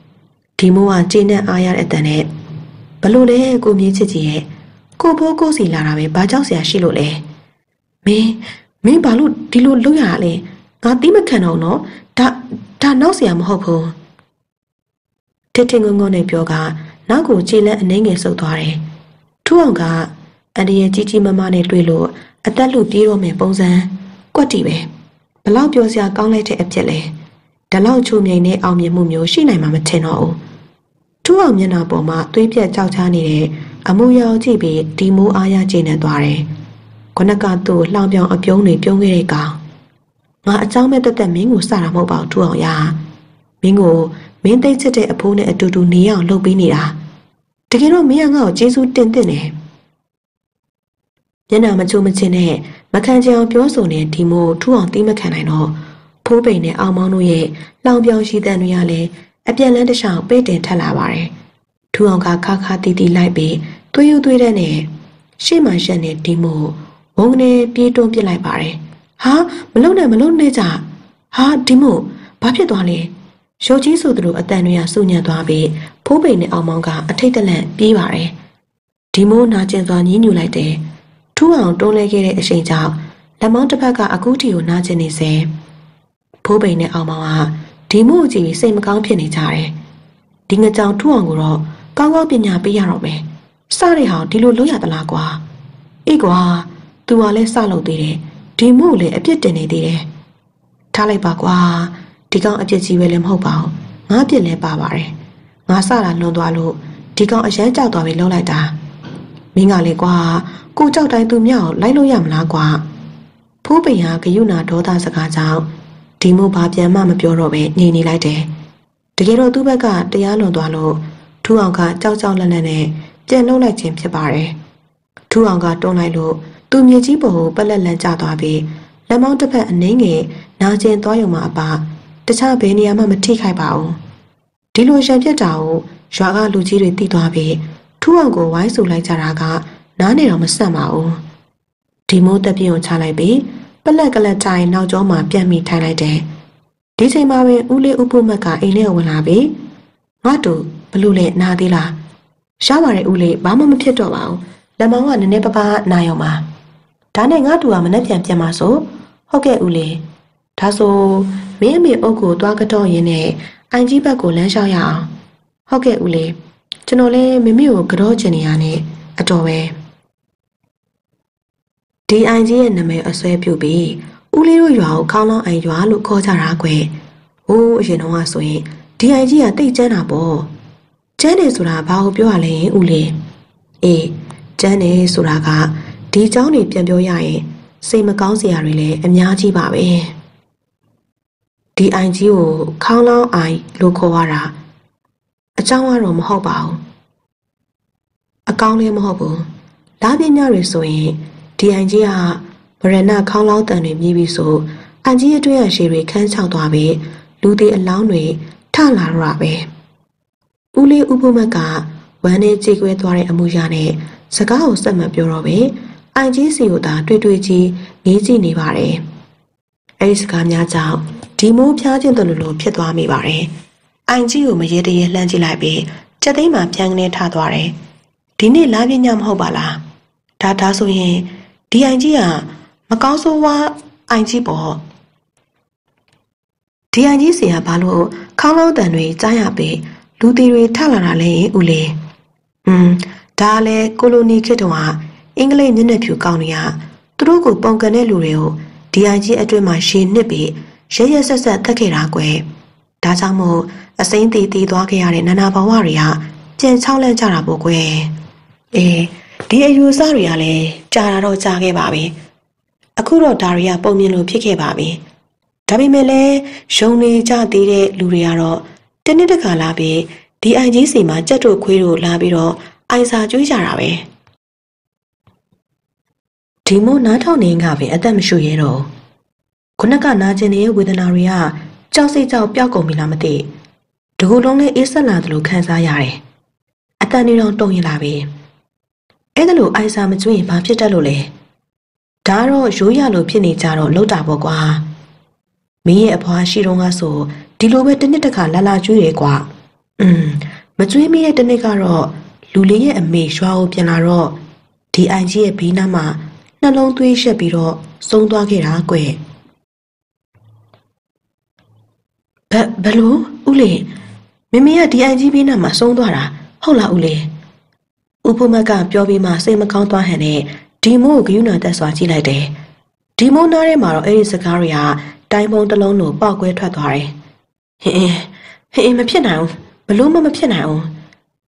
A: ။ဒီမိုးကကျေနပ်အားရတဲ့အတန်နဲ့ ဘလို့လဲကိုမြင့်ချစ်ကြီးရဲ့ကိုဖိုးကိုစီလာတာပဲဘာကြောက်စရာရှိလို့လဲ။မင်းမင်းဘာလို့ဒီလိုလုပ်ရလဲ။ငါတိမခံတော့နော်။ဒါဒါနောက်စရာမဟုတ်ဘူး။ထထငုံငုံနဲ့ပြောကနောက်ကိုခြေလက်အနှင်းငယ်ဆုပ်သွားတယ်။ထူအောင်ကအန်ဒီရဲ့ကြီးကြီးမားမားနဲ့တွေ့လို့အသက်လူပြေးတော့မယ်ပုံစံကွက်တီပဲဘလောက်ပြောစရာကောင်းလိုက်တဲ့အဖြစ်လဲဒီလောက်ချုံမြိန်တဲ့အောင်မြင်မှုမျိုးရှိနိုင်မှာမထင်တော့ဘူး ထူအောင်မျက်နှာပေါ်မှာသွေးပြက်ကြောက်ချားနေတဲ့အမူအရာကြည့်ပြီးဒီမိုးအားရကျနေသွားတယ်ခொနကသူ့လှောင်ပြောင်အပြုံးတွေပြုံးခဲ့တဲ့ကောင်ငါအเจ้าမဲ့တက်တက်မင်းကိုစတာမဟုတ်ပါဘူးထူအောင်ရမင်းကိုမင်းသိချစ်တဲ့အဖိုးနဲ့အတူတူနေအောင်လုပ်ပေးနေတာတကယ်တော့မင်းကငါ့ကိုကျေးဇူးတင်တင်တယ်မျက်နှာမချိုးမချင်းနဲ့မခံချင်အောင်ပြောဆိုနေဒီမို့ထူအောင်သိမခံနိုင်တော့ဖိုးပိန်နဲ့အောင်မောင်းတို့ရဲ့လောင်ပြောင်ရှိတဲ့တွေကလည်း အပြန်လန်းတစ်ချောင်းပိတ်တင်ထက်လာပါတယ်ထူအောင်ကခါခါတီတီလိုက်ပြီးသွေးယူသွေးတဲ့နဲ့ရှေ့မှရက်နေဒီမို့ဝုန်းကနေပြေးတွန်းပစ်လိုက်ပါတယ်ဟာမလုံနဲ့မလုံနဲ့ကြဟာဒီမို့ဘာဖြစ်သွားလဲရုပ်ကြီးဆိုသူတို့အတန်တွေကစုညံ့သွားပြီးဖိုးပိန်နဲ့အောင်မောင်းကအထိတ်တလန့်ပြေးပါတယ်ဒီမိုးနာကျင်စွာညှင်းညူလိုက်တယ်ထူးအောင်တွန်းလဲခဲ့တဲ့အချိန်ကြောင့်လက်မောင်းတစ်ဖက်ကအခုတီကိုနာကျင်နေစေဖိုးပိန်နဲ့အောင်မောင်းက ဒီမို့ကြည့်ပြီးစိတ်မကောင်းဖြစ်နေကြတယ်ဒီငကြောင်ထူးအောင်ကိုတော့ကောင်းကောင်းပညာပေးရတော့မယ်စတဲ့ဟောင်ဒီလိုလုပ်ရသလားကွာအေးကွာသူကလည်းစလုပ်သေးတယ်ဒီမို့လည်းအပြစ်တင်နေသေးတယ်ထားလိုက်ပါကွာဒီကောင်အပြစ်ကြီးပဲလည်းမဟုတ်ပါဘူးငါပြစ်လဲပါပါတယ်ငါစတာလွန်သွားလို့ဒီကောင်အရန်ကြောက်သွားပြီလှုပ်လိုက်တာမင်းကလေကွာကိုကြောက်တိုင်းသူမြောက်လိုက်လို့ရမလားကွာဖိုးပင်ဟာဂယုဏဒေါသစကားကြောင့် ဒီမို့ဘာပြန်မှမပြောတော့ပဲနေနေလိုက်တယ်တကယ်တော့သူ့ဘက်ကတရားလွန်သွားလို့ထူအောင်ကကြောက်ကြောက်လန့်လန့်နဲ့ပြန်လှုပ်လိုက်ခြင်းဖြစ်ပါတယ်ထူအောင်ကတွန်းလိုက်လို့သူမြေကြီးပေါ်ကိုပက်လက်လန်ကျသွားပြီးလက်မောင်းတစ်ဖက်အနှင်းငယ်နာကျင်သွားရုံမှအပတခြားဘယ်နေရာမှမထိခိုက်ပါဘူးဒီလိုရံပြစ်တာကိုရွာကလူကြီးတွေသိသွားပြီးထူအောင်ကိုဝိုင်းဆူလိုက်ကြတာကနားနေတော့မဆက်ပါဘူးဒီမိုးတက်ပြင်းကိုချလိုက်ပြီး ပလက်ကလက်တိုင်းနောက်ကျောမှာပြန့်မိထိုင်လိုက်တယ်ဒီချိန်မှာပင်ဦးလေးဥပုမက်ကအိမ်ထဲဝင်လာပြီးငါတို့ဘလို့လဲနားသေးလားရှားပါရဲ့ဦးလေးဘာမှမဖြစ်တော့ပါဘူးလက်မောင်းကနည်းနည်းပါးပါးနာရောမှာဒါနဲ့ငါတူကမနှက်ပြန်ပြန်มาဆိုဟုတ်ကဲ့ဦးလေးဒါဆိုမင်းအမေအုပ်ကိုသွားကတော့ရင်းနဲ့အိုင်ကြီးဘက်ကိုလမ်းလျှောက်ရအောင်ဟုတ်ကဲ့ဦးလေးကျွန်တော်လည်းမမေကိုကတော့ချင်နေရနဲ့အတော်ပဲ ဒီအိုင်ကြီးရဲ့နာမည်အစွဲပြုပြီးဦးလေးတို့ရွာကိုခေါင်းလောင်းအိုင်ရွာလို့ခေါ်ကြတာကွယ်ဟိုးအရင်တော့ဆိုရင်ဒီအိုင်ကြီးကတိတ်ကျန်းတာပေါ့ကျန်းတယ်ဆိုတာဘာကိုပြောရလဲဦးလေးအေးကျန်းတယ်ဆိုတာကဒီเจ้าနေပြန်ပြောရရင်စိတ်မကောင်းစရာတွေလည်းအများကြီးပါပဲဒီအိုင်ကြီးကိုခေါင်းလောင်းအိုင်လို့ခေါ်ရတာအเจ้าကတော့မဟုတ်ပါဘူးအကောင်းလည်းမဟုတ်ဘူးလားပညာတွေဆိုရင် ဒီအိုင်ကြီးကဗရဏခေါင်းလောင်းတန်တွေမြည်ပြီးဆိုအန်ကြီးအတွင်းရရှည်တွေခန်းချောက်သွားပြီးလူသေးအလောင်းတွေထလာတော့ပဲဦးလေးဥပုမက်ကဝမ်းနဲ့ကြေကွဲသွားတဲ့အမှုရနဲ့စကားကိုစက်မပြောတော့ပဲအိုင်ကြီးစီကိုသာတွေ့တွေ့ကြီးငေးကြည့်နေပါတယ်အဲဒီစကားများကြောင့်ဒီမိုးဖျားခြင်းတလူလိုဖြစ်သွားမိပါတယ်အိုင်ကြီးကိုမရေတရေလှမ်းကြည့်လိုက်ပြီးကြက်သိမ်းမှပြန်ကနေထသွားတယ်ဒီနေ့လာပြညမဟုတ်ပါလားဒါဒါဆိုရင် ဒီအိုင်ကြီးကမကောင်းဆိုးဝါအိုင်ကြီးပေါ့ဒီအိုင်ကြီးစီကဘာလို့ခေါင်းလုံးတန်တွေကြားရပေလူတီတွေထလာတာလဲဦးလေးอืมဒါလည်းကိုလိုနီခေတ်တုန်းကအင်္ဂလိပ်မျက်နှာဖြူကောင်းတွေကသူတို့ကိုပုံကန်တဲ့လူတွေကိုဒီအိုင်ကြီးအတွင်းမှာရှည်နှစ်ပြီးရဲရဲဆက်ဆက်တက်ခဲ့တာကွယ်ဒါကြောင့်မို့အစိမ့်တီတီသွားခဲ့ရတဲ့နာနာဘဝတွေကပြန်ချောင်းလန့်ကြတာပေါ့ကွယ်အေး ဒီအယူအဆတွေကလည်းကြာတာတော့ကြာခဲ့ပါပြီအခုတော့ဒါတွေကပုံမြင်လို့ဖြစ်ခဲ့ပါပြီဒါပေမဲ့လည်းယုံနေကြသေးတဲ့လူတွေကတော့တနေ့တခါလာပြီးဒီအိုင်ကြီးစီမှာကြက်တို့ခွေးတို့လာပြီးတော့အိုင်စာကျွေးကြတာပဲဒီမို့နားထောင်နေငါပဲအသက်မရှူရဲတော့ခုနကနာကျင်နေတဲ့ဝေဒနာတွေကကြောက်စိတ်ကြောက်ပျောက်ကုန်ပြီလားမသိတကူလုံးလေးအေးဆက်လာသလိုခံစားရတယ်အတန်နေတော့တုံရင်လာပြီ အဲ့ဒါလို့အိုင်စာမကျွေးရင်ဘာဖြစ်တတ်လို့လဲဒါတော့ရိုးရလို့ဖြစ်နေကြတော့လှုပ်တာပေါ့ကွာမင်းရဲ့အဖွားရှိတော့ကဆိုဒီလိုပဲတစ်နှစ်တစ်ခါလာလာကျွေးတယ်ကွာอืมမကျွေးမိတဲ့တစ်နှစ်ကတော့လူလေးရဲ့အမေရွာကိုပြန်လာတော့ဒီအိုင်ကြီးရဲ့ဘေးနားမှာနှလုံးသွေးရှက်ပြီးတော့ဆုံးသွားခဲ့တာကွယ်ဘဘလို့ဦးလေးမမေကဒီအိုင်ကြီးဘေးနားမှာဆုံးသွားတာဟုတ်လားဦးလေး ဥပမကပြောပြီးမှစိတ်မကောင်းသွားဟန်နဲ့ဒီမိုးကိုဂယုဏတက်စွာကြည့်လိုက်တယ်ဒီမိုးနားထဲမှာတော့အဲ့ဒီစကားတွေကတိုင်းပုံတစ်လုံးလိုပောက်ကွဲထွက်သွားတယ်ဟင်းဟင်းမဖြစ်နိုင်ဘူးဘလို့မှမဖြစ်နိုင်ဘူး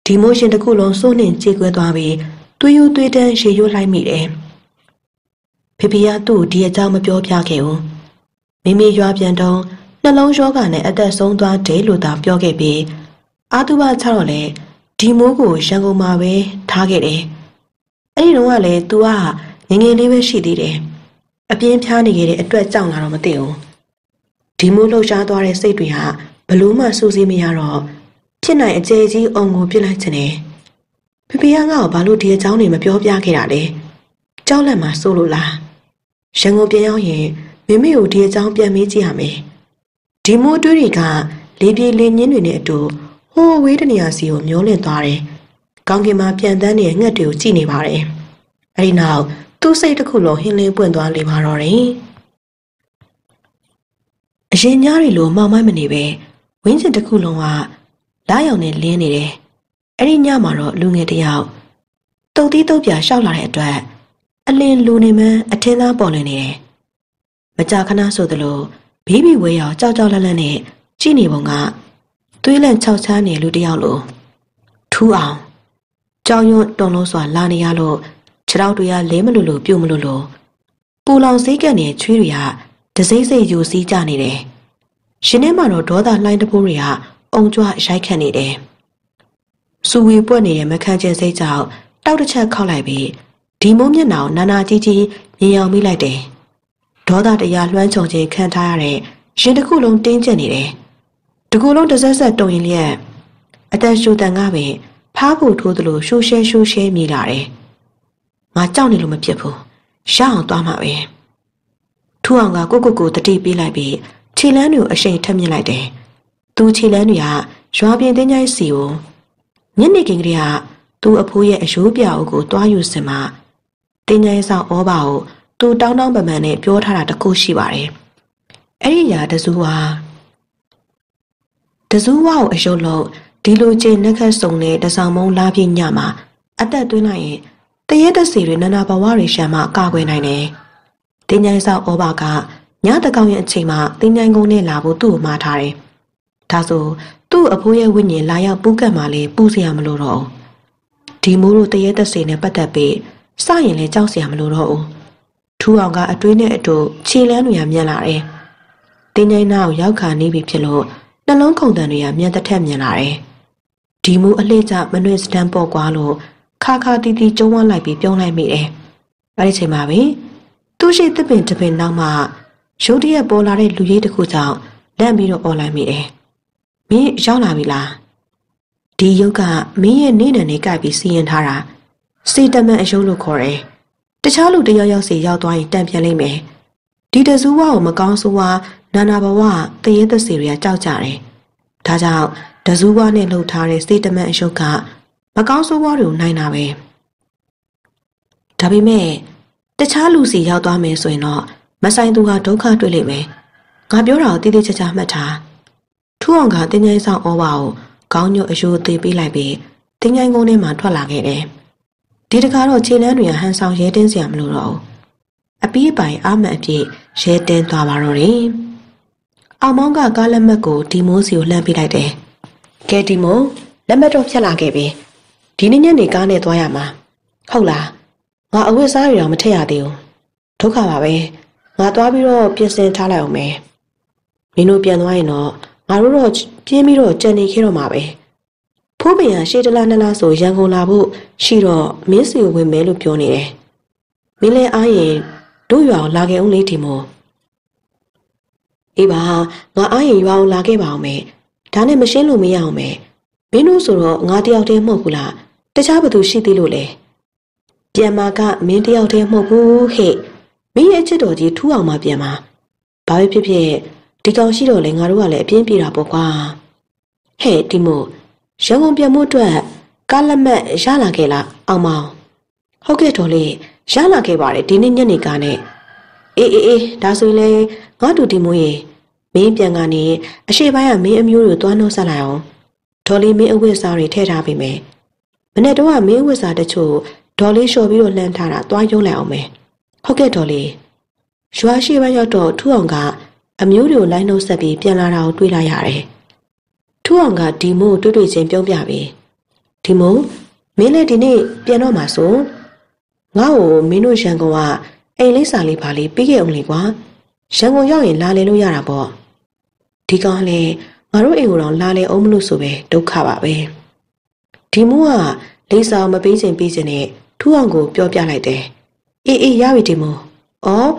A: ဒီမိုးရှင်တစ်ခုလုံးစိုးနှင်ကြေကွဲသွားပြီးသွေးရိုးသွေးတန်းရေရိုးလိုက်မိတယ်ဖေဖေကသူ့ဒီအကြောင်းမပြောပြခဲ့ဘူးမိမိရွာပြန်တော့နှလုံးရောဂါနဲ့အသက်ဆုံးသွားတယ်လို့သာပြောခဲ့ပြီးအာတုဘချတော့လေ ဒီမိုးကိုရန်ကုန်မှာပဲထားခဲ့တယ်အဲ့ဒီတော့ကလည်း तू ကငငယ်လေးပဲရှိသေးတယ်အပြင်းဖြားနေခဲ့တဲ့အတွက်ကြောက်လာတော့မသိဘူးဒီမိုးလှုပ်ရှားသွားတဲ့စိတ်တွေဟာဘလို့မှစူးစီးမရတော့ဖြစ်နိုင်အကျယ်ကြီးအုံကိုပြစ်လိုက်ချင်တယ်ဖေဖေကငါ့ကိုဘာလို့ဒီအကြောင်းတွေမပြောပြခဲ့တာလဲကြောက်လက်မှာစိုးလို့လားရန်ကုန်ပြန်ရောက်ရင်မိမိကိုဒီအကြောင်းပြန်မေးကြည့်ရမယ်ဒီမိုးတွေးတွေကလေပြေလေညင်းတွေနဲ့အတူ ဟိုးဝေးတနေရာစီကိုမျောလင့်သွားတယ်ကောင်းကင်မှာပြန်တန်းနေတဲ့ငှက်တွေကိုကြည့်နေပါတယ်အဲဒီနောက်သူ့စိတ်တစ်ခုလုံးဟင်းလင်းပွင့်သွားလေပါတော့တယ်အရင်ညတွေလိုမောင်မိုက်မနေပဲဝင်းကျင်တစ်ခုလုံးကလာရောက်နေလင်းနေတယ်အဲ့ဒီညမှာတော့လူငယ်တယောက်တုတ်တီးတုတ်ပြရှောက်လာတဲ့အတွက်အလင်းလူနေမှအထင်းသားပေါ်လွင်နေတယ်မကြာခဏဆိုသလိုဘေးဘီဝဲရောက်ကြောက်ကြောက်လန့်လန့်နဲ့ကြည့်နေပုံက သွေးလန့်ခြောက်ချားနေလူတယောက်လိုထူးအောင်ကြောင်ရွံ့တုံလုံးစွာလာနေရလို့ခြေထောက်တွေကလဲမလို့လို့ပြုတ်မလို့လို့ပူလောင်စည်းကပ်နေချွေးတွေကဒစိမ့်စိတ်ယူစည်းကြနေတယ်ရှင်ထဲမှာတော့ဒေါသလှိုင်းတပိုးတွေကအုံကြွရိုက်ခတ်နေတယ်။စူဝေပွက်နေတဲ့မခန့်ကျင်စိတ်ကြောင့်တောက်တစ်ချက်ခောက်လိုက်ပြီးဒီမိုးမျက်နှာကိုနာနာကြီးကြီးမြင်အောင်မိလိုက်တယ်။ဒေါသတရားလွှမ်းခြုံခြင်းခံထားရတဲ့ရင်တစ်ခုလုံးတင်းကျပ်နေတယ်။ တစ်ခုလုံးတစ်ဆက်ဆက်တုံရင်လျက်အသက်ရှူတန်ကပင်ဖားဖို့ထိုးသလိုရှူရှဲရှူရှဲမြည်လာတယ်။ငါကြောက်နေလို့မဖြစ်ဘူး။ရအောင်သွားမှာပဲ။ထူအောင်ကကိုကိုကိုတတိပေးလိုက်ပြီးခြေလန်းတွေကိုအရှိန်ထက်မြင့်လိုက်တယ်။သူခြေလန်းတွေကရွာပြင်တင်းချိုင်းစီကိုညနေခင်းကလေးကသူ့အဖိုးရဲ့အယိုးပြအုပ်ကိုတွားယူစင်မှာတင်းချိုင်းဆောင်ဩဘာကိုသူတောင်းတောင်းပန်ပန်နဲ့ပြောထားတာတခုရှိပါတယ်။အဲ့ဒီຢာတစုဟာ တစုဝါကိုအယုတ်လို့ဒီလိုကျင်းနှက်ခတ်စုံတဲ့တဆောင်မုံလာပြညမှာအသက်သွင်းလိုက်ရင်တရဲတစီတွေနနာဘဝတွေရှာမှကာကွယ်နိုင်တယ်။တင်းချိုင်းဆောင်ဩဘာကညတကောင်ရဲ့အချိန်မှာတင်းချိုင်းကုန်းနဲ့လာဖို့သူ့ကိုမှားထားတယ်။ဒါဆိုသူ့အဖိုးရဲ့ဝိညာဉ်လာရောက်ပူးကတ်မှလည်းပူးစရာမလိုတော့ဘူး။ဒီမိုးတို့တရဲတစီနဲ့ပတ်သက်ပြီးစရင်လည်းကြောက်စရာမလိုတော့ဘူး။ထူအောင်ကအတွေးနဲ့အတူခြေလန်းတွေကမြင်လာတယ်။တင်းချိုင်းနောက်ရောက်ခါနေပြီဖြစ်လို့ နှလုံးခုန်တန်တွေကမြန်သက်ထက်မြင်လာတယ်။ဒီမူအလှည့်ကျမနှွေစတန်ပေါ့ကွာလို့ခါခါတီးတီးကျုံးဝလိုက်ပြီးပြုံးလိုက်မိတယ်။အဲဒီချိန်မှာပဲသူ့ရှိသစ်ပင်တပင်နောက်မှရုတ်တရက်ပေါ်လာတဲ့လူကြီးတစ်ခုကြောင့်လန့်ပြီးတော့អော်လိုက်မိတယ်။မင်းရောက်လာပြီလား။ဒီရုပ်ကမင်းရဲ့နေနံနဲ့ကြိုက်ပြီးစီရင်ထားတာစေတမန်အယုတ်လို့ခေါ်တယ်။တခြားလူတယောက်ယောက်စီရောက်သွားရင်တန်ပြန်လိမ့်မယ်။ဒီတစူးဝါကိုမကောင်းဆိုးဝါ နာနာဘဝတရေသက်စီတွေကကြောက်ကြတယ်။ဒါကြောင့်တစူးဝါနဲ့လှုပ်ထားတဲ့စေတမန်အယုတ်ကမကောင်းဆိုးဝါတွေကိုနိုင်တာပဲ။ဒါပေမဲ့တခြားလူစီရောက်သွားမယ်ဆိုရင်တော့မဆိုင်သူကဒုက္ခတွေ့လိမ့်မယ်။ငါပြောတာကိုတိတိကျကျမှတ်ထား။ထူအောင်ကတင်းငိုင်းဆောင်ဩဘာကိုခေါင်းညွတ်အယိုးသေးပေးလိုက်ပြီးတင်းငိုင်းကုန်းထဲမှာထွက်လာခဲ့တယ်။ဒီတခါတော့ခြေလန်းတွေကဟန်ဆောင်ရဲတင်းစရာမလိုတော့ဘူး။အပီးပိုင်အာမန်အဖြစ်ရဲတင်းသွားပါတော့တယ်။ အောင်မောင်းကကားလက်မှတ်ကိုဒီမိုးစီကိုလှမ်းပေးလိုက်တယ်။ကဲဒီမိုးလက်မှတ်တော့ဖြတ်လာခဲ့ပြီ။ဒီနေ့ညနေကားနဲ့သွားရမှာ။ဟုတ်လား။ငါအဝတ်စားတွေတော့မထည့်ရသေးဘူး။ဒုက္ခပါပဲ။ငါသွားပြီးတော့ပြင်ဆင်ထားလိုက်အောင်မယ်မင်းတို့ပြန်သွားရင်တော့ငါတို့တော့ပြင်းပြီးတော့ကြံနေခဲ့တော့မှာပဲဖိုးပင်ကရှေ့တလားနှစ်လားဆိုရန်ကုန်လာဖို့ရှိတော့မင်းစီကိုဝင်မယ်လို့ပြောနေတယ်မင်းလည်းအားရင်တို့ရွာကိုလာခဲ့အောင်လေးဒီမို့ အေးပါငါအားရင်ရွာကိုလာခဲ့ပါအောင်မယ်ဒါနဲ့မရှင်းလို့မရအောင်မယ်မင်းတို့ဆိုတော့ငါတယောက်တည်းမဟုတ်ဘူးလားတခြားဘသူရှိသေးလို့လဲပြန်မာကမင်းတယောက်တည်းမဟုတ်ဘူးဟဲ့မင်းရဲ့ချစ်တော်ကြီးထူအောင်မပြန်ပါဘာပဲဖြစ်ဖြစ်ဒီကောင်ရှိတော့လေငါတို့ကလည်းအပြင်းပြေတာပေါ့ကွာဟဲ့ဒီမို့ရန်ကုန်ပြန်မှုအတွက်ကားလက်မှတ်ရလာခဲ့လားအောင်မောင်ဟုတ်ကဲ့တော်လေးရလာခဲ့ပါတယ်ဒီနေ့ညနေကနဲ့ အေးအေးအေးဒါဆိုရင်လေငါတို့ဒီမို့ရေမင်းပြန်ကနေအရှိပိုင်းကမင်းအမျိုးတို့သွားနှုတ်ဆက်လိုက်အောင်ဒေါ်လေးမင်းအဝတ်စားတွေထည့်ထားပြီမယ်မနေ့တော့ကမင်းအဝတ်စားတချို့ဒေါ်လေးလျှော်ပြီးတော့လှမ်းထားတာသွားရုံးလိုက်အောင်မယ်ဟုတ်ကဲ့တော်လေးရွာရှိဘက်ရောက်တော့ထူအောင်ကအမျိုးတွေကိုလိုင်းနှုတ်ဆက်ပြီးပြန်လာတာကိုတွေ့လိုက်ရတယ်ထူအောင်ကဒီမို့တွေ့တွေ့ချင်းပြုံးပြပြီဒီမို့မင်းလည်းဒီနေ့ပြန်တော့မှာဆိုငါ့ကိုမင်းတို့ရန်ကုန်က အိမ်လေးစာလေးပါလေးပြီးခဲ့အောင်လေကွာရန်ကုန်ရောက်ရင်လာလေလို့ရတာပေါ့ဒီကောင်လည်းငါတို့အိမ်ကိုတော့လာလေအောင်မလို့ဆိုပဲဒုက္ခပါပဲဒီမို့ကလေးစာမပေးခြင်းပေးခြင်းနဲ့ထူအောင်ကိုပြောပြလိုက်တယ်အေးအေးရပြီဒီမို့။အော်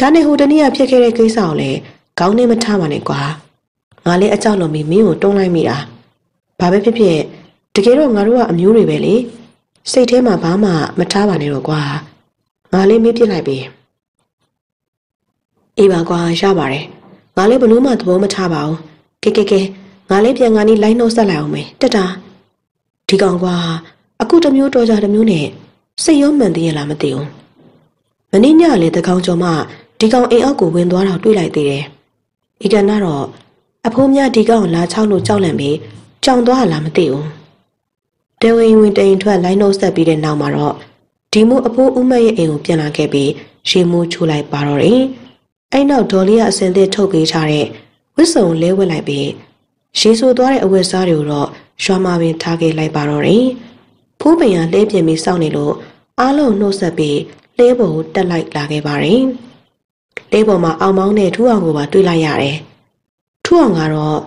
A: ဒါနဲ့ဟိုတနေ့ကဖြစ်ခဲ့တဲ့ကိစ္စကိုလည်းခေါင်းနဲ့မထားပါနဲ့ကွာ။ငါလည်းအကြောက်လွန်ပြီးမင်းကိုတွန်းလိုက်မိတာ။ဘာပဲဖြစ်ဖြစ်တကယ်တော့ငါတို့ကအမျိုးတွေပဲလေ။စိတ်ထဲမှာဘာမှမထားပါနဲ့တော့ကွာ။ ငါလည်းမေးပြစ်လိုက်ပြီ။အေးပါကွာရပါတယ်။ငါလည်းဘလို့မှသဘောမထားပါဘူး။ကဲကဲကဲငါလည်းပြန်ငါနီးလိုင်းနှုတ်ဆက်လိုက်အောင်မယ်။တက်တာဒီကောင်ကွာအခုတစ်မျိုးတော်ကြတစ်မျိုးနဲ့စိတ်ရောမှန်သေးရလားမသိဘူးမင်းညလည်းတကောင်ကျော်မှဒီကောင်အိမ်အောက်ကိုဝင်သွားတော့တွေ့လိုက်သေးတယ်။ဤကနာတော့အဖိုးမြဒီကောင်လာချောက်လို့ကြောက်လန့်ပြီးကြောင်သွားလားမသိဘူး။တဲဝင်ဝင်တိန်ထွက်လိုင်းနှုတ်ဆက်ပြီးတဲ့နောက်မှာတော့ ဒီမို့အဖိုးဦးမရဲ့အိမ်ကိုပြန်လာခဲ့ပြီးရေမိုးချိုးလိုက်ပါတော့တယ်။အဲ့နောက်ဒေါ်လေးကအစင်သစ်ထုတ်ပေးထားတဲ့ဝစ်စုံလဲဝက်လိုက်ပြီးရေဆိုသွားတဲ့အဝတ်စားတွေကိုတော့ရွာမှာပင်ထားခဲ့လိုက်ပါတော့တယ်။ဖိုးပင်ကလဲပြင်ပြီးစောင့်နေလို့အားလုံးနှုတ်ဆက်ပြီးလဲပေါ်ကိုတက်လိုက်လာခဲ့ပါတယ်။လဲပေါ်မှာအောင်မောင်းနဲ့ထူအောင်ကိုပါတွေ့လိုက်ရတယ်။ထူအောင်ကတော့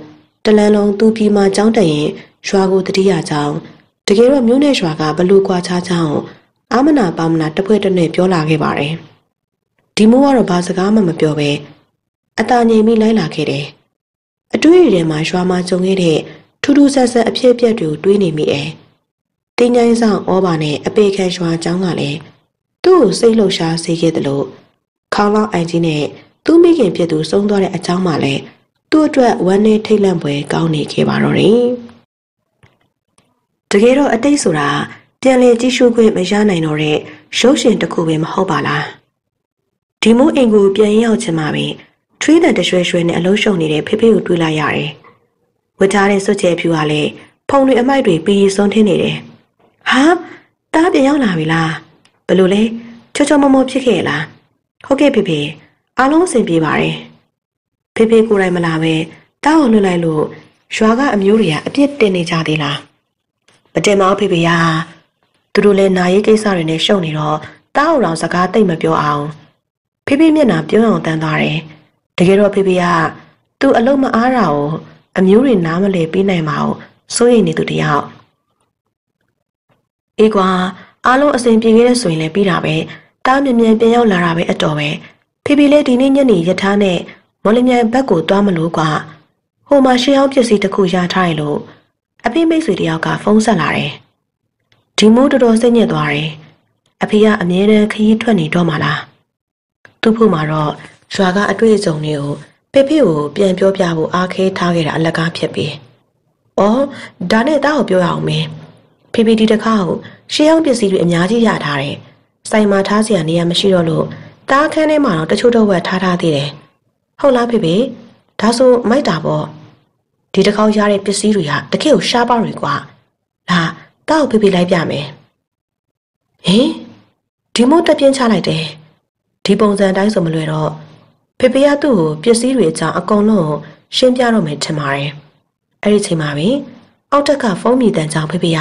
A: တလန်းလုံးသူ့ပြီးမှကြောင်းတက်ရင်ရွာကိုတတိယကြောင်းတကယ်တော့မြို့နယ်ရွာကဘလို့ကွာခြားကြောင်း အာမနာပါမနာတဖွဲ့တနဲ့ပြောလာခဲ့ပါတယ်။ဒီ ဒီမိုးကတော့ဘာစကားမှမပြောပဲအตาငြိမ်ပြီးလိုက်လာခဲ့တယ်အတွေ့အကြုံမှာရွာမှာကြုံခဲ့တဲ့ထူးထူးဆန်းဆန်းအဖြစ်အပျက်တွေကိုတွေးနေမိတယ်တင်းချိုင်းဆောင်ဩဘာနဲ့အပေခံရွာเจ้าကလည်းသူ့ကိုစိတ်လှုပ်ရှားစေခဲ့တယ်လို့ခေါင်းလောင်းအိုင်ကြီးနဲ့သူ့မိခင်ဖြစ်သူဆုံးသွားတဲ့အကြောင်းမှလည်းသူ့အတွက်ဝမ်းနည်းထိတ်လန့်ဖွယ်ကောင်းနေခဲ့ပါတော့တယ်တကယ်တော့အတိတ်ဆိုတာ ပြန်လည်ကြည့်ရှုခွင့်မရနိုင်တော့တဲ့ရုပ်ရှင်တစ်ခုပဲမဟုတ်ပါလားဒီမိုးအိမ်ကိုပြန်ရောက်ချင်မှပဲထွေးတဲ့တရွှဲရွှဲနဲ့အလုံးရှုံနေတဲ့ဖေဖေကိုတွေ့လိုက်ရတယ်ဝတ်ထားတဲ့စွတ်ကျဲဖြူကလည်းဖုံတွေအမိုက်တွေပြီးဆုံးထင်းနေတယ်ဟာတားပြန်ရောက်လာပြီလားဘယ်လိုလဲချောချောမောမောဖြစ်ခဲ့လားဟုတ်ကဲ့ဖေဖေအားလုံးအဆင်ပြေပါတယ်ဖေဖေကိုယ်တိုင်မလာပဲတားကိုလွှတ်လိုက်လို့ရွာကအမျိုးတွေကအပြစ်တင်နေကြသေးလားမတင်ပါဘူးဖေဖေရာ သူတို့လည်းနာရေးကိစ္စတွေနဲ့ရှုပ်နေတော့တားအောင်တော့စကားတိတ်မပြောအောင်ဖေဖေမျက်နှာပြုံးအောင်တန်းသွားတယ်တကယ်တော့ဖေဖေကသူ့အလုံးမအားတာကိုအမျိုးတွေနားမလည်ပြီးနိုင်ပါဘူးစိုးရိမ်နေသူတယောက်အေးကွာအားလုံးအစဉ်ပြေခဲ့တဲ့ဆိုရင်လည်းပြီးတာပဲတားမြ мян ပြန်ရောက်လာတာပဲအတော်ပဲဖေဖေလည်းဒီနေ့ညနေရထားနဲ့မော်လမြိုင်ဘက်ကိုသွားမလို့ကွာဟိုမှာရှေးအောင်ပစ္စည်းတစ်ခုရထားရလို့အဖေမိတ်ဆွေတယောက်ကဖုန်းဆက်လာတယ် ဒီမိုးတော်တော်စိတ်ညစ်သွားတယ်အဖေကအမြဲတမ်းခရီးထွက်နေတော့မှလားသူ့ဖို့မှာတော့ရွာကအတွေ့အကြုံတွေကိုဖေဖေကိုပြန်ပြောပြဖို့အားခဲထားခဲ့တာအလကားဖြစ်ပြီ။အော်ဒါနဲ့တားကိုပြောရအောင်မင်း။ဖေဖေဒီတစ်ခါကိုရှေးအောင်ပစ္စည်းတွေအများကြီးရထားတယ်။စိုင်မှာထားစရာနေရာမရှိတော့လို့တားခန်းထဲမှာတော့တချို့တော့ဝက်ထားထားသေးတယ်။ဟုတ်လားဖေဖေဒါဆိုမိုက်တာပေါ့။ဒီတစ်ခေါက်ရတဲ့ပစ္စည်းတွေကတကယ့်ကိုရှားပါတွေကွာ။လာ တားကိုဖေဖေလိုက်ပြမယ်။ဟင်ဒီမို့တက်ပြင်းချလိုက်တယ်။ဒီပုံစံတိုင်းဆိုမလွယ်တော့ဖေဖေကသူ့ကိုပစ္စည်းတွေအကြောင်းအကုန်လုံးရှင်းပြတော့မယ်ထင်ပါတယ်။အဲ့ဒီချိန်မှာပဲအောက်ထက်ကဖုန်းမြည်တန်ကြောင်ဖေဖေက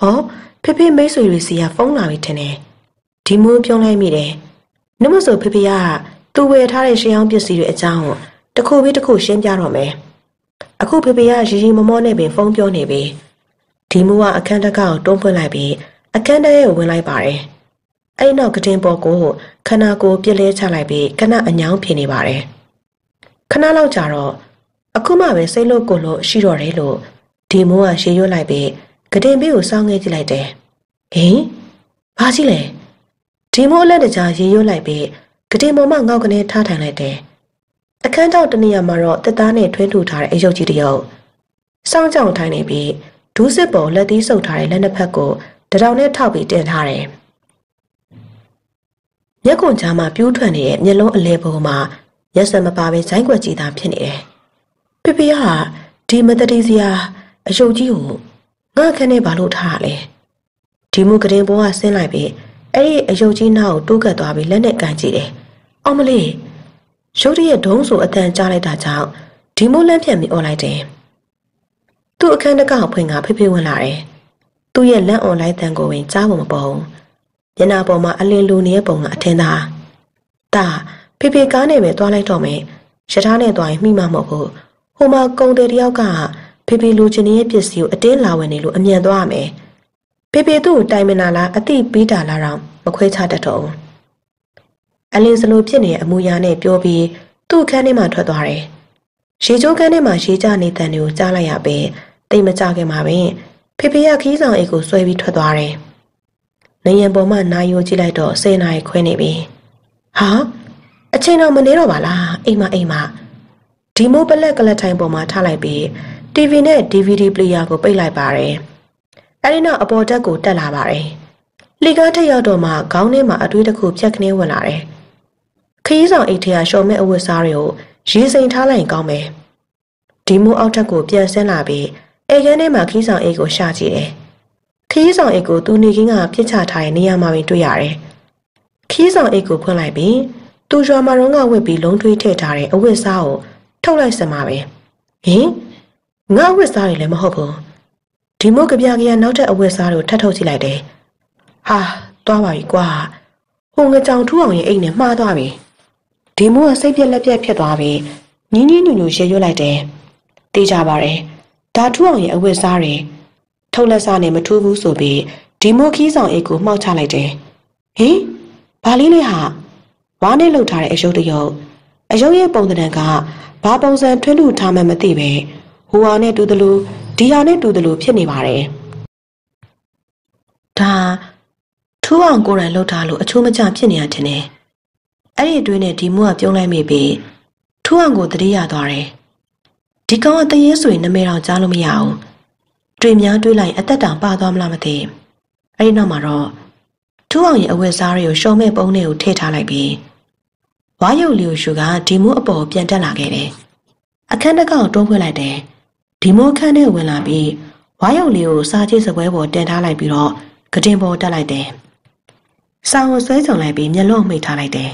A: ဟောဖေဖေမိတ်ဆွေတွေစီကဖုန်းလာပြီထင်တယ်။ဒီမိုးပြုံးလိုက်မိတယ်။နှမဆိုဖေဖေကသူ့ဝယ်ထားတဲ့ရှင်းအောင်ပစ္စည်းတွေအကြောင်းတစ်ခုပြီးတစ်ခုရှင်းပြတော့မယ်။အခုဖေဖေကရီရီမမောနဲ့ပင်ဖုန်းပြောနေပြီ။ ဒီမိုးကအခန်းတက်ကောက်တွန်းဖွင့်လိုက်ပြီးအခန်းထဲကိုဝင်လိုက်ပါတယ်။အဲ့နောက်ကတင်ပေါ်ကိုခဏကိုပြစ်လဲချလိုက်ပြီးခဏအညောင်းဖြစ်နေပါတယ်ခဏလောက်ကြာတော့အခုမှပဲစိတ်လို့ကိုလို့ရှိတော့တယ်လို့ဒီမိုးကရှေရွတ်လိုက်ပြီးကတင်ပေးကိုစောင်းငဲကြည့်လိုက်တယ်ဟင်ဘာကြီးလဲဒီမိုးလက်တကြားရေရွတ်လိုက်ပြီးကတင်ပေါ်မှာငေါက်ကနေထားထိုင်လိုက်တယ်အခန်းတောက်တနေရာမှာတော့တက်သားနဲ့ထွင်းထူထားတဲ့အယုတ်ကြီးတယောက်စောင်းကြောင်ထိုင်နေပြီး ဒူးစစ်ပေါ်လက်သီးဆုပ်ထားတဲ့လက်နှစ်ဖက်ကိုတရောင်နဲ့ထောက်ပြီးတင်ထားတယ်မျက်ကွန်ကြားမှာပြိုးထွက်နေတဲ့မျက်လုံးအလဲပုံမှာရက်စက်မပါပဲဇိုင်းကွက်ကြည်သာဖြစ်နေတယ်။ဖေဖေကဒီမတတိစရာအယုတ်ကြီးကိုငါခနဲ့ဘာလို့ထားရလဲ။ဒီမူကရင်ဘောကဆင်းလိုက်ပြီးအဲ့ဒီအယုတ်ကြီးနောက်ကိုတိုးကပ်သွားပြီးလက်နဲ့ကန်ကြည့်တယ်။အောင်မလေးရုတ်တရက်ဒုံးဆိုအတန်ကြားလိုက်တာကြောင့်ဒီမိုးလန့်ဖြတ်ပြီးអော်လိုက်တယ်။ သူ့အခန်းတကောက်ဖွင့်ကဖေဖေဝင်လာတယ်။သူ့ရဲ့လက်အွန်လိုင်းတန်ကိုဝင်ကြားဖို့မပေါ်ဘူး။မျက်နှာပေါ်မှာအလင်းလူနေတဲ့ပုံကအထင်သာတာဖေဖေကားနဲ့ပဲသွားလိုက်တော့မယ်ရထားနဲ့သွားရင်မိမှမဟုတ်ဘူးဟိုမှာကုံတယ်တယောက်ကဖေဖေလူချင်းရဲ့ပစ္စည်းကိုအတင်းလာဝင်နေလို့အမြန်သွားမယ်ဖေဖေသူ့ကိုတိုင်မနာလားအတိပေးတာလားတော့မခွဲခြားတတ်တော့ဘူးအလင်းစလိုဖြစ်နေတဲ့အမူအရာနဲ့ပြောပြီးသူ့ခန်းထဲမှာထွက်သွားတယ်ရေချိုးခန်းထဲမှာရေကြနေတဲ့တန်တွေကိုကြားလိုက်ရပဲ တိတ်မကြခင်မှာပဲဖေဖေကခီးဆောင်အိတ်ကိုဆွဲပြီးထွက်သွားတယ်နေရင်ပေါ်မှာနိုင်ယိုကြည့်လိုက်တော့10နာရီခွဲနေပြီဟာအချိန်တော့မနေတော့ပါလားအိမ်မအိမ်မဒီမိုးပလက်ကလတ်ထိုင်ပေါ်မှာထားလိုက်ပြီး TV နဲ့ DVD player ကိုပိတ်လိုက်ပါတယ်အဲဒီနောက်အပေါ်တက်ကိုတက်လာပါတယ်လီကားထက်ရောက်တော့မှခေါင်းထဲမှာအတွေးတစ်ခုဖြတ်ခင်းဝင်လာတယ်ခရီးဆောင်အိတ်ထဲကရှော်မဲ့အဝတ်စားတွေကိုရေးစိန်ထားလိုက်ရင်ကောင်းမယ်ဒီမိုးအောက်ထက်ကိုပြန်ဆင်းလာပြီး အေကန်းထဲမှာခီးဆောင်အိတ်ကိုရှာကြည့်တယ်ခီးဆောင်အိတ်ကိုသူနေကင်းကပြစ်ချထားတဲ့နေရာမှာပင်တွေ့ရတယ်။ခီးဆောင်အိတ်ကိုဖွင့်လိုက်ပြီးသူရွာမှာတော့ကဝစ်ပြီးလုံးထွေးထည့်ထားတဲ့အဝတ်စားကိုထုတ်လိုက်စမှာပဲ။ဟင်ငါအဝတ်စားတွေလည်းမဟုတ်ဘူး။ဒီမို့ကြပြကြနောက်ထပ်အဝတ်စားတွေကိုထပ်ထုတ်ကြည့်လိုက်တယ်။ဟာသွားပါပြီကွာ။ဟိုငကြောင်ထူအောင်ရဲ့အိတ်နဲ့မှားသွားပြီ။ဒီမို့ကစိတ်ပြက်လက်ပြက်ဖြစ်သွားပြီးညင်းညင်းညူညူရေရွတ်လိုက်တယ်။တေးကြပါတယ်။ ဒါထူအောင်ရဲ့အဝတ်စားတွေထုတ်လက်စနဲ့မထူးဘူးဆိုပြီးဒီမိုခီးဆောင်အိတ်ကိုမှောက်ချလိုက်တယ်။ဟင်ဘာလေးလေးဟာဝါးနဲ့လှုပ်ထားတဲ့အယုတ်တရုတ်အယုတ်ရဲ့ပုံသဏ္ဍာန်ကဘာပုံစံထွန်းလူထားမှမသိပဲဟိုဟာနဲ့တူတယ်လို့ဒီဟာနဲ့တူတယ်လို့ဖြစ်နေပါတယ်ဒါထူအောင်ကိုယ်တိုင်လှုပ်ထားလို့အချိုးမကျဖြစ်နေရတဲ့နဲ့အဲ့ဒီအတွင်းနဲ့ဒီမိုးကပြုံးလိုက်မိပြီးထူအောင်ကိုတတိယသွားတယ် ဒီကောင်ကတရေဆိုရင်နမဲတော်ကြားလို့မရအောင်တွေ့များတွေးလိုက်အသက်တောင်ပါသွားမလားမသိအဲ့ဒီနောက်မှာတော့ထူအောင်ရဲ့အဝတ်စားတွေကိုရှုံမဲ့ပုံးတွေကိုထည့်ထားလိုက်ပြီးဝါရုပ်လီကိုရှူကဒီမိုးအပေါ်ပြန်တက်လာခဲ့တယ်အခန်းတစ်ကောင်တွန်းဖွင့်လိုက်တယ်ဒီမိုးခန်းထဲဝင်လာပြီးဝါရုပ်လေးကိုစားချိစပွဲပေါ်တင်ထားလိုက်ပြီးတော့ကတင်ပေါ်တက်လိုက်တယ်ဆောင်းကိုဆွဲကြုံလိုက်ပြီးမျက်လုံးမိတ်ထားလိုက်တယ်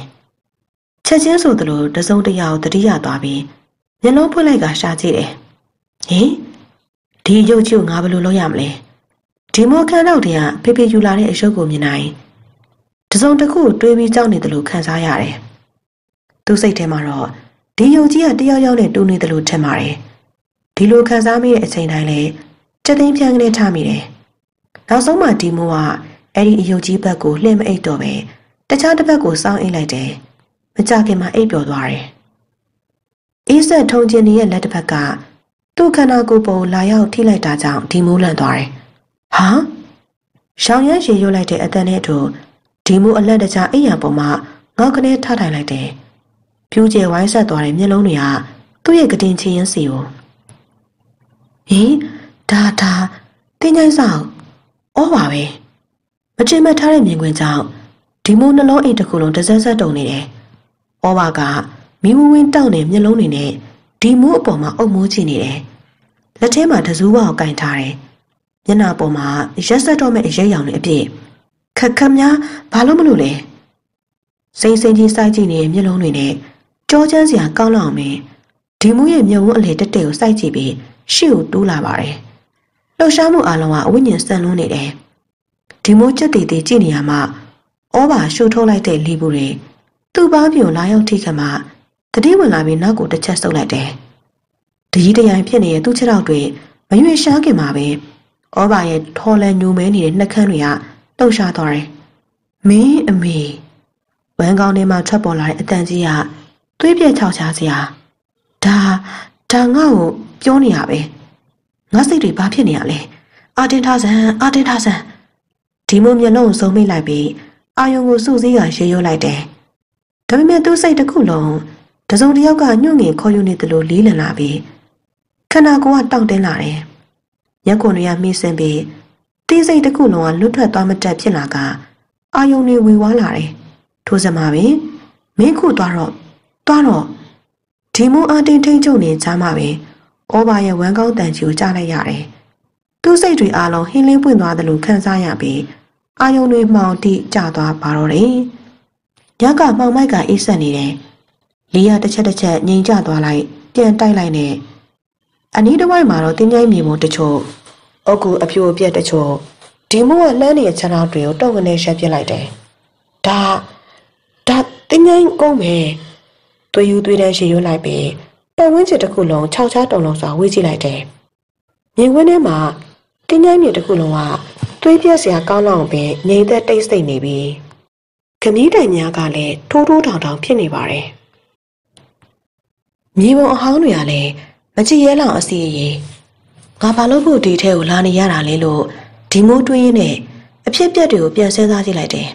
A: ချက်ချင်းဆိုသလိုတစုံတရာကိုတတိယသွားပြီး မျက်လုံးဖွင့်လိုက်ကရှာကြည့်တယ်ဟင်ဒီရုပ်ချို့ငါဘယ်လိုလုပ်ရမလဲဒီမောခန်းတော့တည်းကဖေဖေယူလာတဲ့အရုပ်ကိုမြင်နိုင်တစုံတစ်ခုတွေးပြီးကြောက်နေတယ်လို့ခံစားရတယ်သူစိတ်ထဲမှာတော့ဒီယုံကြီးကတယောက်ယောက်နဲ့တူနေတယ်လို့ထင်ပါတယ်ဒီလိုခံစားမိတဲ့အချိန်တိုင်းလဲစက်သိန်းဖြန်းကနေထားမိတယ်နောက်ဆုံးမှဒီမိုးကအဲ့ဒီအယုတ်ကြီးဘက်ကိုလှည့်မအိတ်တော့ပဲတခြားတစ်ဘက်ကိုစောင်းအိတ်လိုက်တယ်မကြခင်မှာအိပ်ပျော်သွားတယ် အေးဆက်ထုံချင်းရဲ့လက်တစ်ဖက်ကသူ့ခန္ဓာကိုယ်ပေါ်လာရောက်ထိလိုက်တာကြောင့်ဒီမိုးလန့်သွားတယ်ဟာရှောင်ရမ်းရေရွတ်လိုက်တဲ့အတန်နဲ့အတူဒီမိုးအလက်တကြားအိမ်ရပေါ်မှာငေါက်ကနေထထိုင်လိုက်တယ်ပြူးကျဲဝိုင်းဆက်သွားတဲ့မျက်လုံးတွေကသူ့ရဲ့ကတင်ချင်းရင်းစီကိုဟင်ဒါဒါတင်းချိုင်းဆောင်ဩပါပဲမချင်မထားတဲ့မြင်ကွင်းကြောင့်ဒီမိုးနှလုံးအိမ်တစ်ခုလုံးတစက်ဆက်တုံနေတယ်ဩပါက မိဝဝင်းတောက်နေမျက်လုံးတွေနဲ့ဒီမိုးအပေါ်မှာအုပ်မိုးချနေတယ်လက်ထဲမှာတစူးဝါကိုကင်ထားတယ်မျက်နှာပေါ်မှာရက်ဆက်တော့မဲ့အရေးရောင်တွေအပြည့်ခက်ခက်များဘာလို့မလို့လဲစိမ့်စိမ့်ကြီးစိုက်ကြည့်နေတဲ့မျက်လုံးတွေနဲ့ကြောချမ်းစရာကောင်းလောက်အောင်ဒီမူးရဲ့မျက်ဝန်းအလေတက်တက်ကိုစိုက်ကြည့်ပြီးရှေ့ကိုတိုးလာပါတယ်လှုပ်ရှားမှုအလုံးကအဝိညာဉ်ဆန်လွန်းနေတယ်ဒီမိုးချက်တည်တည်ကြည့်နေရမှဩဘာရှူထုတ်လိုက်တဲ့လီဘူးတွေသူ့ပားပြုံလာရောက်ထိခါမှ တတိဝင်လာပြီးနောက်ကိုတစ်ချက်ဆုပ်လိုက်တယ်တကြီးတရိုင်ဖြစ်နေတဲ့သူ့ခြေထောက်တွေမရွေရှားခင်မှာပဲဩဘာရဲ့ထော်လန်ညူမဲနေတဲ့နှက်ခမ်းတွေကလှုပ်ရှားသွားတယ်မင်းအမေဝမ်းကောင်းထဲမှာထွက်ပေါ်လာတဲ့အတန်ကြီးကသွေးပြက်ချောက်ချားစရာဒါဒါငါ့ကိုပြောနေရပဲငါစိတ်တွေဘာဖြစ်နေရလဲအာတင်ထားစံအာတင်ထားစံဒီမို့မျက်လုံးစုံမိလိုက်ပြီးအာယုံကိုစုစည်းကရေရွလိုက်တယ်ဒါပေမဲ့သူ့စိတ်တစ်ခုလုံး တစုံတစ်ယောက်ကညှို့ငင်ခေါ်ယူနေသလိုလေးလံလာပြီးခန္ဓာကိုယ်ကတောင့်တင်းလာတယ်ရက်ကွန်တွေကမိစင်ပြီးတီးစိတ်တစ်ခုလုံးကလွတ်ထွက်သွားမတက်ဖြစ်လာကအာယုံတွေဝေဝါးလာတယ်ထို့စမှာပင်မင်းခုသွားတော့သွားတော့ဒီမိုးအတင်းထိန်ချုပ်နေကြမှာပင်ဩဘာရဲ့ဝမ်းကောင်းတန်ကြီးကိုကြားလိုက်ရတယ်။သူ့စိတ်တွေအလုံးဟင်းလင်းပွင့်သွားသလိုခံစားရပြီးအာယုံတွေမှောင်တိကျသွားပါတော့တယ်။ညကမှောင်မိုက်ကအေးဆက်နေတယ်။ လီယာတစ်ချက်တစ်ချက်ငြိမ်ကျသွားလိုက်ပြန်တိုက်လိုက်နဲ့အနီးတစ်ဝိုက်မှာတော့တင်းကြိုင်းမြေပုံတချို့အုတ်ကူအပြိုအပြက်တချို့ဒီမိုးကလှမ်းနေတဲ့ခြံတော်တွေကိုတုတ်ကနေရှက်ပြစ်လိုက်တယ်။ဒါဒါတင်းကြိုင်းကုန်းပဲ။သွေးယူသွေးတန်းရှည်ရွလိုက်ပြီးပတ်ဝန်းကျင်တစ်ခုလုံးခြောက်ခြားတုံလုံးစွာဝေးကြည့်လိုက်တယ်။မြင်ကွင်းထဲမှာတင်းကြိုင်းမြေတစ်ခုလုံးကသွေးပြက်စရာကောင်းလောက်ပဲငြိမ်သက်တိတ်ဆိတ်နေပြီးခမည်းတိုင်များကလည်းထိုးထိုးထောင်ထောင်ဖြစ်နေပါတယ်။ မြေပုံအဟောင်းတွေကလည်းမကြည့်ရဲလောက်အစီအရေငါဘာလို့ဖို့ဒီထဲကိုလာနေရတာလဲလို့ဒီမိုးတွင်းရင်းနဲ့အဖြစ်ပြက်တွေကိုပြန်ဆင်းစားကြည့်လိုက်တယ်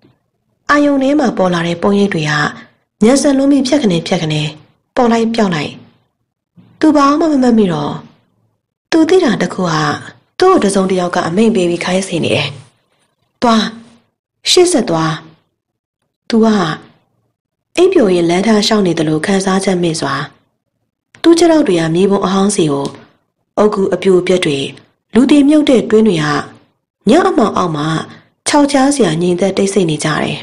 A: ။အာယုံထဲမှာပေါ်လာတဲ့ပုံရိပ်တွေကညံစံလုံးပြီးဖြက်ခနေဖြက်ခနေပေါ်လိုက်ပြောက်လိုက်သူဘာမှမမှတ်မိတော့သူသိတာတခုကသူ့ကိုတစုံတယောက်ကအမိန်ပေးပြီးခိုင်းစေနေတယ်။သွားရှေ့ဆက်သွား။ तू က အိပ်ပျော်ရင်လမ်းထားရှောက်နေတယ်လို့ခံစားချက်မဲ့စွာသူ့ခြေထောက်တွေကမြေပုံအဟောင်းစီကိုအုတ်ကူအပြိုပြက်တွေလူတည်မြုပ်တဲ့တွင်းတွေကညအမောင်အောက်မှာခြောက်ချားစရာငြိမ်သက်တိတ်ဆိတ်နေကြတယ်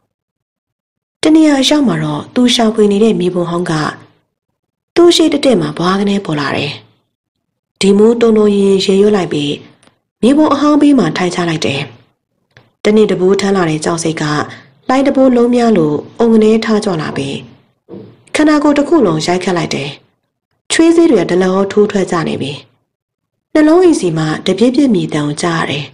A: ။တနေရာရောက်မှာတော့သူရှာဖွေနေတဲ့မြေပုံဟောင်းကသူ့ရှိတက်တက်မှာဘွားကနေပေါ်လာတယ်။ဒီမိုးတုံတုံရင်ရေရွတ်လိုက်ပြီးမြေပုံအဟောင်းပေးမှထိုင်ချလိုက်တယ်။တနေ့တဘိုးထမ်းလာတဲ့ကြောက်စိတ်က လိုက်တဘိုးလုံးများလို့အုံကနေထားကြလာပြီးခန္ဓာကိုယ်တစ်ခုလုံးရိုက်ခတ်လိုက်တယ်။ချွေးစည်းတွေဒလောထိုးထွက်ကြနေပြီ။နှလုံးအိမ်စီမှာတပြည့်ပြည့်မြည်တံကိုကြားရတယ်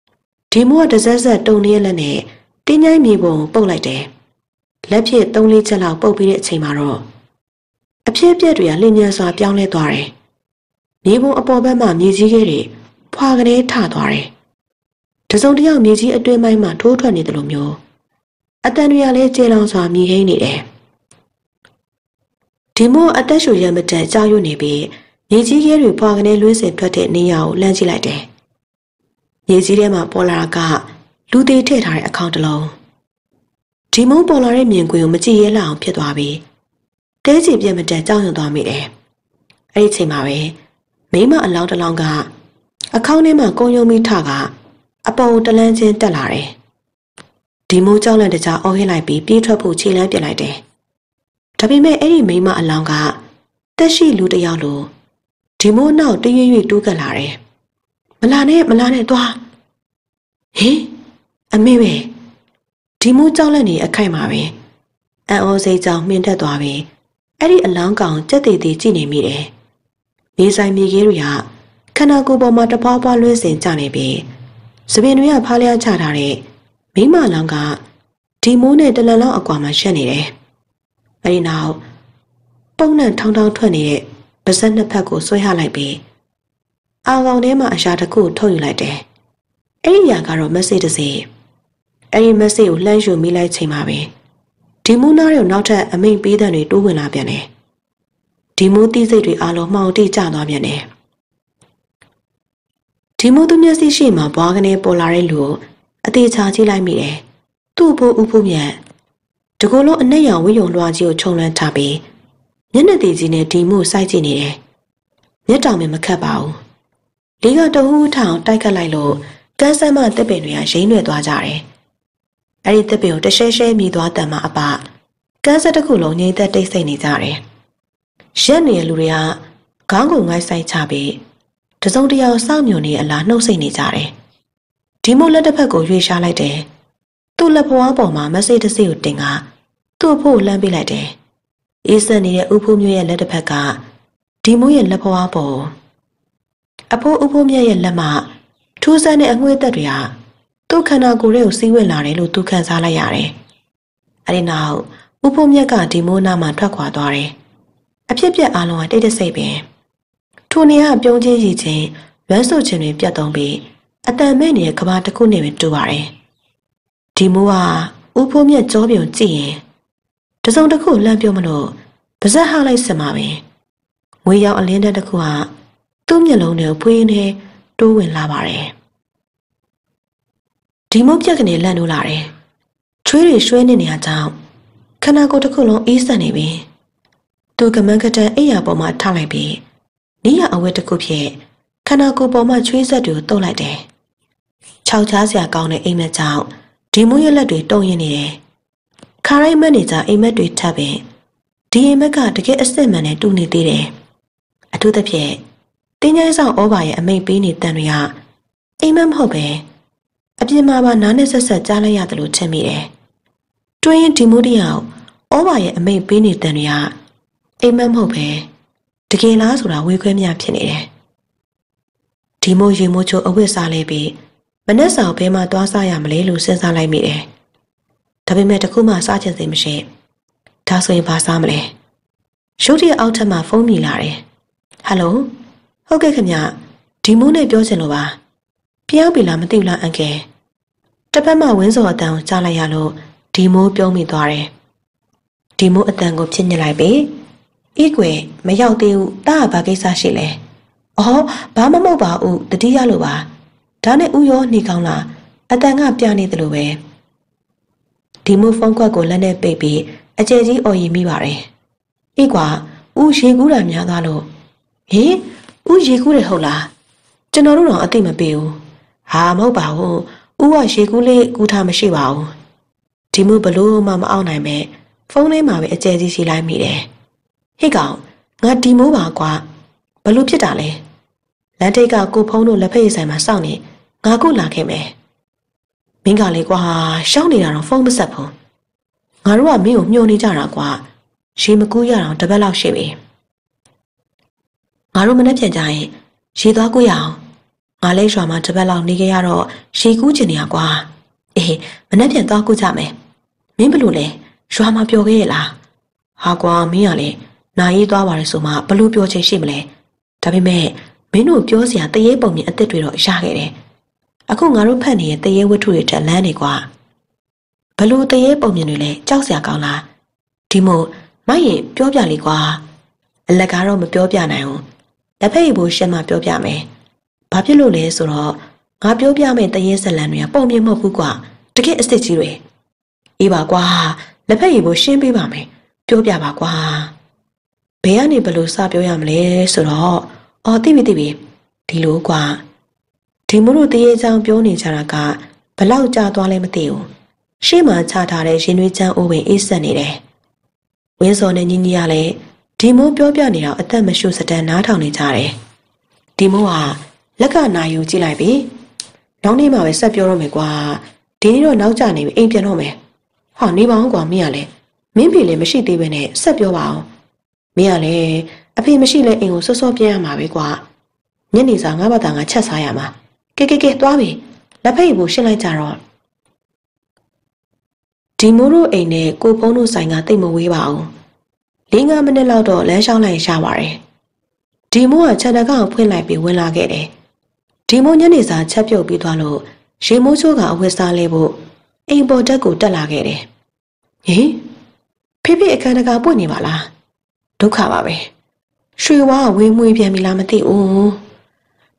A: ။ဒီမိုးကတစက်စက်တုံနေလက်နဲ့တင်းញိုင်းမြေပုံပုတ်လိုက်တယ်။လက်ဖြစ်၃လေးချက်လောက်ပုတ်ပြီးတဲ့အချိန်မှာတော့အဖြစ်အပျက်တွေကလင်းမြန်စွာပြောင်းလဲသွားတယ်။မြေပုံအပေါ်ဘက်မှမြေကြီးခဲတွေဖွာကနေထသွားတယ်။တစုံတစ်ယောက်မြေကြီးအတွင်းပိုင်းမှာထိုးထွက်နေတယ်လို့မျိုး အတန်တွေကလည်းကျေလောင်စွာမြည်ဟိနေတယ်။ဒီမို့အသက်ရှူရမတက်ကြောက်ရွံ့နေပြီးမြေကြီးခဲတွေဖွာကနေလွှဲစင်ထွက်တဲ့နေရာကိုလှမ်းကြည့်လိုက်တယ်။မြေကြီးထဲမှာပေါ်လာကလူသေးထည့်ထားတဲ့အခေါင်တစ်လုံးဒီမုံပေါ်လာတဲ့မြင်ကွင်းကိုမကြည့်ရဲလောက်အောင်ဖြစ်သွားပြီးတဲချင်ပြက်မတက်ကြောက်ရွံ့သွားမိတယ်။အဲ့ဒီချိန်မှာပဲမိမအလောင်းတစ်လောင်းကအခေါင်းထဲမှာကုံယုံမိထကအပေါ်တလန်းချင်းတက်လာတယ်။ ဒီမိုးကြောက်လန့်တကြားအော်ဟစ်လိုက်ပြီးပြေးထွက်ဖို့ခြေလမ်းပြလိုက်တယ်။ဒါပေမဲ့အဲ့ဒီမိမအလောင်းကတက်ရှိလူတစ်ယောက်လိုဒီမိုးနောက်တရွေ့ရွေ့တိုးကပ်လာတယ်။မလာနဲ့မလာနဲ့သွား။ဟင်အမေပဲဒီမိုးကြောက်လန့်နေအခိုက်မှာပဲအန်အောစိတ်ကြောင့်မှင်တက်သွားပြီအဲ့ဒီအလောင်းကောင်ကြက်သေးသေးကြည့်နေမိတယ်မြေဆိုင်မြေကြီးတွေကခန္ဓာကိုယ်ပေါ်မှာတပွားပွားလွှဲစင်ကြနေပြီစပင်တွေကဖားလျားချထားတဲ့ မိမလောင်းကဒီမိုးနဲ့တလန်လောက်အကွာမှာရှက်နေတယ်အဲ့ဒီနောက်ပုံနဲ့ထောင်းထောင်းထွက်နေတဲ့ပါဇက်နှစ်ဖက်ကိုဆွဲဟလိုက်ပြီးအာကောင်ထဲမှာအရှာတစ်ခုထုတ်ယူလိုက်တယ်အဲ့ဒီຢာကတော့မက်ဆေ့တစ်စီးအဲ့ဒီမက်ဆေ့ကိုလှမ်းယူမိလိုက်ချိန်မှာပဲဒီမူနာရဲ့နောက်ထပ်အမိန်ပေးတဲ့တွေတိုးဝင်လာပြန်တယ်ဒီမူတိစိတ်တွေအလုံးမှောင်တိကျသွားပြန်တယ်ဒီမူသူမျက်စိရှိမှဘွားကနေပေါ်လာတဲ့လူကို အသေးချာကြည့်လိုက်မိတယ်သူ့ဘိုးဥဖို့မြတ်တကူလုံးအနက်ရောင်ဝိယုံလွှာကြီးကိုခြုံလန်းထားပြီးမျက်နှာတည်ကြီးနဲ့ဒီမှုစိုက်ကြည့်နေတယ်မျက်တောင်မမခတ်ပါဘူးလေးကတဟူးထောင်တိုက်ခတ်လိုက်လို့ကန်းဆန်းမတက်ပင်တွေကရိမ့်ရွယ်သွားကြတယ်အဲ့ဒီတစ်ပင်ကိုတရှဲရှဲမြည်သွားတန်မှအပကန်းဆက်တစ်ခုလုံးငြိမ့်သက်တိတ်ဆိတ်နေကြတယ်။ရက်နေတဲ့လူတွေကခေါင်းကိုငိုက်ဆိုင်ချပြီးတစုံတရာစောင့်မြုံနေအလားနှုတ်ဆက်နေကြတယ်။ ဒီမို့လက်တစ်ဖက်ကိုရွေရှားလိုက်တယ်။သူ့လက်ဖွားပေါ်မှာမဆိတ်တဆိတ်ကိုတင်ကသူ့အဖို့လှမ်းပေးလိုက်တယ်။အေးဆက်နေတဲ့ဥဖိုးမျိုးရဲ့လက်တစ်ဖက်ကဒီမိုးရဲ့လက်ဖွားပေါ်အဖိုးဥဖိုးမြတ်ရဲ့လက်မှထူးဆန်းတဲ့အငွေ့သက်တွေကသူ့ခန္ဓာကိုယ်ရဲ့ကိုစီးဝင်လာတယ်လို့သူခံစားလိုက်ရတယ်။အဲဒီနောက်ဥဖို့မြက်ကဒီမိုးနာမှာထွက်ခွာသွားတယ်။အဖြစ်ပြက်အလုံးကတိတ်တဆိတ်ပင်ထိုနေကပြုံးချင်းရည်ချင်းလွမ်းဆုပ်ခြင်းတွေပြတ်သုံးပြီး အတန်မဲ့နေတဲ့ကဘာတစ်ခုနဲ့ပဲတူပါတယ်။ဒီမိုးကဥဖို့မြက်ကြောပြုံကြည့်ရင်တစုံတစ်ခုလှမ်းပြုံးမလို့ပါဇက်ဟလိုက်စမှာပဲ။ငွေရောင်အလင်းတဲ့တစ်ခုကသူ့မျက်လုံးတွေဖွေးနေတိုးဝင်လာပါတယ်။ဒီမုတ်ပြက်ကနေလန့်လို့လာတယ်။ချွေးတွေရွှဲနေနေရကြောင်းခန္ဓာကိုယ်တစ်ခုလုံးအေးဆက်နေပြီ။သူကမန်းကတန်အိယာပေါ်မှာထားလိုက်ပြီးနေရအဝတ်တစ်ခုဖြင့်ခန္ဓာကိုယ်ပေါ်မှာချွေးဆက်တွေကိုတုပ်လိုက်တယ်။ ခြောက်ချားစရာကောင်းတဲ့အိမ်မက်ကြောင့်ဒီမုတ်ရဲ့လက်တွေတုံရင်နေတယ်။ခါရိုက်မက်နေကြအိမ်မက်တွေထပ်ပင်ဒီအိမ်မက်ကတကယ်အစ်စ်မှန်နဲ့တူနေသေးတယ်။အထူးသဖြင့်တင်းကျိုင်းဆောင်ဩဘာရဲ့အမိတ်ပေးနေတန်တွေကအိမ်မက်မဟုတ်ပဲ။အပြင်မှာပါနားနဲ့ဆက်ဆက်ကြားလိုက်ရတယ်လို့ထင်မိတယ်။တွင်းရင်ဒီမိုဒီယာဩဘာရဲ့အမိန်ပေးနေတဲ့နေရအိမ်မက်မဟုတ်ပဲတကယ်လားဆိုတာဝေခွဲမြဖြစ်နေတယ်။ဒီမိုရေမိုးချိုအဝတ်စားလေးပြီး မနှက်ဆောင်ဘဲမှသွားစားရမလဲလို့စဉ်းစားလိုက်မိတယ်။ဒါပေမဲ့တခုမှစားချင်စိတ်မရှိ။ဒါဆိုရင်ဘာစားမလဲ။ရုတ်တရက်အောက်ထပ်မှာဖုန်းမြည်လာတယ်။ဟယ်လိုဟုတ်ကဲ့ခင်ဗျဒီမိုးနဲ့ပြောချင်လို့ပါ။ပြောင်းပြီလားမသိဘူးလားအန်ကယ်တစ်ဖက်မှဝင်းစော်အတန်ကိုကြားလိုက်ရလို့ဒီမိုးပြုံးမိသွားတယ်ဒီမိုးအတန်ကိုဖြစ်ညစ်လိုက်ပြီဤကွယ်မရောက်သေးဘူးတာကဘာကိစ္စရှိလဲအော်ဘာမှမဟုတ်ပါဘူးတတိယလို့ပါ ဒါနဲ့ဥရောနေကောင်းလားအတန်ကပြနေတယ်လို့ပဲဒီမိုးဖုန်းကွက်ကိုလက်နဲ့ပိတ်ပြီးအကျယ်ကြီးအော်ရီမိပါတယ်ဤကွာဥရေကူးတာများသွားလို့ဟင်ဥရေကူးတယ်ဟုတ်လားကျွန်တော်တို့တော့အသိမပေးဘူးဟာမဟုတ်ပါဘူးဦးကရေကူးလေးကူးထားမရှိပါဘူးဒီမှုဘလို့မှမအောင်နိုင်မဲ့ဖုန်းထဲမှာပဲအကျယ်ကြီးရှိလိုက်မိတယ်ဟိတ်ကောင်ငါဒီမိုးပါကွာဘလို့ဖြစ်တာလဲလန်ထိတ်ကကိုဖုန်းတို့လက်ဖက်ရည်ဆိုင်မှာစောင့်နေ ငါကုလာခဲ့မယ်မင်းကလေကွာရှောင်းနေတာတော့ဖုန်းမဆက်ဘူးငါတို့ကမင်းကိုမျှော်နေကြတာကွာရေမကူးရအောင်တပတ်လောက်ရှိပြီငါတို့မနှက်ပြန်ကြရင်ရေသွားကူရအောင်ငါလဲရွာမှာတစ်ပတ်လောက်နေခဲ့ရတော့ရှေကူးချင်နေရကွာအေးမနေ့ပြန်သွားကူးကြမယ်မင်းဘလို့လဲရွာမှာပြောခဲ့ရလားဟာကွာမင်းကလည်းနာရေးသွားပါလေဆိုမှဘလို့ပြောချင်ရှိမလဲဒါပေမဲ့မင်းတို့ပြောစရာတရေပုံမြင်အစ်စ်တွေတော့ရခဲ့တယ် အခုငါတို့ဖတ်နေတဲ့တရေဝတ္ထုတွေတက်လန်းနေကွာဘလို့တရေပုံမြင်တွေလဲကြောက်စရာကောင်းလားဒီမို့မိုက်ရင်ပြောပြလေကွာအလက်ကားတော့မပြောပြနိုင်ဘူးလက်ဖက်ရည်ဘိုးရှင်းမှပြောပြမယ်ဘာဖြစ်လို့လဲဆိုတော့ငါပြောပြမယ့်တရေဇလန်တွေကပုံမြင်မဟုတ်ဘူးကွာတကယ်အစ်စ်ကြီးတွေအေးပါကွာလက်ဖက်ရည်ဘိုးရှင်းပေးပါမယ်ပြောပြပါကွာဘယ်ကနေဘလို့စပြောရမလဲဆိုတော့အော်သိပြီသိပြီဒီလိုကွာ ဒီမို့လို့တရေချောင်းပြောနေကြတာကဘလောက်ကြာသွားလဲမသိဘူးရှေ့မှာချထားတဲ့ရင်သွေးချမ်းအိုးပင်အေးဆက်နေတယ်ဝင်းစော်နဲ့ညီညီကလည်းဒီမိုးပြောပြနေတော့အသက်မရှုစတန်နားထောင်နေကြတယ်ဒီမိုးဟာလက်ကနာယူကြည့်လိုက်ပြီနောက်နေ့မှပဲဆက်ပြောတော့မယ်ကွာဒီနေ့တော့နောက်ကျနေပြီအိမ်ပြန်တော့မယ်ဟောနေပါအောင်ကွာမင်းကလည်းမင်းဖေလည်းမရှိသေးပဲနဲ့ဆက်ပြောပါအောင်မင်းကလည်းအဖေမရှိလဲအိမ်ကိုစောစောပြန်ရမှာပဲကွာညနေစာငါးဘာသာငါချက်စားရမှာ ကဲကဲကဲသွားပြီလက်ဖက်ရည်ကိုရှင်းလိုက်ကြတော့ဒီမိုးတို့အိမ်နဲ့ကိုဖုံးတို့ဆိုင်ကတိတ်မဝေးပါအောင်၄၅မိနစ်လောက်တော့လမ်းလျှောက်လိုက်ရှာပါတယ်ဒီမိုးကခြံတကားကိုဖွင့်လိုက်ပြီးဝင်လာခဲ့တယ်ဒီမိုးညနေစာချက်ပြုတ်ပြီးသွားလို့ရေမိုးချိုးကအဝတ်စားလဲဖို့အိမ်ပေါ်တက်ကိုတက်လာခဲ့တယ်ဟင်ဖေဖေအခန်းတကာပွင့်နေပါလားဒုက္ခပါပဲရွှေဝါဝေးမွေးပြန်ပြီလားမသိဘူး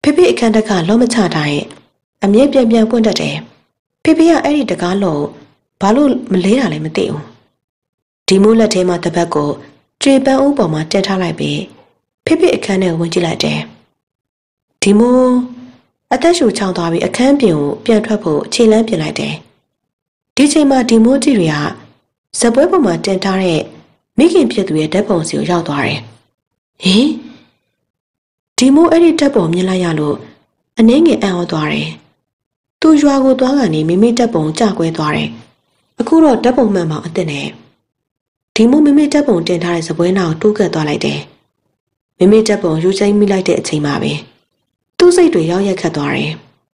A: ဖေဖေအခန်းတကာလောမချတိုင်းအမြဲပြန်ပြန်ပွင့်တတ်တယ်ဖေဖေကအဲ့ဒီတကားလုံးဘာလို့မလဲတာလဲမသိဘူးဒီမိုးလက်ထဲမှာတပတ်ကိုကျွေပန်းဦးပေါ်မှာတက်ထားလိုက်ပြီးဖိဖိအခန်းထဲဝင်ကြည့်လိုက်တယ်ဒီမိုးအသက်ရှူချောင်းသွားပြီးအခန်းပြင်ကိုပြန်ထွက်ဖို့ခြေလမ်းပြင်လိုက်တယ်ဒီချိန်မှာဒီမိုးကြီးတွေကဇပွဲပေါ်မှာတင်ထားတဲ့မိခင်ဖြစ်သူရဲ့ဓာတ်ပုံစီကိုရောက်သွားတယ်ဟင် ဒီမိုးအဲ့ဒီဓာတ်ပုံမြင်လိုက်ရလို့အနှင်းငယ်အံ့ဩသွားတယ်သူရွာကိုသွားကနေမိမိဓာတ်ပုံကြကွဲသွားတယ်အခုတော့ဓာတ်ပုံမှန်ပေါင်းအစ်စ်နဲ့ဒီမို့မိမိတက်ပုံတင်ထားတဲ့စပွဲနာကိုတိုးကပ်သွားလိုက်တယ်။မိမိတက်ပုံယူချိုင်းမိလိုက်တဲ့အချိန်မှာပဲသူ့စိတ်တွေရောက်ရက်ခတ်သွားတယ်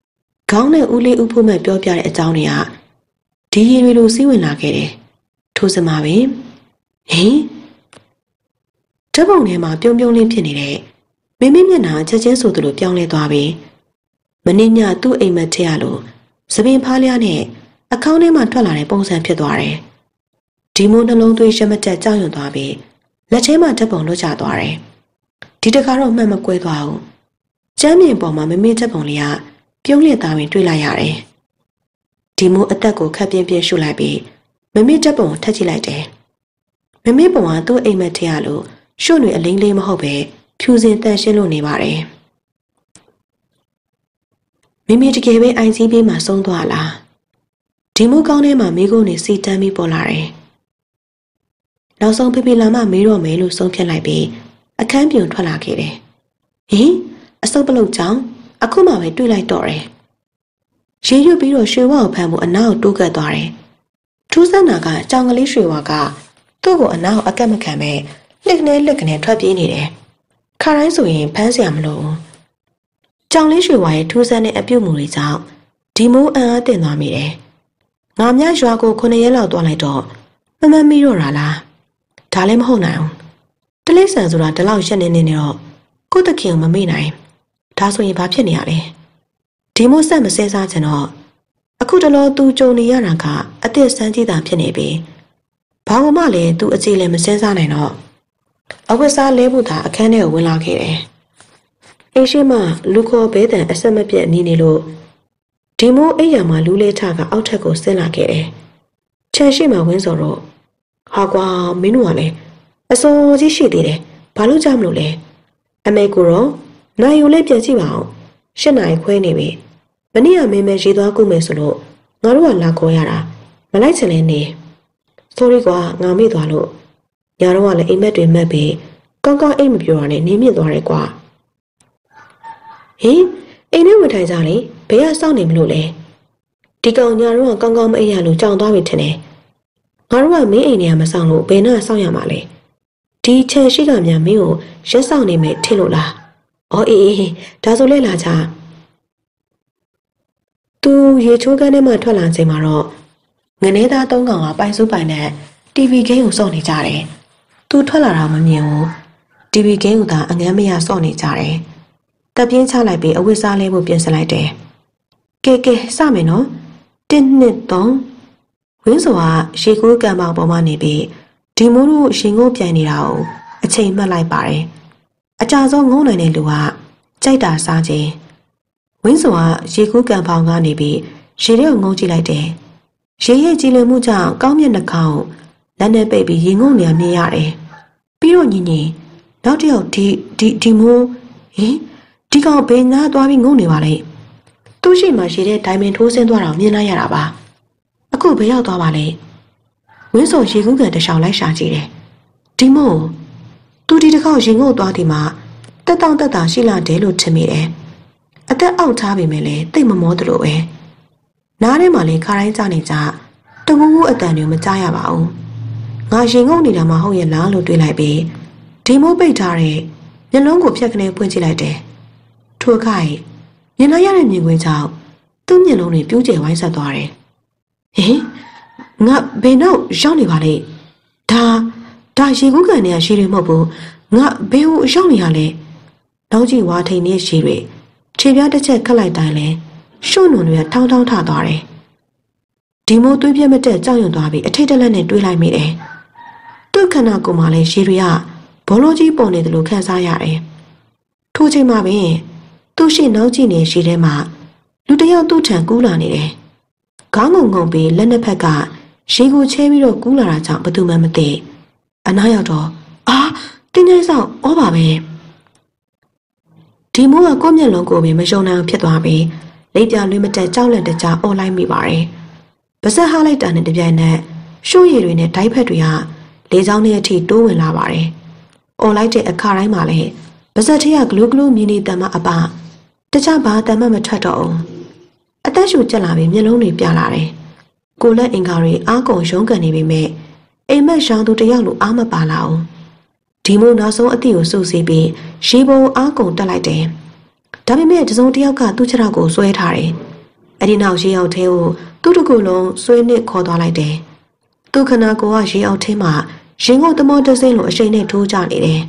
A: ။ခေါင်းနဲ့ဦးလေးဦးဖို့မဲ့ပြောပြတဲ့အကြောင်းတွေကဒီရီတွေလိုစီးဝင်လာခဲ့တယ်။ထို့စမှာပဲဟင်တက်ပုံထဲမှာပြုံးပြုံးလေးဖြစ်နေတဲ့ မိမိမျက်နှာချက်ချင်းဆိုသလိုပြောင်းလဲသွားပြီ။မင်းညသူ့အိမ်မက်ထရလို့သပင်ဖားလျားနဲ့အကောင့်ထဲမှာထွက်လာတဲ့ပုံစံဖြစ်သွားတယ်။ဒီမိုးနှလုံးသွေးရှမတက်ကြောက်ရွံ့သွားပြီးလက်ထဲမှာဓာတ်ပုံလွတ်ကျသွားတယ်။ဒီတခါတော့မှတ်မကွဲသွားဘူး။ကျမ်းမြေပေါ်မှာမမေ့ဓာတ်ပုံလေးကပြုံးလျက်သားဝင်တွေ့လိုက်ရတယ်။ဒီမိုးအသက်ကိုခက်ပြင်းပြင်းရှုလိုက်ပြီးမမေ့ဓာတ်ပုံကိုထပ်ကြည့်လိုက်တယ်။မမေ့ပုံကသူ့အိမ်မက်ထဲရလို့ရှု့တွေအလိမ့်လေးမဟုတ်ပဲ ဖြူစင်တန်ရှင်းလို့နေပါတယ်။မိမိတကယ်ပဲအိုင်စီးပေးမှဆုံးသွားလား။ဒီမိုးကောင်းထဲမှာမိကုန်းနေစီတန်းပြီးပေါ်လာတယ်။နောက်ဆုံးဖေဖေလာမမေးတော့မယ်လို့ဆုံးဖြတ်လိုက်ပြီးအခန်းပြုံထွက်လာခဲ့တယ်။ဟင်အစုပ်ပလုတ်ကြောင့်အခုမှပဲတွေ့လိုက်တော့တယ်။ရေရွတ်ပြီးတော့ရွှေဝါကိုဖမ်းဖို့အနောက်တိုးကပ်သွားတယ်။ထူးဆန်းတာကအကြောင်ကလေးရွှေဝါကသူ့ကိုအနောက်အကက်မခံပဲလက်ကနေလက်ကနေထွက်ပြေးနေတယ်။ ခါတိုင်းဆိုရင်ဖမ်းစရာမလိုဘူး။ကြောင်လေးရွှေဝါရဲ့ထူးဆန်းတဲ့အပြုတ်မှုတွေကြောင့်ဒီမိုးအံ့အားတင်သွားမိတယ်။ငါမြရွာကိုခုနှစ်ရက်လောက်သွားလိုက်တော့မမမီတော့တာလား။ဒါလည်းမဟုတ်နိုင်ဘူး။တလိဆန်ဆိုတာဒီလောက်ရှက်နေနေတော့ကိုတခင်ကိုမမေ့နိုင်။ဒါဆိုရင်ဘာဖြစ်နေရလဲ။ဒီမိုးဆက်မစဲစားချင်တော့အခုတလောသူကြုံနေရတာကအသက်ဆန်းကြီးတာဖြစ်နေပြီ။ဘာမှလည်းသူအခြေလည်းမစဲစားနိုင်တော့ အဝတ်စားလဲဖို့သာအခန်းထဲကိုဝင်လာခဲ့တယ်အိရှိမလူခေါ်ဘဲတန်အဆက်မပြတ်နီးနေလို့ဒီမိုးအိယာမှာလူးလဲထကအောက်ထက်ကိုဆင်းလာခဲ့တယ်ချန်ရှိမှဝင်းစော်တော့ဟာကွာမင်းတို့ကလည်းအစောကြီးရှိသေးတယ်ဘာလို့ကြမလို့လဲအမေကိုတော့နိုင်ယူလေးပြန်ကြည့်ပါအောင်ရှစ်နိုင်ခွဲနေပြီမနေ့ကမင်းမဲရေးသွားကုမယ်ဆိုလို့ငါတို့ကလာခေါ်ရတာမလိုက်ချင်လဲနေ sorry ကွာငါမေ့သွားလို့ ညတော့ကလည်းအိမ်မက်တွေမက်ပြီးကောင်းကောင်းအိမ်မပြောရနဲ့နေမြင့်သွားတယ်ကွာဟင်အိမ်ထဲဝင်ထိုင်ကြလေဘယ်ကစောင့်နေမလို့လဲဒီကောင်ညာတော့ကောင်းကောင်းမအိပ်ရလို့ကြောင်သွားပြီထင်တယ်ငါတို့ကမင်းအိမ်နေရမဆောင်လို့ဘယ်နှဆောက်ရမှာလဲဒီချန်ရှိကများမင်းကိုရက်ဆောင်နေမယ်ထင်လို့လားအော်အေးအေးဒါဆိုလဲလာချာသူရေချိုးကန်းထဲမှာထွက်လာချိန်မှာတော့ငနေသားသုံးကောင်ကပိုင်စုပိုင်နဲ့တ TV ဂိမ်းကိုစော့နေကြတယ် သူထွက်လာတာမမြင်ဘူး TV ဂိမ်းကိုသာအငမ်းမရစော့နေကြတယ်တပ်ပြင်းချလိုက်ပြီးအဝတ်စားလေးဖို့ပြင်ဆင်လိုက်တယ်ကဲကဲစမယ်နော်1နှစ်3ဝင်းစောကရေကူးကံပေါင်ပေါ်မှာနေပြီးဒီမိုးတို့ရှင်ကိုပြန်နေတာကိုအချိန်မှတ်လိုက်ပါတယ်အကြဆုံးငုံနိုင်တဲ့လူကကြိုက်တာစားခြင်းဝင်းစောကရေကူးကံပေါင်ကနေပြီးရေထဲကိုငုံကြည့်လိုက်တယ်ရေရဲ့ကြည်လင်မှုကြောင့်ကောင်းမြတ်နှကောင်း လက်နဲ့ပိတ်ပြီးရေငုံနေရမြင်ရတယ်ပြီးတော့ညီညီနောက်တစ်ယောက်ဒီဒီဒီမိုးဟင်ဒီကောင်ဘေးနားသွားပြီးငုံနေပါလေသူ့ရှိမှရေထဲဒိုင်မန်ထိုးဆင်းသွားတာမြင်လိုက်ရတာပါအခုဘယ်ရောက်သွားပါလဲဝင်းစောရေကူးကန်တရှောင်လိုက်ရှာကြည့်တယ်ဒီမို့သူဒီတစ်ခေါက်ရင်ငုတ်သွားဒီမှာတက်တောင့်တက်တာရှိလာတယ်လို့ထင်မိတယ်အသက်အောက်ထားပေမဲ့လည်းတိတ်မမောသလိုပဲနားထဲမှာလည်းခါတိုင်းကြနေကြတဝူးဝူးအတန်တွေမကြားရပါဘူး ငါရင်ငုတ်နေတာမှဟုတ်ရဲ့လားလို့တွေးလိုက်ပြီးဒီမိုးပိတ်ထားတဲ့မျက်လုံးကိုဖြတ်ကနေဖွင့်ကြည့်လိုက်တယ်ထို့ခိုင်မြင်လိုက်ရတဲ့မြင်ကွင်းကြောင့်သူ့မျက်လုံးတွေပြူးကျယ်ဝိုင်းဆက်သွားတယ်ဟင်ငါဘယ်တော့ရောက်နေပါလဲဒါဒါရေကူးကန်နေရရှိတယ်မဟုတ်ဘူးငါဘယ်ဟိုရောက်နေရလဲနောက်ကြည့်ဝါထိန်နေရှိတွေခြေပြားတစ်ချက်ခတ်လိုက်တိုင်းလဲရှုံနုံတွေကထောင်းထောင်းထသွားတယ်ဒီမိုးသွေးပြက်မတက်ကြောက်ရွံ့သွားပြီးအထိတ်တလက်နဲ့တွေးလိုက်မိတယ်သူ့ ခန္ဓာကိုယ်မှာလဲရေတွေကဘောလုံးကြီးပုံနေတယ်လို့ခံစားရတယ်ထို့ချိန်မှာပင်သူ့ရှိနောက်ကြည့်နေရှိထဲမှာလူတယောက်သူ့ထံကူးလာနေတယ်ခေါင်းငုံငုံပြီးလက်နှစ်ဖက်ကရေကိုချဲပြီးတော့ကူးလာတာကြောင့်ဘယ်သူမှမသိအနားရောက်တော့အာတင်းနေဆောင်ဩပါပဲဒီမိုးကကိုမျက်လုံးကိုပဲမယုံနိုင်ဖြစ်သွားပြီးလိပ်ပြလွှင့်မတက်ကြောက်လက်တကြအော်လိုက်မိပါတယ်ပါဇက်ဟားလိုက်တာနဲ့တပြိုင်နက်ရှုံးရည်တွေနဲ့ဒိုက်ဖက်တွေက လေချောင်းထဲအထိတိုးဝင်လာပါတယ်အော်လိုက်တဲ့အခါတိုင်းမှာလည်းပါဇက်ထက်ကဂလူးဂလူးမြင်းနေတမ်းမအပတခြားဘာတမ်းမမထွက်တော့အောင်အသက်ရှူကျက်လာပြီးမျက်လုံးတွေပြလာတယ်ကိုလက်အင်္ကာတွေအားကုန်ရုံးကန်နေပေမဲ့အိမ်မက်ရှောင်းသူတယောက်လိုအားမပါလာအောင်ဒီမို့နောက်ဆုံးအသည့်ကိုစုစည်းပြီးရေပုံအားကုန်တက်လိုက်တယ်ဒါပေမဲ့တစုံတစ်ယောက်ကသူ့ခြေထောက်ကိုဆွဲထားတယ်အဲ့ဒီနောက်ရေအောက်ထဲကိုသူ့တကူလုံးဆွဲနစ်ခေါ်သွားလိုက်တယ်သူ့ခနာကိုကရေအောက်ထဲမှာ ရင်ကုန်သမောတစိမ့်လိုအရှိန်နဲ့ထိုးကြနေတယ်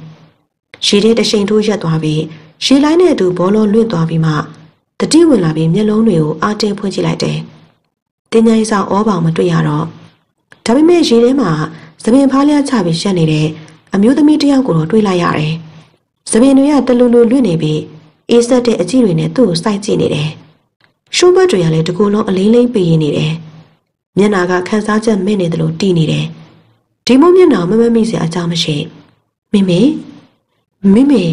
A: ရေထဲတရှိန်ထိုးရက်သွားပြီးရေလိုင်းနဲ့အတူဘောလုံးလွင့်သွားပြီးမှတတိဝင်လာပြီးမျက်လုံးတွေကိုအားတင်းဖွင့်ကြည့်လိုက်တယ်တင်းញိုင်းဆောင်ဩဘောင်မတွေ့ရတော့ဒါပေမဲ့ရေထဲမှာသပင်ဖားလျားချပြီးရှက်နေတဲ့အမျိုးသမီးတယောက်ကိုတော့တွေ့လိုက်ရတယ်။သပင်တွေကတလူလူလွင့်နေပြီးအေးဆက်တဲ့အကြည့်တွေနဲ့သူ့ကိုစိုက်ကြည့်နေတယ်။ရှုံးဘတ်တွေကလည်းတကူလုံးအလေးလေးပေးနေတယ်။မျက်နာကခန်းစားချက်မဲ့နေတယ်လို့တီးနေတယ်။ ဒီမို့မျက်နာမမမိစရာအကြောင်းမရှိ။မိမိမိမိ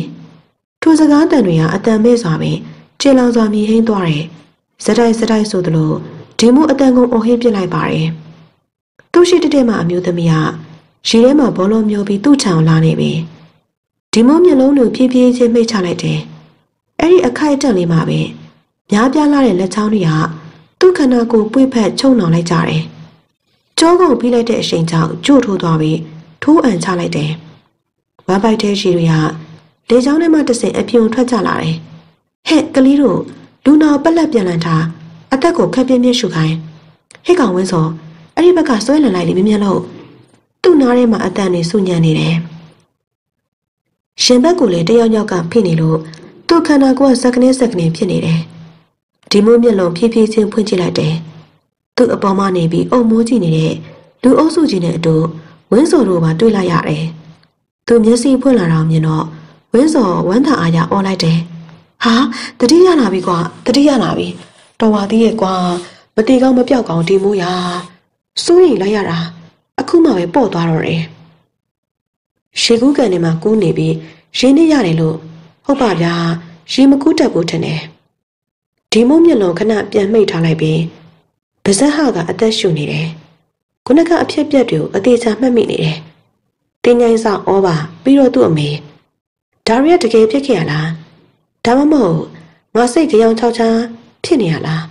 A: ထိုစကားတန်တွေကအတန်မဲ့စွာပင်ကျေလောင်စွာမြည်ဟင်းသွားတယ်။စတိုက်စတိုက်ဆိုသလိုဒီမို့အတန်ကုန်အိုဟင်းပစ်လိုက်ပါတယ်။သူ့ရှိတက်တဲ့မှအမျိုးသမီးကရေထဲမှာဘောလုံးမျိုးပြီးသူ့ချောင်လာနေပြီဒီမုံမျက်လုံးကိုဖြည်းဖြည်းချင်းမိတ်ချလိုက်တယ်အဲ့ဒီအခိုက်အတန့်လေးမှာပဲများပြားလာတဲ့လက်ချောင်းတွေကသူ့ခန္ဓာကိုယ်ပွေ့ဖက်ချုံနှောင်လိုက်ကြတယ် ကြောကုန်ပြီးလိုက်တဲ့အချိန်ကြောင့်ကြို့ထိုးသွားပြီးထိုးအန်ချလိုက်တယ်ဝမ်းပိုက်တဲ့ရှည်တွေကလေချောင်းထဲမှာတဆင်အပြုံထွက်ကြလာတယ်ဟဲ့ကလေးတို့လူနာပက်လက်ပြန်လန်ထားအသက်ကိုခက်ပြင်းပြင်းရှုခိုင်းဟဲ့ကောင်ဝင်းစောအဲ့ဒီဘက်ကဆွဲလန်လိုက်လေမြင်မြင်လို့သူ့နားထဲမှာအတန်နေစုညံနေတယ်ရှင်ဘက်ကလည်းတယောက်ယောက်ကဖိနေလို့သူ့ခန္ဓာကိုယ်ကစကနေစကနေဖြစ်နေတယ်ဒီမိုးမျက်လုံးဖြည်းဖြည်းချင်းဖွင့်ကြည့်လိုက်တယ် သူ့အပေါ်မှာနေပြီးအုံမိုးကြည့်နေတဲ့လူအုပ်စုကြီးနဲ့အတူဝင်းစော်တို့ပါတွေ့လိုက်ရတယ်သူမျက်စိဖွင့်လာတော့မြင်တော့ဝင်းစော်ဝမ်းသာအားရအော်လိုက်တယ်ဟာတတိရလာပြီကွာတတိရလာပြီတော်ပါသေးရဲ့ကွာမတေကောင်းမပြောက်ကောင်းဒီမိုးရာစိုးရိမ်လိုက်ရတာအခုမှပဲပေါ့သွားတော့တယ်ရှေကူးကန်ထဲမှာကူးနေပြီးရင်းနေရတယ်လို့ဟုတ်ပါဗျာရေမကူးတတ်ဘူးထင်တယ်ဒီမုံမျက်လုံးခဏပြန်မိတ်ထားလိုက်ပြီး ဗဇက်ဟကအသက်ရှူနေတယ်ခုနကအဖြစ်ပြက်တွေကိုအသေးချာမှတ်မိနေတယ်တင်းငိုင်းစဩပါပြီးတော့သူ့အမေဒါရီကတကယ်ဖြစ်ခဲ့ရလားဒါမှမဟုတ်ငါစိတ်ကြောင်ချောက်ချာဖြစ်နေရလား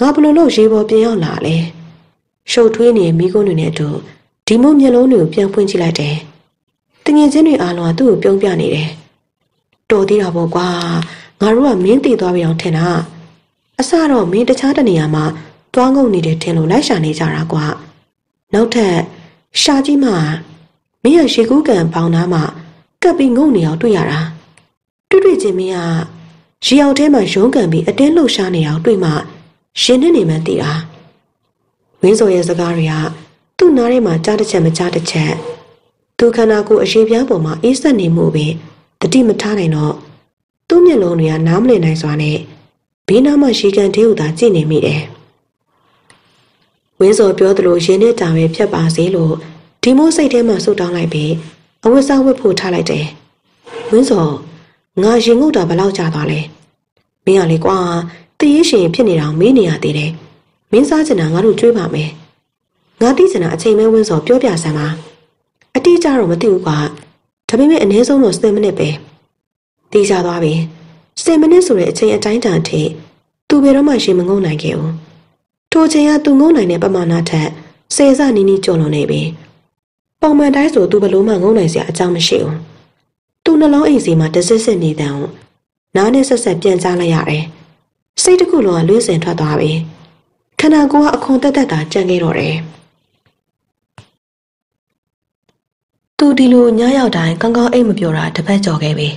A: ငါဘလို့လို့ရေပေါ်ပြင်ရောက်လာလဲရှုပ်ထွေးနေတဲ့မိကုန်းတွေနဲ့အတူဒီမို့မျက်လုံးတွေကိုပြန်ဖွင့်ကြည့်လိုက်တယ်။တငင်ချင်းတွေအားလုံးကသူ့ကိုပြုံးပြနေတယ်။တော်သေးတာပေါ့ကွာ။ငါတို့ကမင်းတည်သွားပြီအောင်ထင်တာ။အစတော့မင်းတခြားတနေရာမှာ တွားငုံနေတယ်ထင်လို့လိုက်ရှာနေကြတာကွာ။နောက်ထပ်ရှာကြီးမှမင်းရရေကူးကန်ပေါင်သားမှာကပ်ပြီးငုံနေအောင်တွေ့ရတာတွေ့တွေ့ချင်းမင်းကရေအောင်ထဲမှာရုံးကန်ပြီးအတင်းလှုပ်ရှားနေအောင်တွေ့မှရှင်နေနေမှသိတာဝင်းစော်ရဲ့စကားတွေကသူ့နားထဲမှာကြားတစ်ချက်မကြားတစ်ချက်သူခန္ဓာကိုယ်အရေးပြားပေါ်မှာအေးဆက်နေမှုပင်တတိမထားနိုင်တော့သူ့မျက်လုံးတွေကနားမလည်နိုင်စွာနဲ့ဘေးနားမှာရှီကန်သေးဟုသာကြည့်နေမိတယ် ဝင်းစော်ပြောသလိုရင်းနဲ့တာပဲဖြတ်ပါစေလို့ဒီမိုးစိတ်ထဲမှာဆုတ်တောင်းလိုက်ပြီးအဝတ်စားဝတ်ဖို့ထားလိုက်တယ်ဝင်းစော်ငါရင်ငုတ်တာဘလောက်ကြာသွားလဲမင်းကလေကွာတည်ရရှင်ဖြစ်နေတာမင်းနေရသေးတယ်မင်းစားချင်တာငါတို့ကြွေးပါမယ်ငါသိချင်တာအချိန်မဲဝင်းစော်ပြောပြစမ်းပါအတိအကျတော့မသိဘူးကွာဒါပေမဲ့အနည်းဆုံးတော့10မိနစ်ပဲသိကြသွားပြီ10မိနစ်ဆိုတဲ့အချိန်အတိုင်းတန်ထိသူဘယ်တော့မှရှင်မငုံနိုင်ခဲ့ဘူး ထိုချိန်ကသူငုံနိုင်တဲ့ပမာဏထက်စေစနီးနီးကျော်လွန်နေပြီပုံမှန်တိုင်းဆိုသူဘလို့မှငုံနိုင်စရာအကြောင်းမရှိဘူးသူနှလုံးအိမ်စီမှာတဆစ်စစ်နေတယ်အောင်နားနဲ့ဆက်ဆက်ပြန်ကြားလိုက်ရတယ်စိတ်တစ်ခုလုံးကလွင့်စင်ထွက်သွားပြီခန္ဓာကိုယ်ကအခွန်တက်တက်တာကြံခဲ့တော့တယ်သူဒီလိုညရောက်တိုင်းကောင်းကောင်းအိတ်မပြောတာတစ်ပတ်ကြော်ခဲ့ပြီ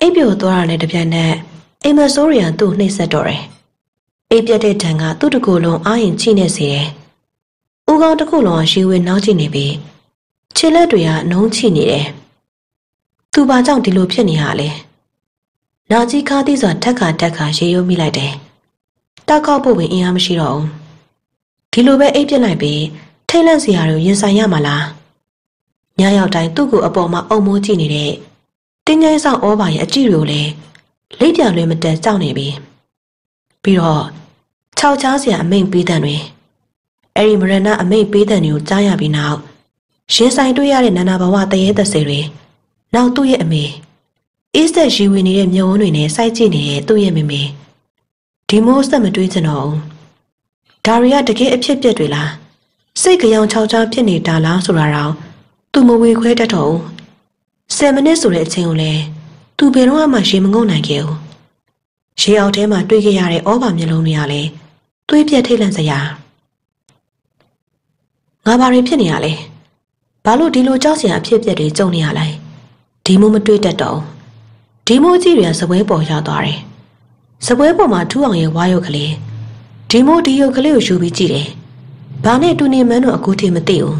A: အိတ်ပြိုသွားတာနဲ့တပြိုင်နက်အိမ်မဆိုးရံသူ့နှိမ့်ဆက်တော့တယ် အိတ်ပြတ်တဲ့တန်ကသူ့တကူလုံးအာရင်ချိနေစေတယ်ဦးကောင်းတစ်ခုလုံးကရှီဝေနောက်ကျနေပြီးခြေလက်တွေကနှုံးချိနေတယ်သူဘာကြောင့်ဒီလိုဖြစ်နေရလဲနာကြီးခါးသီးစွာထက်ခါတက်ခါရေယိုးမိလိုက်တယ်တောက်ကောက်ဖို့ဝင်အင်အားမရှိတော့ဘူးဒီလိုပဲအိပ်ပြစ်လိုက်ပြီးထိတ်လန့်စရာတွေရင်ဆိုင်ရမှာလားညရောက်တိုင်းသူ့ကိုအပေါ်မှာအုံမိုးကြည့်နေတဲ့တင်းငိုင်းဆောင်ဩဘာရဲ့အကြည့်တွေကိုလည်းလိပ်ပြလွင်မတန်ကြောက်နေပြီ ပြီးတော့ခြောက်ချားစရာအမိန်ပေးတဲ့တွေအဲ့ဒီမရဏအမိတ်ပေးတဲ့တွေကိုကြားရပြီးနောက်ရှင်ဆိုင်တွေ့ရတဲ့နာနာဘဝတရေသက်စေတွေနောက်သူ့ရဲ့အမေအေးဆက်ရီဝင်နေတဲ့မျက်ဝန်းတွေနဲ့စိုက်ကြည့်နေတဲ့သူ့ရဲ့မေမေဒီမိုးဆက်မတွေးချင်တော့ဘူးဒါရီကတကယ်အဖြစ်ပြက်တွေလားစိတ်ကြောင်ချောက်ချားဖြစ်နေတာလားဆိုတာတော့သူမဝေခွဲတတ်တော့ဘူး10မိနစ်ဆိုတဲ့အချိန်ကိုလည်းသူဘယ်တော့မှရေမငုံနိုင်ခဲ့ဘူး ရေအောက်ထဲမှာတွေးခဲ့ရတဲ့ဩဘာမျက်လုံးတွေကလည်းသွေးပြက်ထိတ်လန့်စရာငါဘာတွေဖြစ်နေရလဲဘာလို့ဒီလိုကြောက်စရာအဖြစ်အပျက်တွေကြုံနေရလဲဒီမိုးမတွေးတတ်တော့ဒီမိုးကြီးတွေကစပွဲပေါ်ရောက်သွားတယ်စပွဲပေါ်မှာထူအောင်ရဲ့ဝါရုပ်ကလေးဒီမိုးဒီရုပ်ကလေးကိုယူပြီးကြည့်တယ်ဘာနဲ့တူနေမန်းတို့အခုထိမသိဘူး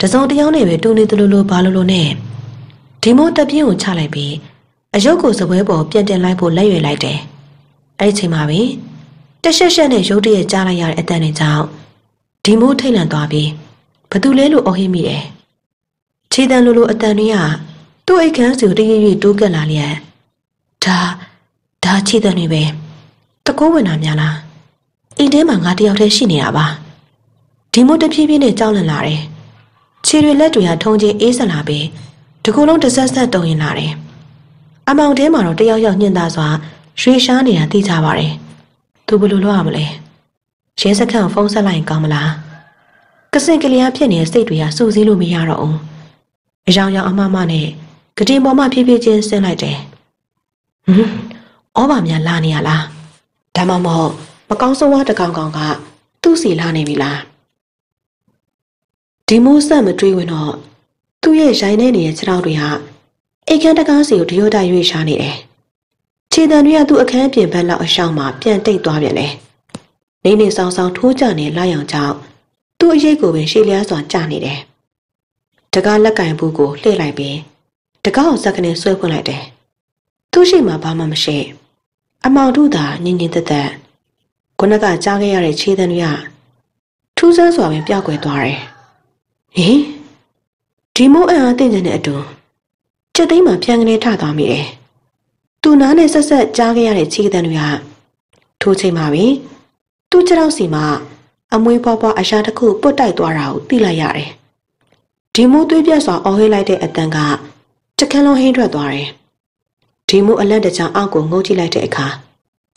A: တစုံတယောက်နဲ့ပဲတူနေသလိုလိုဘာလိုလိုနဲ့ဒီမိုးတပြင်းကိုချလိုက်ပြီးအယုတ်ကိုစပွဲပေါ်ပြန်တင်လိုက်ဖို့လက်ရွယ်လိုက်တယ် အဲ့ဒီချိန်မှာပဲတရှက်ရှက်နဲ့ရုတ်တရက်ကြားလိုက်ရတဲ့အတန်တွေကြောင့်ဒီမိုးထိတ်လန့်သွားပြီးဘသူလဲလို့အော်ဟစ်မိတယ်ခြေတံလိုလိုအတန်တွေကသူ့အိတ်ခမ်းစီကိုတရရွတိုးကပ်လာလျက်ဒါဒါခြေတံတွေပဲတကိုးဝင်တာများလားအိမ်ထဲမှာငါတယောက်တည်းရှိနေတာပါဒီမိုးတဖြည်းဖြည်းနဲ့ကြောက်လန့်လာတယ်ခြေတွေလက်တွေကထုံချင်းအေးဆက်လာပြီးတကူလုံးတစ်ဆက်ဆက်တုံရင်လာတယ်အမောင်ထဲမှာတော့တယောက်ယောက်ညှင်သာစွာ ရွှေရှားနေတာသိကြပါတယ်သူဘယ်လိုလုပ်ရမလဲရဲစခန်းဖုန်းဆက်လိုက်ရင်ကောင်းမလားကစင်ကလေးအဖြစ်နေတဲ့စိတ်တွေကစူးစီးလို့မရတော့ဘူးအယောင်ယောင်အမမနဲ့ကတင်ပေါ်မှာဖြည်းဖြည်းချင်းဆင်းလိုက်တယ်ဟမ်ဩဘာများလာနေရလားဒါမှမဟုတ်မကောင်းဆိုးဝါးတကောင်ကောင်ကသူ့စီလာနေပြီလားဒီမိုးဆက်မတွေးဝင်တော့သူ့ရဲ့ရိုင်းနေနေတဲ့ခြေထောက်တွေဟာအိတ်ခမ်းတကားစီကိုတရိုးတိုက်ရွေ့ရှားနေတယ် ခြေတံတွေကသူ့အခန်းပြင်ဘက်လောက်အရှောင်းမှာပြန်တိတ်သွားပြန်တယ်နေနေဆောင်ဆောင်ထိုးကြနေလိုက်အောင်ကြောင့်သူ့အရေးကိုပင်ရှေ့လျားစွာကြာနေတယ်တကားလက်ကင်ဘူးကိုလှည့်လိုက်ပြီးတကားကိုစက်ကနေဆွဲဖွင့်လိုက်တယ်သူ့ရှိမှဘာမှမရှိအမောင်တို့သာညင်ညင်သက်သက်ခုနကကြားခဲ့ရတဲ့ခြေတံတွေကထူးဆန်းစွာပင်ပြောက်ကွယ်သွားတယ်ဟင်ဒီမိုးအံအားတင်တဲ့အတူစက်သိမ်းမှာဖြန်းကနေထသွားမိတယ် သူနားနဲ့ဆက်ဆက်ကြားခဲ့ရတဲ့ခြေတံတွေကထိုးချိန်မှာပဲသူ့ခြေထောက်စီမှာအမွေးပွားပွားအရာတစ်ခုပုတ်တိုက်သွားတာကိုသိလိုက်ရတယ်ဒီမိုးသွေးပြတ်စွာအော်ဟေးလိုက်တဲ့အတန်ကတခန်းလုံးဟင်းထွက်သွားတယ်ဒီမိုးအလန့်တကြားအောက်ကိုငုံကြည့်လိုက်တဲ့အခါ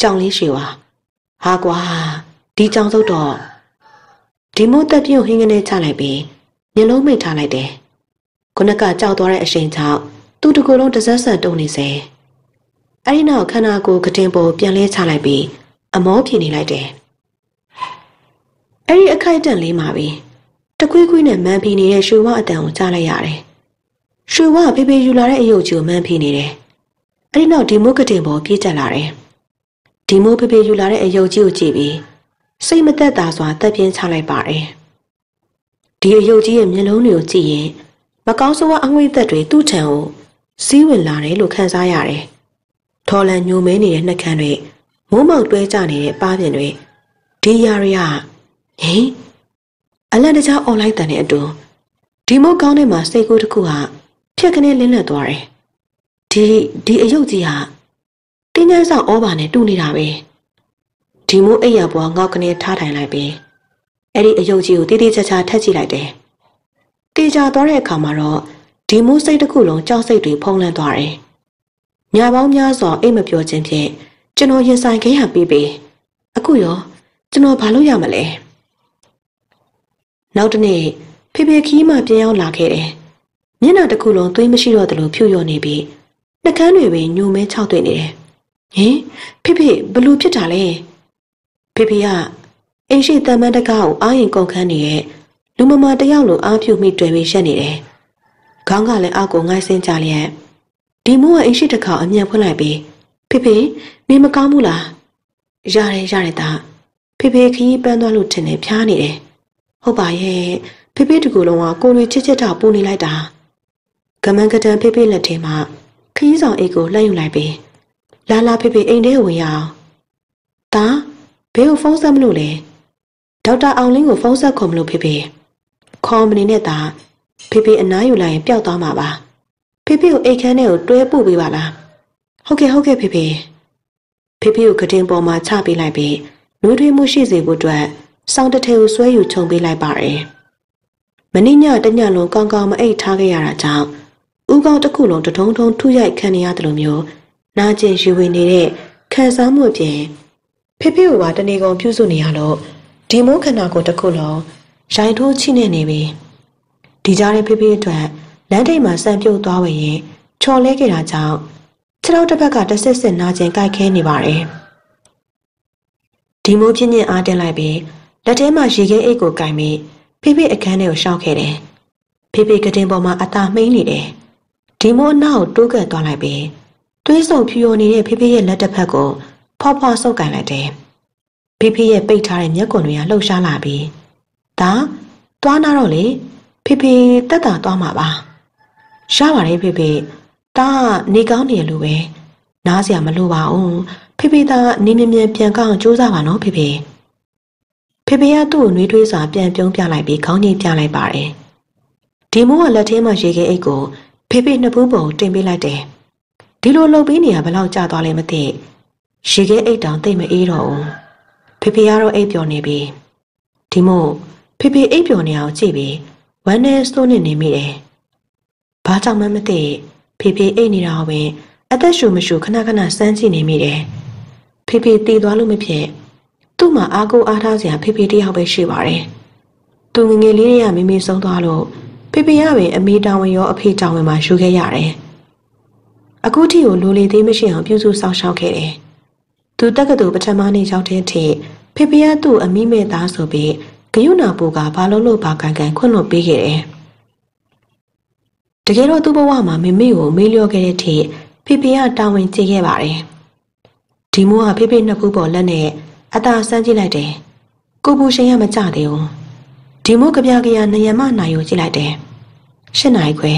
A: ကြောင်လေးရှည်ပါဟာကွာဒီကြောင်စုပ်တော့ဒီမိုးတက်ပြုတ်ဟင်းကနေချလိုက်ပြီးမျက်လုံးမိတ်ထားလိုက်တယ်ခုနကကြောက်သွားတဲ့အချိန်ကြောင့်သူ့တကူလုံးတစက်ဆက်တုံနေစေ အဲ့ဒီနောက်ခန္ဓာကိုယ်ကတင်ပေါ်ပြန်လဲချလိုက်ပြီးအမောဖြေနေလိုက်တယ်အဲ့ဒီအခိုက်အတန့်လေးမှာပဲတကွေးကွေးနဲ့မန်ဖီနေတဲ့ရွှေဝအတန်ကိုကြားလိုက်ရတယ်။ရွှေဝဖေဖေယူလာတဲ့အယုတ်ကြီးကိုမန်ဖီနေတယ်။အဲဒီနောက်ဒီမိုးကတင်ပေါ်ပြေးတက်လာတယ်။ဒီမိုးဖေဖေယူလာတဲ့အယုတ်ကြီးကိုကြည့်ပြီးစိတ်မသက်သာစွာတက်ပြင်းချလိုက်ပါတယ်။ဒီအယုတ်ကြီးရဲ့မျက်လုံးတွေကိုကြည့်ရင်မကောင်းဆိုးဝါအငွေ့သက်တွေသူ့ထံကိုစီးဝင်လာတယ်လို့ခံစားရတယ်။ ထော်လန်ညိုမဲနေတဲ့နှက်ခမ်းတွေမိုးမောက်တွဲကြနေတဲ့ပါးပြင်တွေဒီယာရီကဟင်အလန့်တကြားအွန်လိုင်းတန်တဲ့အတူဒီမိုးကောင်းတဲ့မှာစိတ်ကူးတစ်ခုဟာဖြက်ခနဲ့လင်းလက်သွားတယ်။ဒီဒီအယုတ်ကြီးဟာတင်းကျန်းဆောင်ဩဘာနဲ့တူနေတာပဲ။ဒီမိုးအိပ်ရပေါ်ငေါက်ကနေထားထိုင်လိုက်ပြီးအဲ့ဒီအယုတ်ကြီးကိုတိတိကျကျထက်ကြည့်လိုက်တယ်။တေချာသွားတဲ့အခါမှာတော့ဒီမိုးစိတ်တစ်ခုလုံးကြောက်စိတ်တွေဖုံးလွှမ်းသွားတယ်။ ညာပေါင်းများစွာအိတ်မပြောခြင်းဖြင့်ကျွန်တော်ရင်ဆိုင်ခဲ့ရပြီပြီ။အခုရောကျွန်တော်ဘာလုပ်ရမလဲ။နောက်တနေ့ဖေဖေခီးမှပြန်ရောက်လာခဲ့တယ်။မျက်နှာတစ်ခုလုံးသွေးမရှိတော့သလိုဖြူရော်နေပြီးနှကန်းတွေပင်ညိုမဲခြောက်သွေ့နေတယ်။ဟင်ဖေဖေဘလို့ဖြစ်တာလဲ။ဖေဖေကအိမ်ရှိတမန်တကားကိုအာရင်ကုန်ခန်းနေတဲ့လူမမာတယောက်လိုအားဖြူမိတွေ့ပြီးရက်နေတယ်။ခေါင်းကလည်းအောက်ကိုငိုင်းဆင်းကြလျက် ဒီမိုးကအိမ်ရှိတစ်ခါအမြန်ဖွင့်လိုက်ပြီးဖေဖေမင်းမကောင်းဘူးလားရတယ်ရတယ်သားဖေဖေခီးပန်းသွားလို့ထင်တယ်ဖျားနေတယ်ဟုတ်ပါရဲ့ဖေဖေတကူလုံးကကိုတွေချစ်ချစ်တာပို့နေလိုက်တာကမန်ကတန်ဖေဖေလက်ထဲမှာခီးဆောင်အိတ်ကိုလှမ်းယူလိုက်ပြီးလာလာဖေဖေအိမ်ထဲဝင်ရအောင်ဒါဘယ်ကိုဖုန်းဆက်မလို့လဲဒေါက်တာအောင်လင်းကိုဖုန်းဆက်ခေါ်မလို့ဖေဖေခေါ်မနေနဲ့သားဖေဖေအနားယူလိုက်ရင်ပျောက်သွားမှာပါ ဖေဖေကိုအိတ်ခမ်းထဲကိုတွဲပို့ပေးပါလားဟုတ်ကဲ့ဟုတ်ကဲ့ဖေဖေဖေဖေကိုကတင်ပေါ်မှာချပေးလိုက်ပြီးနှွေးထွေးမှုရှိစေဖို့အတွက်စောင်းတစ်ထည်ကိုဆွဲယူခြုံပေးလိုက်ပါတယ်မင်းညတညလုံးကောင်းကောင်းမအိတ်ထားခဲ့ရတာကြောင့်ဥကောင်းတစ်ခုလုံးတထုံထုံထုရိုက်ခံရတယ်လို့မျိုးနာကျင်ရွေဝင်နေတဲ့ခံစားမှုအပြင်ဖေဖေကတနေကုန်ပြုစုနေရလို့ဒီမိုးခန္ဓာကိုယ်တစ်ခုလုံးရိုင်ထိုးချိနေနေပြီဒီကြားတဲ့ဖေဖေအတွက် လမ်းထိပ်မှာစံပြုတ်သွားဝင်ရင်ချော်လဲခဲ့တာကြောင့်ခြေထောက်တစ်ဖက်ကတဆစ်စစ်နာကျင်ကြိုက်ခဲနေပါတယ်ဒီမိုးပြင်းပြင်းအားတင်လိုက်ပြီးလက်ထဲမှာရေခဲအိတ်ကိုကင်ပြီးဖေဖေအခန်းထဲကိုရှောက်ခဲ့တယ်ဖေဖေကတင်ပေါ်မှာအသာမှိန်းနေတယ်ဒီမိုးအနောက်တိုးကပ်သွားလိုက်ပြီးသွေးဆုံဖြူရနေတဲ့ဖေဖေရဲ့လက်တစ်ဖက်ကိုဖောက်ဖောက်ဆုပ်ကင်လိုက်တယ်ဖေဖေရဲ့ပိတ်ထားတဲ့မျက်ကွန်တွေကလှုပ်ရှားလာပြီးဒါသွားနာတော့လေဖေဖေတက်တာသွားမှာပါ ရပါတယ်ဖေဖေဒါကနေကောင်းနေလို့ပဲနားစရာမလိုပါဘူးဖေဖေသားနေမြမြပြန်ကောင်းစူးစမ်းပါနော်ဖေဖေဖေဖေကသူ့ကိုနှွေးထွေးစွာပြန်ပြုံးပြလိုက်ပြီးခေါင်းငိတ်ပြလိုက်ပါတယ်ဒီမိုးကလက်ထဲမှာရေခဲအိတ်ကိုဖေဖေနှစ်ဖူးပုံတင်ပေးလိုက်တယ်ဒီလိုလှုပ်ပေးနေရဘလောက်ကြာသွားလဲမသိရေခဲအိတ်တောင်တိတ်မအေးတော့ဘူးဖေဖေကတော့အိတ်ပျော်နေပြီဒီမို့ဖေဖေအိတ်ပျော်နေအောင်ကြည့်ပြီးဝမ်းနဲ့စိုးနေနေမိတယ် ဘာကြောင့်မှမသိဖေဖေအိတ်နေတာကိုပင်အသက်ရှူမရှူခဏခဏစမ်းကြည့်နေမိတယ်။ဖေဖေတည်သွားလို့မဖြစ်သူ့မှာအားကိုးအားထားစရာဖေဖေတယောက်ပဲရှိပါတယ်။သူငငယ်လေးတွေကမိမိဆုံးသွားလို့ဖေဖေရပင်အမေတောင်ဝင်ရောအဖေတောင်ဝင်မှာယူခဲ့ရတယ်။အခုထိကိုလိုလေသေးမရှိအောင်ပြုစုစောင့်ရှောက်ခဲ့တယ်။သူတက္ကသိုလ်ပထမနေ့ရောက်တဲ့အထိဖေဖေကသူ့အမိမဲ့သားဆိုပြီးဂယုဏပူကဘာလို့လို့ဘာကန်ကန်ခွင့်လွှတ်ပေးခဲ့တယ်။ တကယ်တော့သူ့ဘဝမှာမမေကိုမေးလျော့ခဲ့တဲ့ထိဖေဖေကတာဝန်ကျခဲ့ပါတယ်။ဒီမိုးကဖေဖေနှစ်ခုပေါ်လက်နဲ့အသာဆန်းကြည့်လိုက်တယ်။ကိုပူရှင်ရမကြသေးဘူး။ဒီမိုးကြပြကြရနယမနိုင်ကိုကြည့်လိုက်တယ်။ရှစ်နိုင်ခွဲ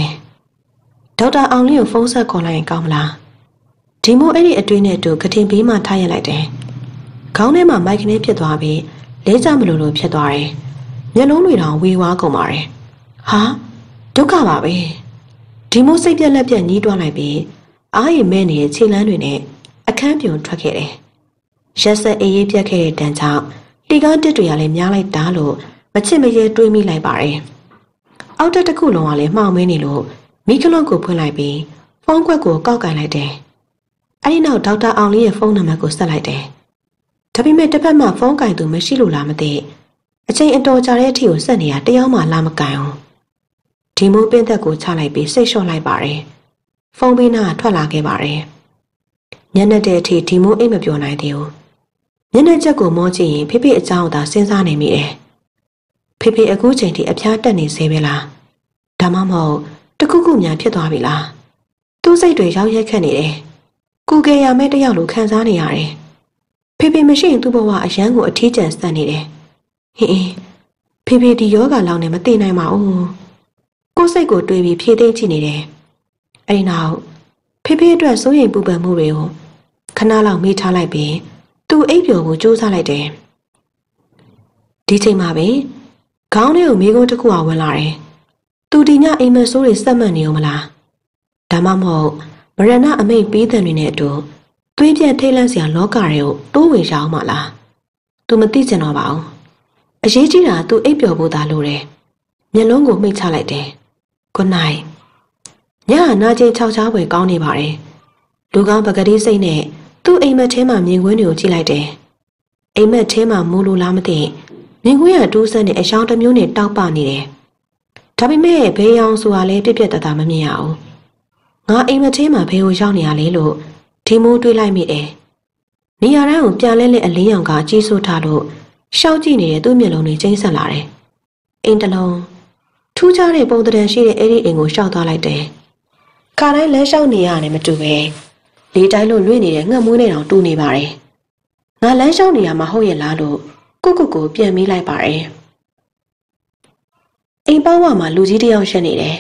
A: ဒေါက်တာအောင်လေးကိုဖုန်းဆက်ခေါ်လိုက်ရင်ကောင်းမလား။ဒီမိုးအဲ့ဒီအတွင်းနဲ့တူကတင်ဘေးမှထားရလိုက်တယ်။ခေါင်းထဲမှာမိုက်ကနေဖြစ်သွားပြီးလဲကြမလို့လို့ဖြစ်သွားတယ်။မျက်လုံးတွေတောင်ဝေဝါးကုန်ပါတယ်။ဟာဒုက္ခပါပဲ။ ဒီမိုးစိတ်ပြက်လက်ပြက်ညှိတွားလိုက်ပြီးအားရမဲနေတဲ့ခြေလမ်းတွေနဲ့အခန်းပြုံထွက်ခဲ့တယ်။ရက်ဆက်အေးရေးပြက်ခဲ့တဲ့တန်ကြောင့်တီကားတစ်တွေကလည်းများလိုက်တာလို့မချစ်မရဲတွေးမိလိုက်ပါတယ်။အောက်တက်တစ်ခုလုံးကလည်းမှောင်မင်းနေလို့မိကလုံးကိုဖွင့်လိုက်ပြီးဖုန်းကွက်ကိုကောက်ကင်လိုက်တယ်။အဲဒီနောက်ဒေါက်တာအောင်လေးရဲ့ဖုန်းနံပါတ်ကိုဆက်လိုက်တယ်။ဒါပေမဲ့တစ်ဖက်မှာဖုန်းကင်သူမရှိလို့လားမသိအချိန်အတော်ကြာတဲ့အထိကိုဆက်နေတာတရားမှလာမကင်အောင် ဒီမိုးပင်းသက်ကိုချလိုက်ပြီးစိတ်လျှော့လိုက်ပါတယ်ဖုန်းပေးနာထွက်လာခဲ့ပါတယ်ညနေတဲ့အထိဒီမိုးအိတ်မပြောနိုင်သေးဘူးညနေချက်ကိုမောကြည့်ရင်ဖိဖိအကြောင်းသာစဉ်းစားနေမိတယ်ဖေဖေအခုချိန်ထိအဖျားတက်နေစေပဲလားဒါမှမဟုတ်တခုခုများဖြစ်သွားပြီလားသူ့စိတ်တွေရောက်ရက်ခက်နေတယ်ကိုကယ်ရမဲ့တယောက်လိုခံစားနေရတယ်ဖေဖေမရှိရင်သူ့ဘဝအရန်ကိုအထီးကျန်စက်နေတယ်ဟင်းအင်းဖေဖေဒီယောဂလောင်နေမသိနိုင်ပါဘူး ကိုယ်စိတ်ကိုတွေးပြီးဖြည့်သိမ်းကြည့်နေတယ်အဲဒီနောက်ဖေဖေအတွက်စိုးရိမ်ပူပန်မှုတွေကိုခဏလောက်မေ့ထားလိုက်ပြီးသူ့အိပ်ပျော်ကိုစူးစမ်းလိုက်တယ်ဒီချိန်မှာပဲခေါင်းထဲကိုမိကုန်းတစ်ခုအောင်ဝင်လာတယ်သူဒီညအိမ်မဆိုးတွေစက်မှတ်နေအောင်မလားဒါမှမဟုတ်ဗရဏအမိတ်ပေးတဲ့တွေနဲ့အတူသွေးပြတ်ထိတ်လန့်စရာလောကတွေကိုတိုးဝင်ရအောင်မလားသူမသိချင်တော့ပါဘူးအရေးကြီးတာသူအိပ်ပျော်ဖို့သာလိုတယ်မျက်လုံးကိုမှိတ်ချလိုက်တယ် good night ညနာကျင်ခြောက်ချားွယ်ကောင်းနေပါတယ်လူကောင်းပကတိစိတ်နဲ့သူ့အိမ်မက်ထဲမှာမြင်ကွင်းတွေကိုကြည့်လိုက်တယ်အိမ်မက်ထဲမှာမိုးလိုလားမသိမြင်ကွင်းရတိုးစက်နဲ့အရှောင်းတစ်မျိုးနဲ့တောက်ပနေတယ်ဒါပေမဲ့ဘေးရောင်ဆိုတာလည်းပြက်ပြက်တသားမမြင်ရဘူးငါအိမ်မက်ထဲမှာဘေးကိုရောက်နေရလေလို့ဒီမိုးတွေးလိုက်မိတယ်နေရာတိုင်းကိုပြန်လဲလဲအလင်းရောင်ကကြီးစိုးထားလို့ရှောက်ကြည့်နေတဲ့သူ့မျက်လုံးတွေကျိန်းဆက်လာတယ်အိမ်တလုံး ထူးခြားတဲ့ပုံသဏ္ဍာန်ရှိတဲ့အဲ့ဒီအိမ်ကိုရှောက်သွားလိုက်တယ်ခါတိုင်းလမ်းလျှောက်နေရတယ်မတူပဲလေတိုင်းလို့လွင့်နေတဲ့ငှက်မွေးနဲ့တောင်တူနေပါတယ်ငါလမ်းလျှောက်နေရမှာဟုတ်ရဲ့လားလို့ကိုကုကိုပြန်မေးလိုက်ပါတယ်အိမ်ပေါဝမှာလူကြီးတယောက်ရှက်နေတယ်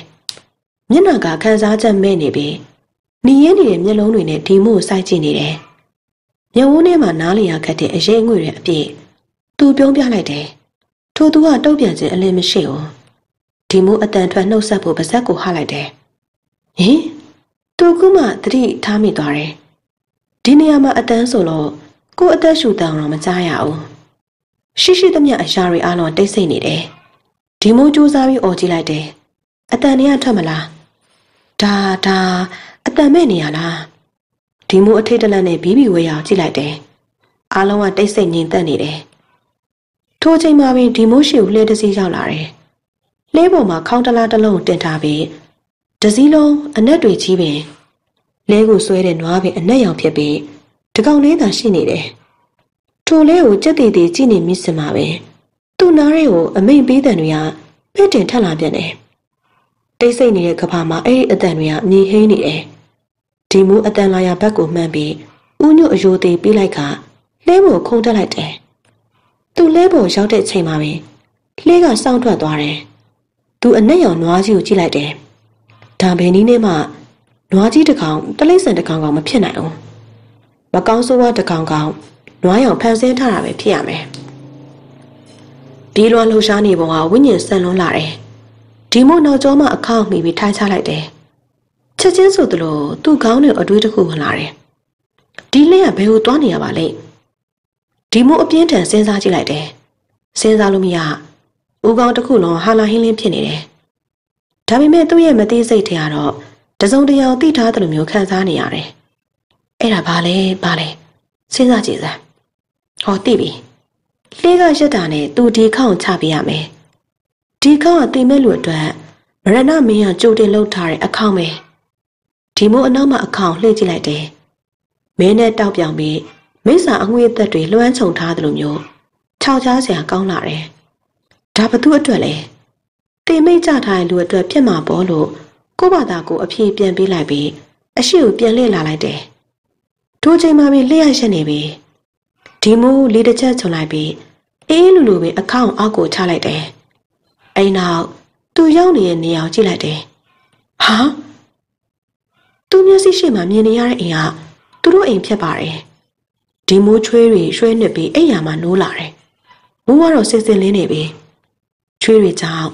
A: မျက်နှာကခန်းစားချက်မဲ့နေပြီးနေရင်းနေတဲ့မျက်လုံးတွေနဲ့ဒီမို့စိုက်ကြည့်နေတယ်မျက်ဝန်းထဲမှာနားလျာခတ်တဲ့အရေးငွေတွေအပြည့်သူပြုံးပြလိုက်တယ်ထိုသူကတုတ်ပြန်ခြင်းအလင်းမရှိဘူး ဒီမို့အတန်ထွက်နှုတ်ဆက်ဖို့ပါဇက်ကိုဟလိုက်တယ်ဟင်သူကမှတတိထားမိသွားတယ်ဒီနေရာမှာအတန်းဆိုလို့ကိုအသက်ရှူတန်တော့မကြားရဘူးရှိရှိသမျှအရာတွေအားလုံးတိတ်ဆိတ်နေတယ်ဒီမိုးကြိုးစားပြီးអော်ကြည့်လိုက်တယ်အတန်တွေကထွက်မလားဒါဒါအတန်မဲ့နေရလားဒီမိုးအထိတ်တလန့်နဲ့ဘီဘီဝဲရအောင်ကြည့်လိုက်တယ်အားလုံးကတိတ်ဆိတ်ငြိမ်သက်နေတယ်ထိုအချိန်မှာပင်ဒီမိုးရှိကိုလှဲတစည်းရောက်လာတယ် လှဲပေါ်မှာခေါင်းတလားတစ်လုံးတင်ထားပြီးတစည်းလုံးအနက်တွေကြီးပင်လဲကိုဆွဲတဲ့နွားပင်အနက်ရောင်ဖြစ်ပြီးတကောင်လေးသာရှိနေတယ်ထိုလဲကိုကြက်တည်တည်ကြည့်နေမိစင်မှာပဲသူ့နားရဲကိုအမိန်ပေးတဲ့တွေကပဲ့တင်ထက်လာပြန်တယ်တိတ်ဆိတ်နေတဲ့ကဘာမှာအဲ့ဒီအတန်တွေကအမြည်ဟင်းနေတယ်ဒီမူအတန်လာရဘက်ကိုမှန်းပြီးဥညွတ်အယိုသေးပြေးလိုက်ကလဲဖို့ခုံတက်လိုက်တယ်သူလဲဖို့ရောက်တဲ့ချိန်မှာပဲလှေးကစောင့်ထွက်သွားတယ် သူအနက်ရောင်နွားကြီးကိုကြည့်လိုက်တယ်ဒါဘယ်နည်းနဲ့မှနွားကြီးတစ်ကောင်တလိမ့်ဆန်တစ်ကောင်ကောင်မဖြစ်နိုင်ဘူးမကောင်းဆိုးဝါးတစ်ကောင်ကောင်နွားရောင်ဖန်ဆင်းထားတာပဲဖြစ်ရမယ်ဒီလွန်လှူရှားနေပုံကဝိညာဉ်ဆန်လွန်းလာတယ်ဒီမို့နောက်ကျောမှာအခောက်မိပြီးထိုင်ချလိုက်တယ်ချက်ချင်းဆိုသလိုသူ့ခေါင်းနဲ့အတွေးတစ်ခုဝင်လာတယ်ဒီလက်ကဘယ်ကိုသွားနေရပါလဲဒီမို့အပြင်းထန်စဉ်းစားကြည့်လိုက်တယ်စဉ်းစားလို့မရ ဦးခေါင်းတစ်ခုလုံးဟာလာဟင်းလင်းဖြစ်နေတယ်ဒါပေမဲ့သူ့ရဲ့မသိစိတ်ထဲကတော့တစုံတရာသိထားတယ်လို့မျိုးခံစားနေရတယ်အဲ့ဒါဘာလဲဘာလဲစဉ်းစားကြည့်စမ်းဟောသိပြီလေးကရက်တာနဲ့သူဒီခေါန့်ချပေးရမယ်ဒီခေါန့်ကတိမဲ့လူအတွက်မရဏမင်းကကြိုတင်လှုပ်ထားတဲ့အခေါန့်ပဲဒီမို့အနောက်မှာအခေါန့်လှည့်ကြည့်လိုက်တယ်မင်းနဲ့တောက်ပြောင်ပြီးမိစ္ဆာအငွေအသက်တွေလွှမ်းခြုံထားတယ်လို့မျိုးခြောက်ချားစရာကောင်းလာတယ် ဒါဘသူအတွက်လဲတင်မိတ်ကြထားတဲ့လူအတွက်ဖြစ်မှာပေါ့လို့ကို့ဘာသာကိုအဖြေပြန်ပေးလိုက်ပြီးအရှိကိုပြန်လှည့်လာလိုက်တယ်ထိုချိန်မှာပဲလျှက်ရက်နေပြီဒီမိုးလေးတစ်ချက်ချုံလိုက်ပြီးအေးလူလူပဲအခေါန့်အောက်ကိုချလိုက်တယ်အိမ်နောက်သူရောက်နေတဲ့နေရာကိုကြည့်လိုက်တယ်ဟာသူမျက်စိရှိမှမြင်နေရတဲ့အိမ်ကသူတို့အိမ်ဖြစ်ပါတယ်ဒီမိုးချွေးတွေရွှဲနှစ်ပြီးအိမ်ယာမှာနိုးလာတယ်မိုးကတော့စစ်စစ်လင်းနေပြီ ချွေးတွေကြောင့်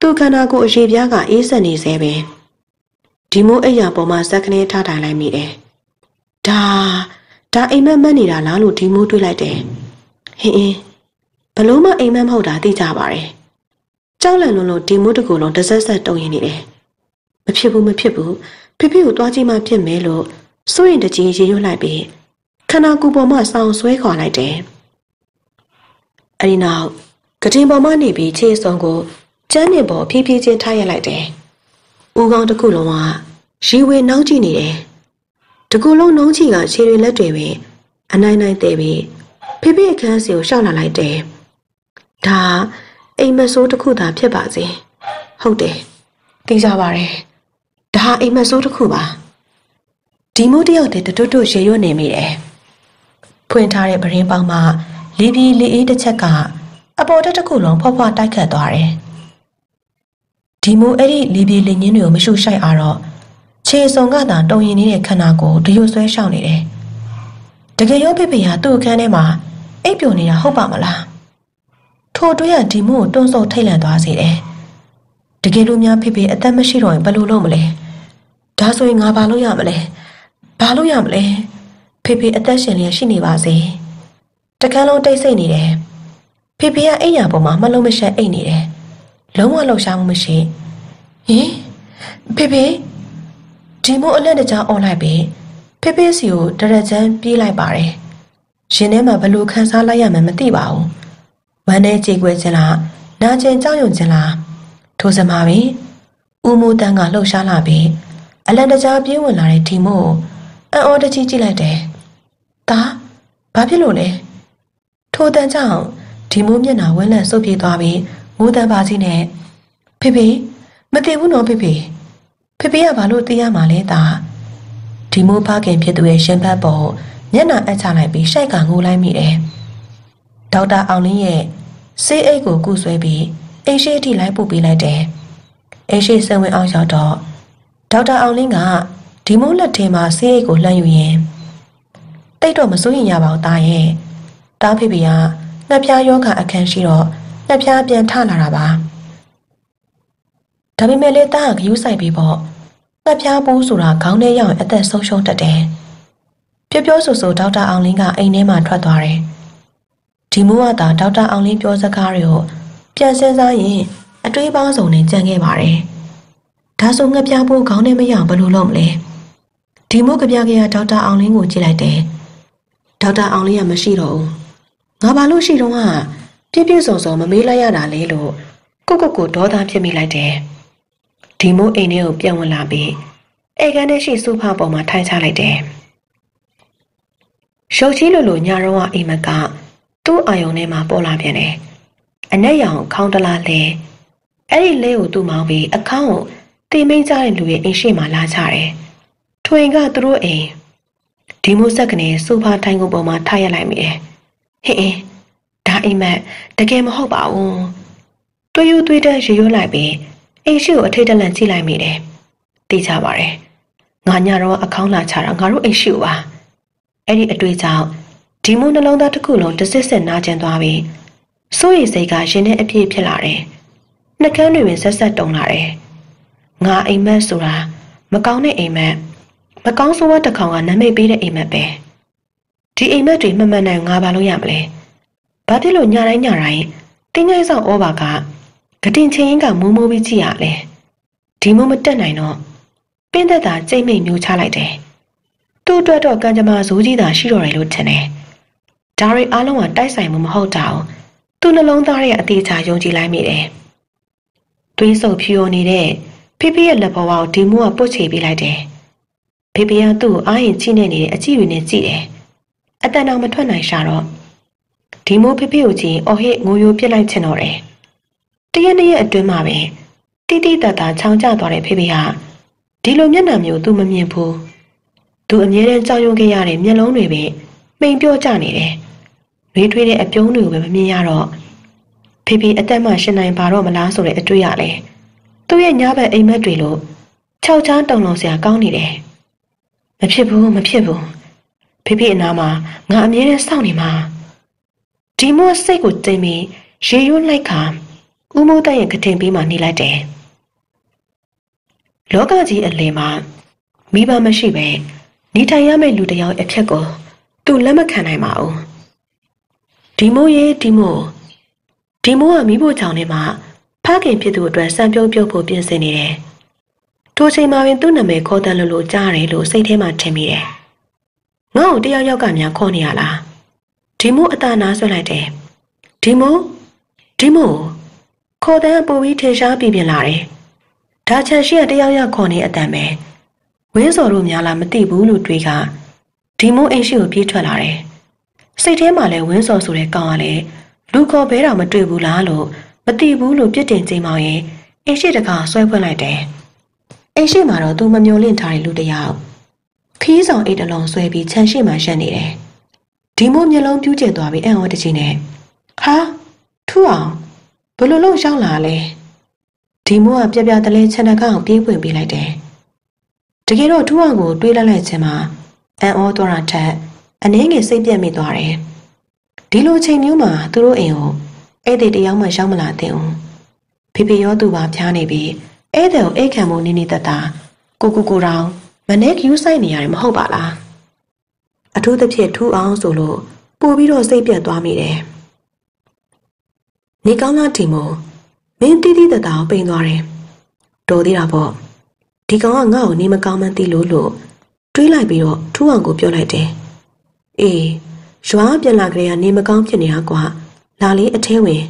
A: သူ့ခန္ဓာကိုယ်အရေပြားကအေးဆက်နေစေပဲဒီမိုးအိမ်ယာပေါ်မှာစက်ကနေထားထိုင်လိုက်မိတယ်ဒါဒါအိမ်မက်မက်နေတာလားလို့ဒီမိုးတွေးလိုက်တယ်ဟင်းအင်းဘလို့မှအိမ်မက်မဟုတ်တာသိကြပါတယ်ကြောက်လန့်လွန်းလို့ဒီမိုးတကူလုံးတဆက်ဆက်တုံရင်နေတယ်မဖြစ်ဘူးမဖြစ်ဘူးဖေဖေကိုတွားကြည့်မှဖြစ်မယ်လို့စိုးရင်တကြီးရေရွတ်လိုက်ပြီးခန္ဓာကိုယ်ပေါ်မှာဆောင်းဆွဲခွာလိုက်တယ်အဲဒီနောက် ကတင်ပေါ်မှနေပြီးခြေစုံကိုကျန်းနေပေါ်ဖြည်းဖြည်းချင်းထားရလိုက်တယ်ဦးကောင်းတစ်ခုလုံးကရေဝေနှောင်းကြည့်နေတယ်တကူလုံးနှုံးချီကခြေတွေလက်တွေပဲအနိုင်နိုင်တဲ့ပြီးဖေဖေအခန်းစီကိုရှောက်လာလိုက်တယ်ဒါအိမ်မက်ဆိုးတစ်ခုသာဖြစ်ပါစေဟုတ်တယ်သိကြပါတယ်ဒါဟာအိမ်မက်ဆိုးတစ်ခုပါဒီမိုးတယောက်တည်းတွတ်တွတ်ရေရွတ်နေမိတယ်ဖွင့်ထားတဲ့ပရင်းပေါင်းမှာလီပြီးလီအေးတစ်ချက်က အပေါ်တက်တစ်ခုလုံးဖွားဖွားတိုက်ခတ်သွားတယ်ဒီမိုးအဲ့ဒီလီပြီးလင်းညင်းတွေကိုမရှုရှိုက်အားတော့ခြေစုံကသာတုံရင်နေတဲ့ခန္ဓာကိုယ်တရွတ်ဆွဲရှောင်နေတယ်တကယ်ရောဖေဖေဟာသူ့အခန်းထဲမှာအိပ်ပျော်နေတာဟုတ်ပါမလားထိုတွေးရဒီမို့တွန်းဆုပ်ထိတ်လန့်သွားစေတယ်တကယ်လို့များဖေဖေအသက်မရှိတော့ရင်ဘယ်လိုလုပ်မလဲဒါဆိုရင်ငါဘာလုပ်ရမလဲဘာလုပ်ရမလဲဖေဖေအသက်ရှင်လျက်ရှိနေပါစေတကန်းလုံးတိတ်ဆိတ်နေတယ် ဖေဖေကအိမ်ရပေါ်မှာမလုံးမရှက်အိတ်နေတယ်လုံးဝလှုပ်ရှားမှုမရှိဟင်ဖေဖေဒီမို့အလက်တကြားអော်လိုက်ပြီဖေဖေစီကိုတရကြမ်းပြေးလိုက်ပါတယ်ရှင်ထဲမှာဘလို့ခန်းစားလိုက်ရမှမသိပါဘူးဝမ်းထဲကြေကွဲခြင်းလားနာကျင်ကြောက်ရွံ့ခြင်းလားထိုစမှာပဲဦးမိုးတန်းကလှုပ်ရှားလာပြီးအလန်တကြားပြေးဝင်လာတဲ့ဒီမို့အံ့ဩတကြီးကြည့်လိုက်တယ်ဒါဘာဖြစ်လို့လဲထိုတန်းကြောင့် ဒီမိုးမျက်နှာဝဲလန့်ဆုပ်ပြေးသွားပြီးမိုးတန်းပါစီနဲ့ဖေဖေမတည်ဘူးနော်ဖေဖေဖေဖေကဘာလို့သိရမှာလဲတာဒီမိုးဖခင်ဖြစ်သူရဲ့ရှင်ဘတ်ပေါ်မျက်နှာအပ်ချလိုက်ပြီးရှိုက်ကငိုလိုက်မိတယ်ဒေါက်တာအောင်လင်းရဲ့ဆေးအိတ်ကိုကုဆွဲပြီးအိမ်ရှိအထိလိုက်ပို့ပေးလိုက်တယ်အိမ်ရှိဆံဝင်အောင်ရောက်တော့ဒေါက်တာအောင်လင်းကဒီမိုးလက်ထဲမှာဆေးအိတ်ကိုလှမ်းယူရင်တိတ်တော့မစိုးရင်ရပါဘူးတာရဲ့တားဖေဖေက ငှက်ပြားယောဂအခန်းရှိတော့ငှက်ပြားပြန်ထလာတာပါဒါပေမဲ့လေတားကဂယူးဆိုင်ပြီးပေါ့ငှက်ပြားပိုးဆိုတာခေါင်းထဲရောက်ရင်အသက်ဆုံးရှုံးတတ်တယ်ပြောပြောဆိုဆိုဒေါက်တာအောင်လင်းကအိမ်ထဲမှာထွက်သွားတယ်ဒီမိုးကသာဒေါက်တာအောင်လင်းပြောစကားတွေကိုပြန်စင်းစားရင်အတွေးပေါင်းစုံနဲ့ကြံခဲ့ပါတယ်ဒါဆိုငှက်ပြားပိုးခေါင်းထဲမရောက်ဘယ်လိုလုပ်မလဲဒီမိုးကပြကရဒေါက်တာအောင်လင်းကိုကြည့်လိုက်တယ်ဒေါက်တာအောင်လင်းကမရှိတော့ဘူး ငါဘာလို့ရှိတော့ကပြည့်ပြည့်စုံစုံမမေးလိုက်ရတာလေလို့ကိုကိုကိုဒေါသဖြစ်မိလိုက်တယ်ဒီမိုးအိမ်ထဲကိုပြန်ဝင်လာပြီးအိမ်ကန်းထဲရှိဆိုဖာပေါ်မှာထိုင်ချလိုက်တယ်ရှုပ်ချီလိုလိုညာတော့ကအိမ်မကသူ့အာယုံထဲမှာပေါ်လာပြန်တယ်အနက်ရောင်ခေါင်းတလားလဲအဲ့ဒီလဲကိုသူ့မောင်းပြီးအခန်းကိုတိမိန်ကြတဲ့လူရဲ့အိမ်ရှိမှလာချတယ်ထွင်ကသူတို့အိမ်ဒီမိုးဆက်ကနေဆိုဖာထိုင်ကုန်ပေါ်မှာထားရလိုက်မိတယ် ဟင်းအင်းဒါအိမ်မက်တကယ်မဟုတ်ပါဘူးတွေးယူတွေးတဲ့ရေရွလိုက်ပြီးအိမ်ရှိကိုအထိတ်တလန့်ကြည့်လိုက်မိတယ်သိကြပါတယ်ငါညတော့အခေါင်းလာချတာငါတို့အိမ်ရှိပါအဲ့ဒီအတွေ့အကြောင့်ဒီမိုးနှလုံးသားတစ်ခုလုံးတစစ်စစ်နာကျင်သွားပြီးစိုးရိမ်စိတ်ကရင်ထဲအပြည့်ဖြစ်လာတယ်နှကန်းတွေပင်ဆက်ဆက်တုံလာတယ်ငါအိမ်မက်ဆိုတာမကောင်းတဲ့အိမ်မက်မကောင်းဆိုးဝါးတစ်ခေါင်ကနမိတ်ပေးတဲ့အိမ်မက်ပဲ ဒီအိမ်မက်တွေမှန်မှန်နိုင်ငါဘာလို့ရမလဲဘာဖြစ်လို့ညတိုင်းညတိုင်းတင်းငယ်ဆောင်ဩဘာကဂတင်ချင်းရင်ကမိုးမိုးပြီးကြည့်ရလဲဒီမိုးမတက်နိုင်တော့ပင်းသက်သာကြိတ်မိတ်မျိုးချလိုက်တယ်သူ့အတွက်တော့ကံကြမ္မာဇိုးကြီးသာရှိတော့တယ်လို့ထင်တယ်ဒါရီအားလုံးကတိုက်ဆိုင်မှုမဟုတ်တာအောင်သူ့နှလုံးသားရဲ့အသေးချာယုံကြည်လိုက်မိတယ်သွေးဆုပ်ဖြူနေတဲ့ဖေဖေရဲ့လက်ဘဝကိုဒီမိုးကပုတ်ချေပေးလိုက်တယ်ဖေဖေကသူ့ကိုအားရင်ချိနေနေတဲ့အကြည့်တွေနဲ့ကြည့်တယ် အတန်အောင်မထွက်နိုင်ရှာတော့ဒီမိုးဖေဖေကိုကြည့်အော်ဟစ်ငိုယိုပြစ်လိုက်ချင်တော့တယ်တရက်နှစ်ရက်အတွင်းမှာပဲတိတိတတ်တာချောင်းကျသွားတဲ့ဖေဖေဟာဒီလိုမျက်နှာမျိုးသူမမြင်ဘူးသူအမြဲတမ်းကြောက်ရွံ့ခဲ့ရတဲ့မျက်လုံးတွေပဲမိန်ပြော့ကျနေတယ်နှွေးထွေးတဲ့အပြုံးတွေကိုပဲမမြင်ရတော့ဖေဖေအသက်မှရှင်နိုင်ပါတော့မလားဆိုတဲ့အတွေ့ရလဲသူ့ရဲ့ညဘက်အိမ်မက်တွေလို့ခြောက်ချားတုံလုံးစရာကောင်းနေတယ်မဖြစ်ဘူးမဖြစ်ဘူး ဖေဖေအနာမှာငါအမြဲတမ်းစောင့်နေမှာဒီမို့စိတ်ကိုတိမ်ပြီးရေရွလိုက်ခါဦးမိုးတဲ့ရဲ့ကတင်ပေးမှနေလိုက်တယ်လောကကြီးအလယ်မှာမိဘမရှိပဲနေထိုင်ရမယ့်လူတစ်ယောက်အဖြစ်ကိုသူလက်မခံနိုင်ပါဘူးဒီမိုးရေးဒီမိုးဒီမိုးကမိဖို့ချောင်းထဲမှာဖခင်ဖြစ်သူအတွက်စံပြုံးပြုတ်ဖို့ပြင်ဆင်နေတယ်ထိုချိန်မှာပင်သူ့နာမည်ခေါ်တယ်လို့လို့ကြားတယ်လို့စိတ်ထဲမှာထင်မိတယ် ငါ့ကိုတယောက်ယောက်ကများခေါ်နေရလားဒီမိုးအသာနာဆွဲလိုက်တယ်ဒီမိုးဒီမိုးခေါ်တဲ့ပူပြီးထင်ရှားပြပြလာတယ်ဒါချန်ရှိကတယောက်ယောက်ခေါ်နေအတန်ပဲဝင်းစော်တို့များလားမသိဘူးလို့တွေးကဒီမိုးအိမ်ရှိကိုပြေးထွက်လာတယ်စိတ်ထဲမှာလည်းဝင်းစော်ဆိုတဲ့ကောင်ကလည်းလူခေါ်ဘဲတော်မတွေ့ဘူးလားလို့မတိဘူးလို့ပြစ်တင်ချိန်မောင်ရင်အိမ်ရှိတကာဆွဲဖွင့်လိုက်တယ်အိမ်ရှိမှာတော့သူမမျောလင့်ထားတဲ့လူတစ်ယောက် ခီးဆောင်အိတ်တလုံးဆွဲပြီးခြံရှိမှရှက်နေတယ်ဒီမို့မျက်လုံးပြူးကျသွားပြီးအံ့ဩတကြီးနဲ့ဟာထူအောင်ဘယ်လိုလုပ်ရှောင်းလာလဲဒီမို့ကပြပြတလဲခြံတကောင်ပြေးပွင့်ပေးလိုက်တယ်တကယ်တော့ထူအောင်ကိုတွေးလိုက်လိုက်ခြင်းမှာအံ့ဩသွားတာထက်အနှင်းငယ်စိတ်ပြက်မိသွားတယ်ဒီလိုချိန်မျိုးမှာသူတို့အိမ်ကိုဧည့်သည်တယောက်မှရောက်မလာသင့်ဘူးဖေဖေရောသူပါဖျားနေပြီးဧည့်သည်ကိုအိတ်ခံမှုနေနေတတာကိုကိုကိုတောင် မနေ့ကယူဆိုင်နေရတယ်မဟုတ်ပါလားအထူးသဖြင့်ထူအောင်ဆိုလို့ပို့ပြီးတော့စိတ်ပြတ်သွားမိတယ်နေကောင်းလားဒီမို့မင်းတီးတီးတတာကိုပိန်သွားတယ်တော်သေးတာပေါ့ဒီကောင်ကငါ့ကိုနေမကောင်းမှန်းသိလို့လို့တွေးလိုက်ပြီးတော့ထူအောင်ကိုပြောလိုက်တယ်အေးရွာပြန်လာကြရနေမကောင်းဖြစ်နေတာကွာလာလေးအထဲဝင်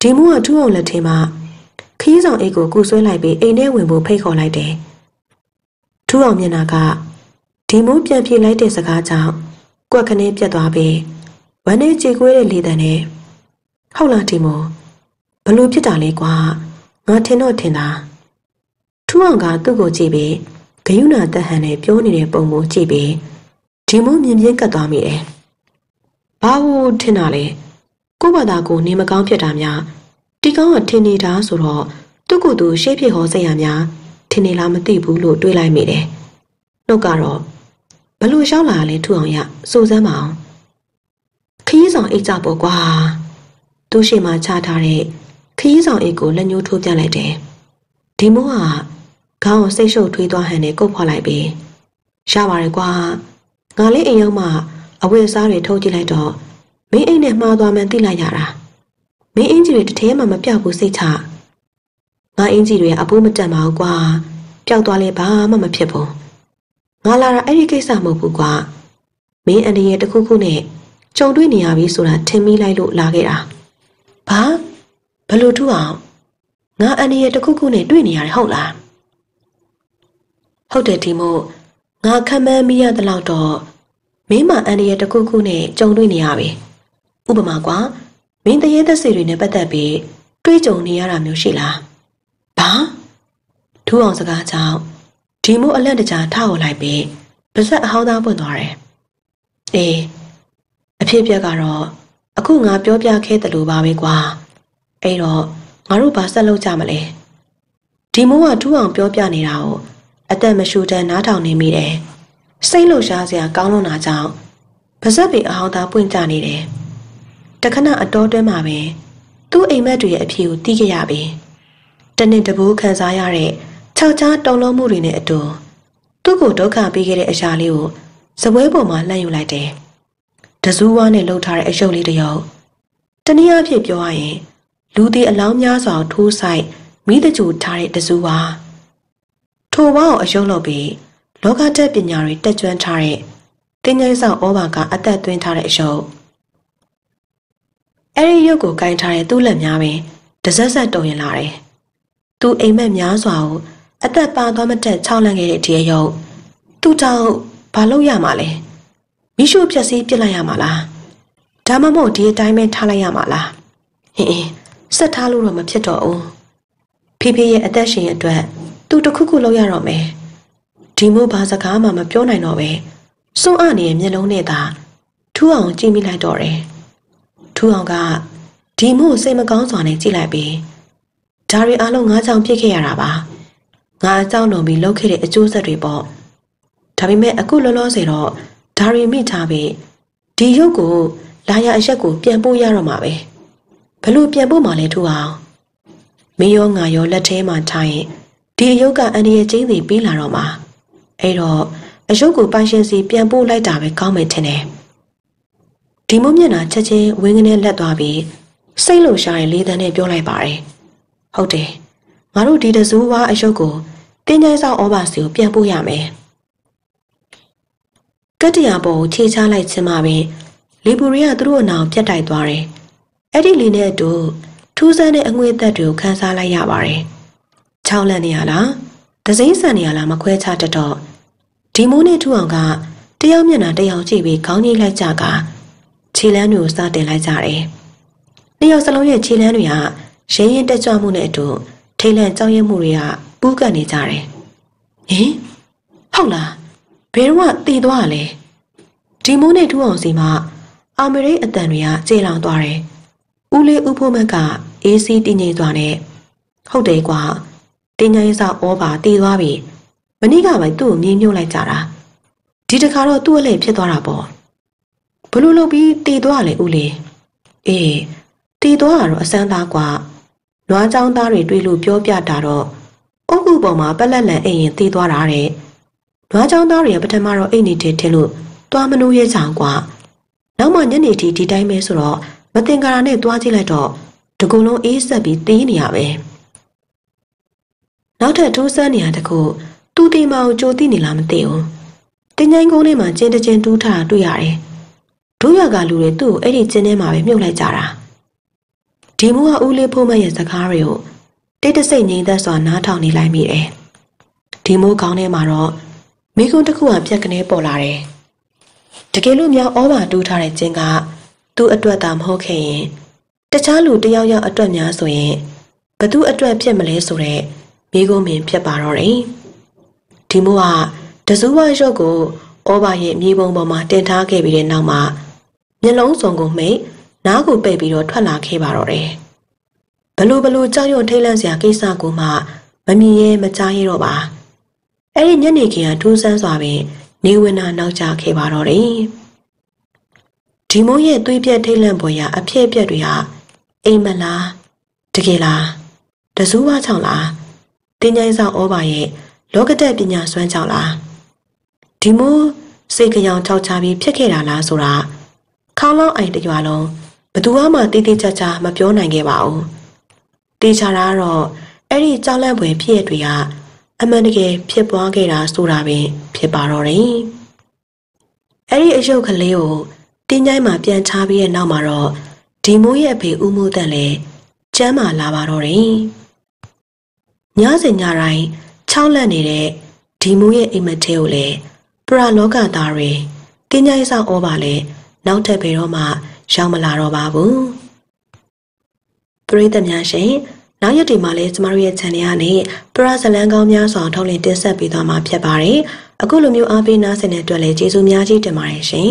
A: ဒီမိုးကထူအောင်လက်ထဲမှာခီးဆောင်အိတ်ကိုကူဆွဲလိုက်ပြီးအိမ်ထဲဝင်ဖို့ဖိတ်ခေါ်လိုက်တယ် ထူအောင်မျက်နှာကဒီမိုးပြန်ပြေးလိုက်တဲ့စကားကြောင့်ကွက်ခနဲပြတ်သွားပြီးဝမ်းနဲ့ကြေကွဲတဲ့လေတံနဲ့ဟုတ်လားဒီမိုးဘလို့ဖြစ်တာလဲကွာငါထင်တော့ထင်တာထူအောင်ကသူ့ကိုကြည့်ပြီးဂယုဏတက်ဟန်နဲ့ပြောနေတဲ့ပုံကိုကြည့်ပြီးဒီမိုးမြင်မြင်ကတ်သွားမိတယ်ဘာလို့ထင်တာလဲကို့ဘာသာကိုနေမကောင်းဖြစ်တာများဒီကောင်းကထင်နေတာဆိုတော့သူ့ကိုယ်သူရှေ့ဖြစ်ဟောစိတ်ရများ ထင်နေလားမသိဘူးလို့တွေးလိုက်မိတယ်။နှုတ်ကတော့ဘလို့ရှောင်းလာလဲထူအောင်ရစိုးစမ်းမအောင်ခီးဆောင်အိတ်ကြပေါ့ကွာသူ့ရှိမှချထားတဲ့ခီးဆောင်အိတ်ကိုလက်ညှိုးထိုးပြလိုက်တယ်။ဒီမိုးကခေါင်းကိုစိတ်ရှုပ်ထွေးသွားဟန်နဲ့ကုတ်ဖော်လိုက်ပြီးရပါတယ်ကွာငါလေးအိမ်ရောက်မှအဝတ်အစားတွေထုတ်ကြည့်လိုက်တော့မင်းအိမ်နဲ့မှားသွားမှန်းသိလိုက်ရတာမင်းအင်ကြီးတွေတစ်ထဲမှမပြောက်ဘူးစိတ်ချ ငါအင်ကြီးတွေအဖိုးမတက်ပါဘူးကွာပျောက်သွားလဲဘာမှမဖြစ်ဘူးငါလာတာအဲ့ဒီကိစ္စမဟုတ်ဘူးကွာမင်းအန်ဒီရဲ့တခုခုနဲ့ကြုံတွေ့နေရပြီဆိုတာထင်မိလိုက်လို့လာခဲ့တာဘာဘလို့ထူအောင်ငါအန်ဒီရဲ့တခုခုနဲ့တွေ့နေရတယ်ဟုတ်လားဟုတ်တယ်ဒီမို့ငါခံမန်းမိရတဲ့လောက်တော့မင်းမအန်ဒီရဲ့တခုခုနဲ့ကြုံတွေ့နေရပြီဥပမာကွာမင်းတရေသက်စီတွေနဲ့ပတ်သက်ပြီးတွေးကြုံနေရတာမျိုးရှိလား ဘာထူအောင်စကားကြောင့်ဒီမို့အလန့်တကြားထောက်လိုက်ပြီးပါဇက်အဟောင်းသားပွင့်သွားတယ်အေးအဖြစ်ပြက်ကတော့အခုငါပြောပြခဲ့တယ်လို့ပါပဲကွာအဲ့တော့ငါတို့ဘာဆက်လုပ်ကြမလဲဒီမိုးကထူအောင်ပြောပြနေတာကိုအသက်မရှူတန်းနားထောင်နေမိတယ်စိတ်လှရှားစရာကောင်းလွန်တာကြောင့်ပါဇက်ပေအဟောင်းသားပွင့်ကြနေတယ်တခဏအတော်တွဲမှာပဲသူ့အိမ်မက်တွေရဲ့အဖြေကိုသိခဲ့ရပြီ တနေ့တပိုးခံစားရတဲ့ခြောက်ခြားတုံလုံးမှုတွေနဲ့အတူသူ့ကိုဒုက္ခပေးခဲ့တဲ့အရာလေးကိုစပွဲပေါ်မှာလှမ်းယူလိုက်တယ်တစူးဝါးနဲ့လှုပ်ထားတဲ့အယုတ်လေးတစ်ယောက်တနည်းအားဖြင့်ပြောရရင် လူသည်အလောင်းများစွာထိုးဆိုင်မိတကြူထားတဲ့တစူးဝါးထိုဝါးကိုအယုတ်လုပ်ပြီးလောကတက်ပညာတွေတက်ကြွထားတဲ့တင်းငယ်ဆောင်ဩဘာကအသက်သွင်းထားတဲ့အယုတ်အဲ့ဒီရုပ်ကိုကင်ထားတဲ့သူ့လက်များပင်တစက်ဆက်တုံရင်လာတယ်။ သူအိမ်မက်များစွာကိုအသက်ပါသွားမတက်ချောင်းလန့်ခဲ့တဲ့ဒီရုပ်သူ့တောင်ဘာလို့ရမှာလဲ။မိရှုဖြက်စီးပြစ်လိုက်ရမှာလား။ဒါမှမဟုတ်ဒီအတိုင်းပဲထားလိုက်ရမှာလား။ဟင်းအင်းဆက်ထားလို့တော့မဖြစ်တော့ဘူး။ဖေဖေရဲ့အသက်ရှင်အတွက်သူတခုခုလုပ်ရတော့မယ်။ဒီမို့ဘာစကားမှမပြောနိုင်တော့ပဲ။စွန့်အနေရဲ့မျက်လုံးနဲ့သာထူးအောင်ကြည့်မိလိုက်တော့တယ်။ထူအောင်ကဒီမို့စိတ်မကောင်းစွာနဲ့ကြည့်လိုက်ပြီး ဒါတွေအလုံးငါးချောင်းပြစ်ခဲ့ရတာပါငါအကြောင်းလွန်ပြီးလှုပ်ခဲ့တဲ့အကျိုးဆက်တွေပေါ့ဒါပေမဲ့အခုလောလောဆယ်တော့ဒါတွေမိထားပြီးဒီရုပ်ကိုလာရအရက်ကိုပြန်ပို့ရတော့မှာပဲဘလို့ပြန်ပို့မှလဲထူအောင်မင်းရောငါရောလက်ထဲမှာထားရင်ဒီအယုတ်ကအန်ဒီရဲ့ကျင်းစီပြီးလာတော့မှာအဲ့တော့အယုတ်ကိုပိုင်ရှင်စီပြန်ပို့လိုက်တာပဲကောင်းမယ်ထင်တယ်ဒီမုံမျက်နှာချက်ချင်းဝင်းကနေလက်သွားပြီးစိတ်လှရှားရင်လေးတန်းနဲ့ပြောလိုက်ပါတယ် ဟုတ်တယ်ငါတို့ဒီတစူးဝါအယုတ်ကိုတင်းကျိုင်းဆောင်ဩဘာစီကိုပြန်ပို့ရမယ်ကတ္တရာပေါ်ကိုခြေချလိုက်ခြင်းမှာပင်လီဘူရီကသူတို့အနောင်ပြတ်တိုက်သွားတယ်အဲ့ဒီလေးနဲ့အတူထူးဆန်းတဲ့အငွေသက်တွေကိုခန်းစားလိုက်ရပါတယ်ချောင်းလန့်နေရလားဒစိမ့်ဆန်နေရလားမခွဲခြားတတော့ဒီမိုးနဲ့ထူအောင်ကတယောက်မျက်နှာတယောက်ကြည့်ပြီးခေါင်းကြီးလိုက်ကြကခြေလမ်းတွေကိုစတင်လိုက်ကြတယ်။နှစ်ယောက်စလုံးရဲ့ခြေလမ်းတွေက ရင်းရင်တက်ကြွမှုနဲ့အတူထိတ်လန့်ကြောက်ရွံ့မှုတွေကပူးကပ်နေကြတယ်ဟင်ဟုတ်လားဘယ်တော့တည်သွားရလဲဒီမိုးနဲ့ထူအောင်စီမှာအာမရိတ်အတန်တွေကကျေလောင်သွားတယ်ဦးလေးဦးဖို့မက်ကအေးစီးတည်ငြိမ်သွားနဲ့ဟုတ်တယ်ကွာတင်းញိုင်းစောက်ဩပါတည်သွားပြီမနေ့ကပဲသူ့ကိုမြင်းမြုပ်လိုက်ကြတာဒီတခါတော့သူ့အလဲဖြစ်သွားတာပေါ့ဘလို့လုပ်ပြီးတည်သွားလဲဦးလေးအေးတည်သွားတာတော့အစမ်းသားကွာ နွားချောင်းသားတွေတွေ့လို့ပြောပြတာတော့အုတ်ကူပေါ်မှာပက်လက်လန်အိမ်ရင်တည်သွားတာတဲ့နွားချောင်းသားတွေကပထမတော့အိမ်နေတယ်ထင်လို့တွားမနိုးရဲချောင်းကွာနောက်မှညနေတီဒီတိုင်းပဲဆိုတော့မတင်ကာရာနဲ့တွားကြည့်လိုက်တော့တကူလုံးအေးဆက်ပြီးတီးနေရပဲနောက်ထပ်ထိုးဆန်းနေရတကူသူ့တီမအောင်ကြိုသိနေလားမသိဘူးတင်ញိုင်းကုန်းထဲမှာကျင်းတကျင်းတူးထားတာတွေ့ရတယ်ဒုရကလူတွေသူ့ကိုအဲ့ဒီကျင်းထဲမှာပဲမြုပ်လိုက်ကြတာ ဒီမိုးကဦးလေးဖို့မရဲ့စကားတွေကိုတိတ်တဆိတ်ငြိမ်သက်စွာနားထောင်နေလိုက်မိတယ်ဒီမိုးကောင်းထဲမှာတော့မိကုန်းတစ်ခုကပြက်ကနေပေါ်လာတယ်တကယ်လို့များဩဘာတူးထားတဲ့ကျင်းကသူ့အတွက်သာမဟုတ်ခဲ့ရင်တခြားလူတယောက်ယောက်အတွက်များဆိုရင်ဘသူအတွက်ဖြစ်မလဲဆိုတော့မိကုန်းမင်ဖြစ်ပါတော့တယ်ဒီမိုးကတစူးဝရုပ်ကိုဩဘာရဲ့မြေပုံပေါ်မှာတင်ထားခဲ့ပြီးတဲ့နောက်မှာမျက်လုံးစုံကိုမိတ် နားကိုပိတ်ပြီးတော့ထွက်လာခဲ့ပါတော့တယ်ဘလို့ဘလို့ကြောက်ရွံ့ထိတ်လန့်စရာကိစ္စကိုမှမမြင်ရဲမကြားရတော့ပါအဲ့ဒီညနေခင်းကထူးဆန်းစွာပင်နေဝင်နာနောက်ကျခဲ့ပါတော့တယ်ဒီမိုးရဲ့သွေးပြက်ထိတ်လန့်ပေါ်ရာအဖြစ်အပျက်တွေဟာအိမ်မလားတကယ်လားတစူးဝါချောင်းလားတင်းញိုင်းဆောင်ဩဘာရဲ့လောကတက်ပညာစွမ်းကြောင့်လားဒီမိုးစိတ်ကြောင်ချောက်ချပြီးဖြစ်ခဲ့တာလားဆိုတာခေါင်းလောင်းအိုင်တရွာလုံး ဘသူမှတိတိကျကျမပြောနိုင်ခဲ့ပါဘူးတေချာတာကတော့အဲ့ဒီကြောက်လန့်ဖွယ်ဖြစ်ရတွေကအမှန်တကယ်ဖြစ်ပွားခဲ့တာဆိုတာပင်ဖြစ်ပါတော့တယ်အဲ့ဒီအယုတ်ကလေးကိုတင်းញိုင်းမှာပြန်ချပြီးတဲ့နောက်မှာတော့ဒီမိုးရဲ့အဖေဦးမိုးတန်လည်းကျမ်းမာလာပါတော့တယ်ညစဉ်ညတိုင်းချောင်းလန့်နေတဲ့ဒီမိုးရဲ့အိမ်မက်ထဲကိုလည်းပရလောကသားတွေတင်းញိုင်းဆောင်ဩပါလေနောက်ထပ်ဘယ်တော့မှ ရောက်မလာတော့ပါဘူးပရိသတ်များရှင်နောက်ရက်ဒီမှာလည်းကျမတို့ရဲ့ channel ကနေပရဇလန်ကောင်းများစွာထုတ်လင်းတင်ဆက်ပေးသွားမှာဖြစ်ပါတယ်အခုလိုမျိုးအားပေးနားဆင်တဲ့အတွက်လည်းကျေးဇူးများကြီးတင်ပါတယ်ရှင်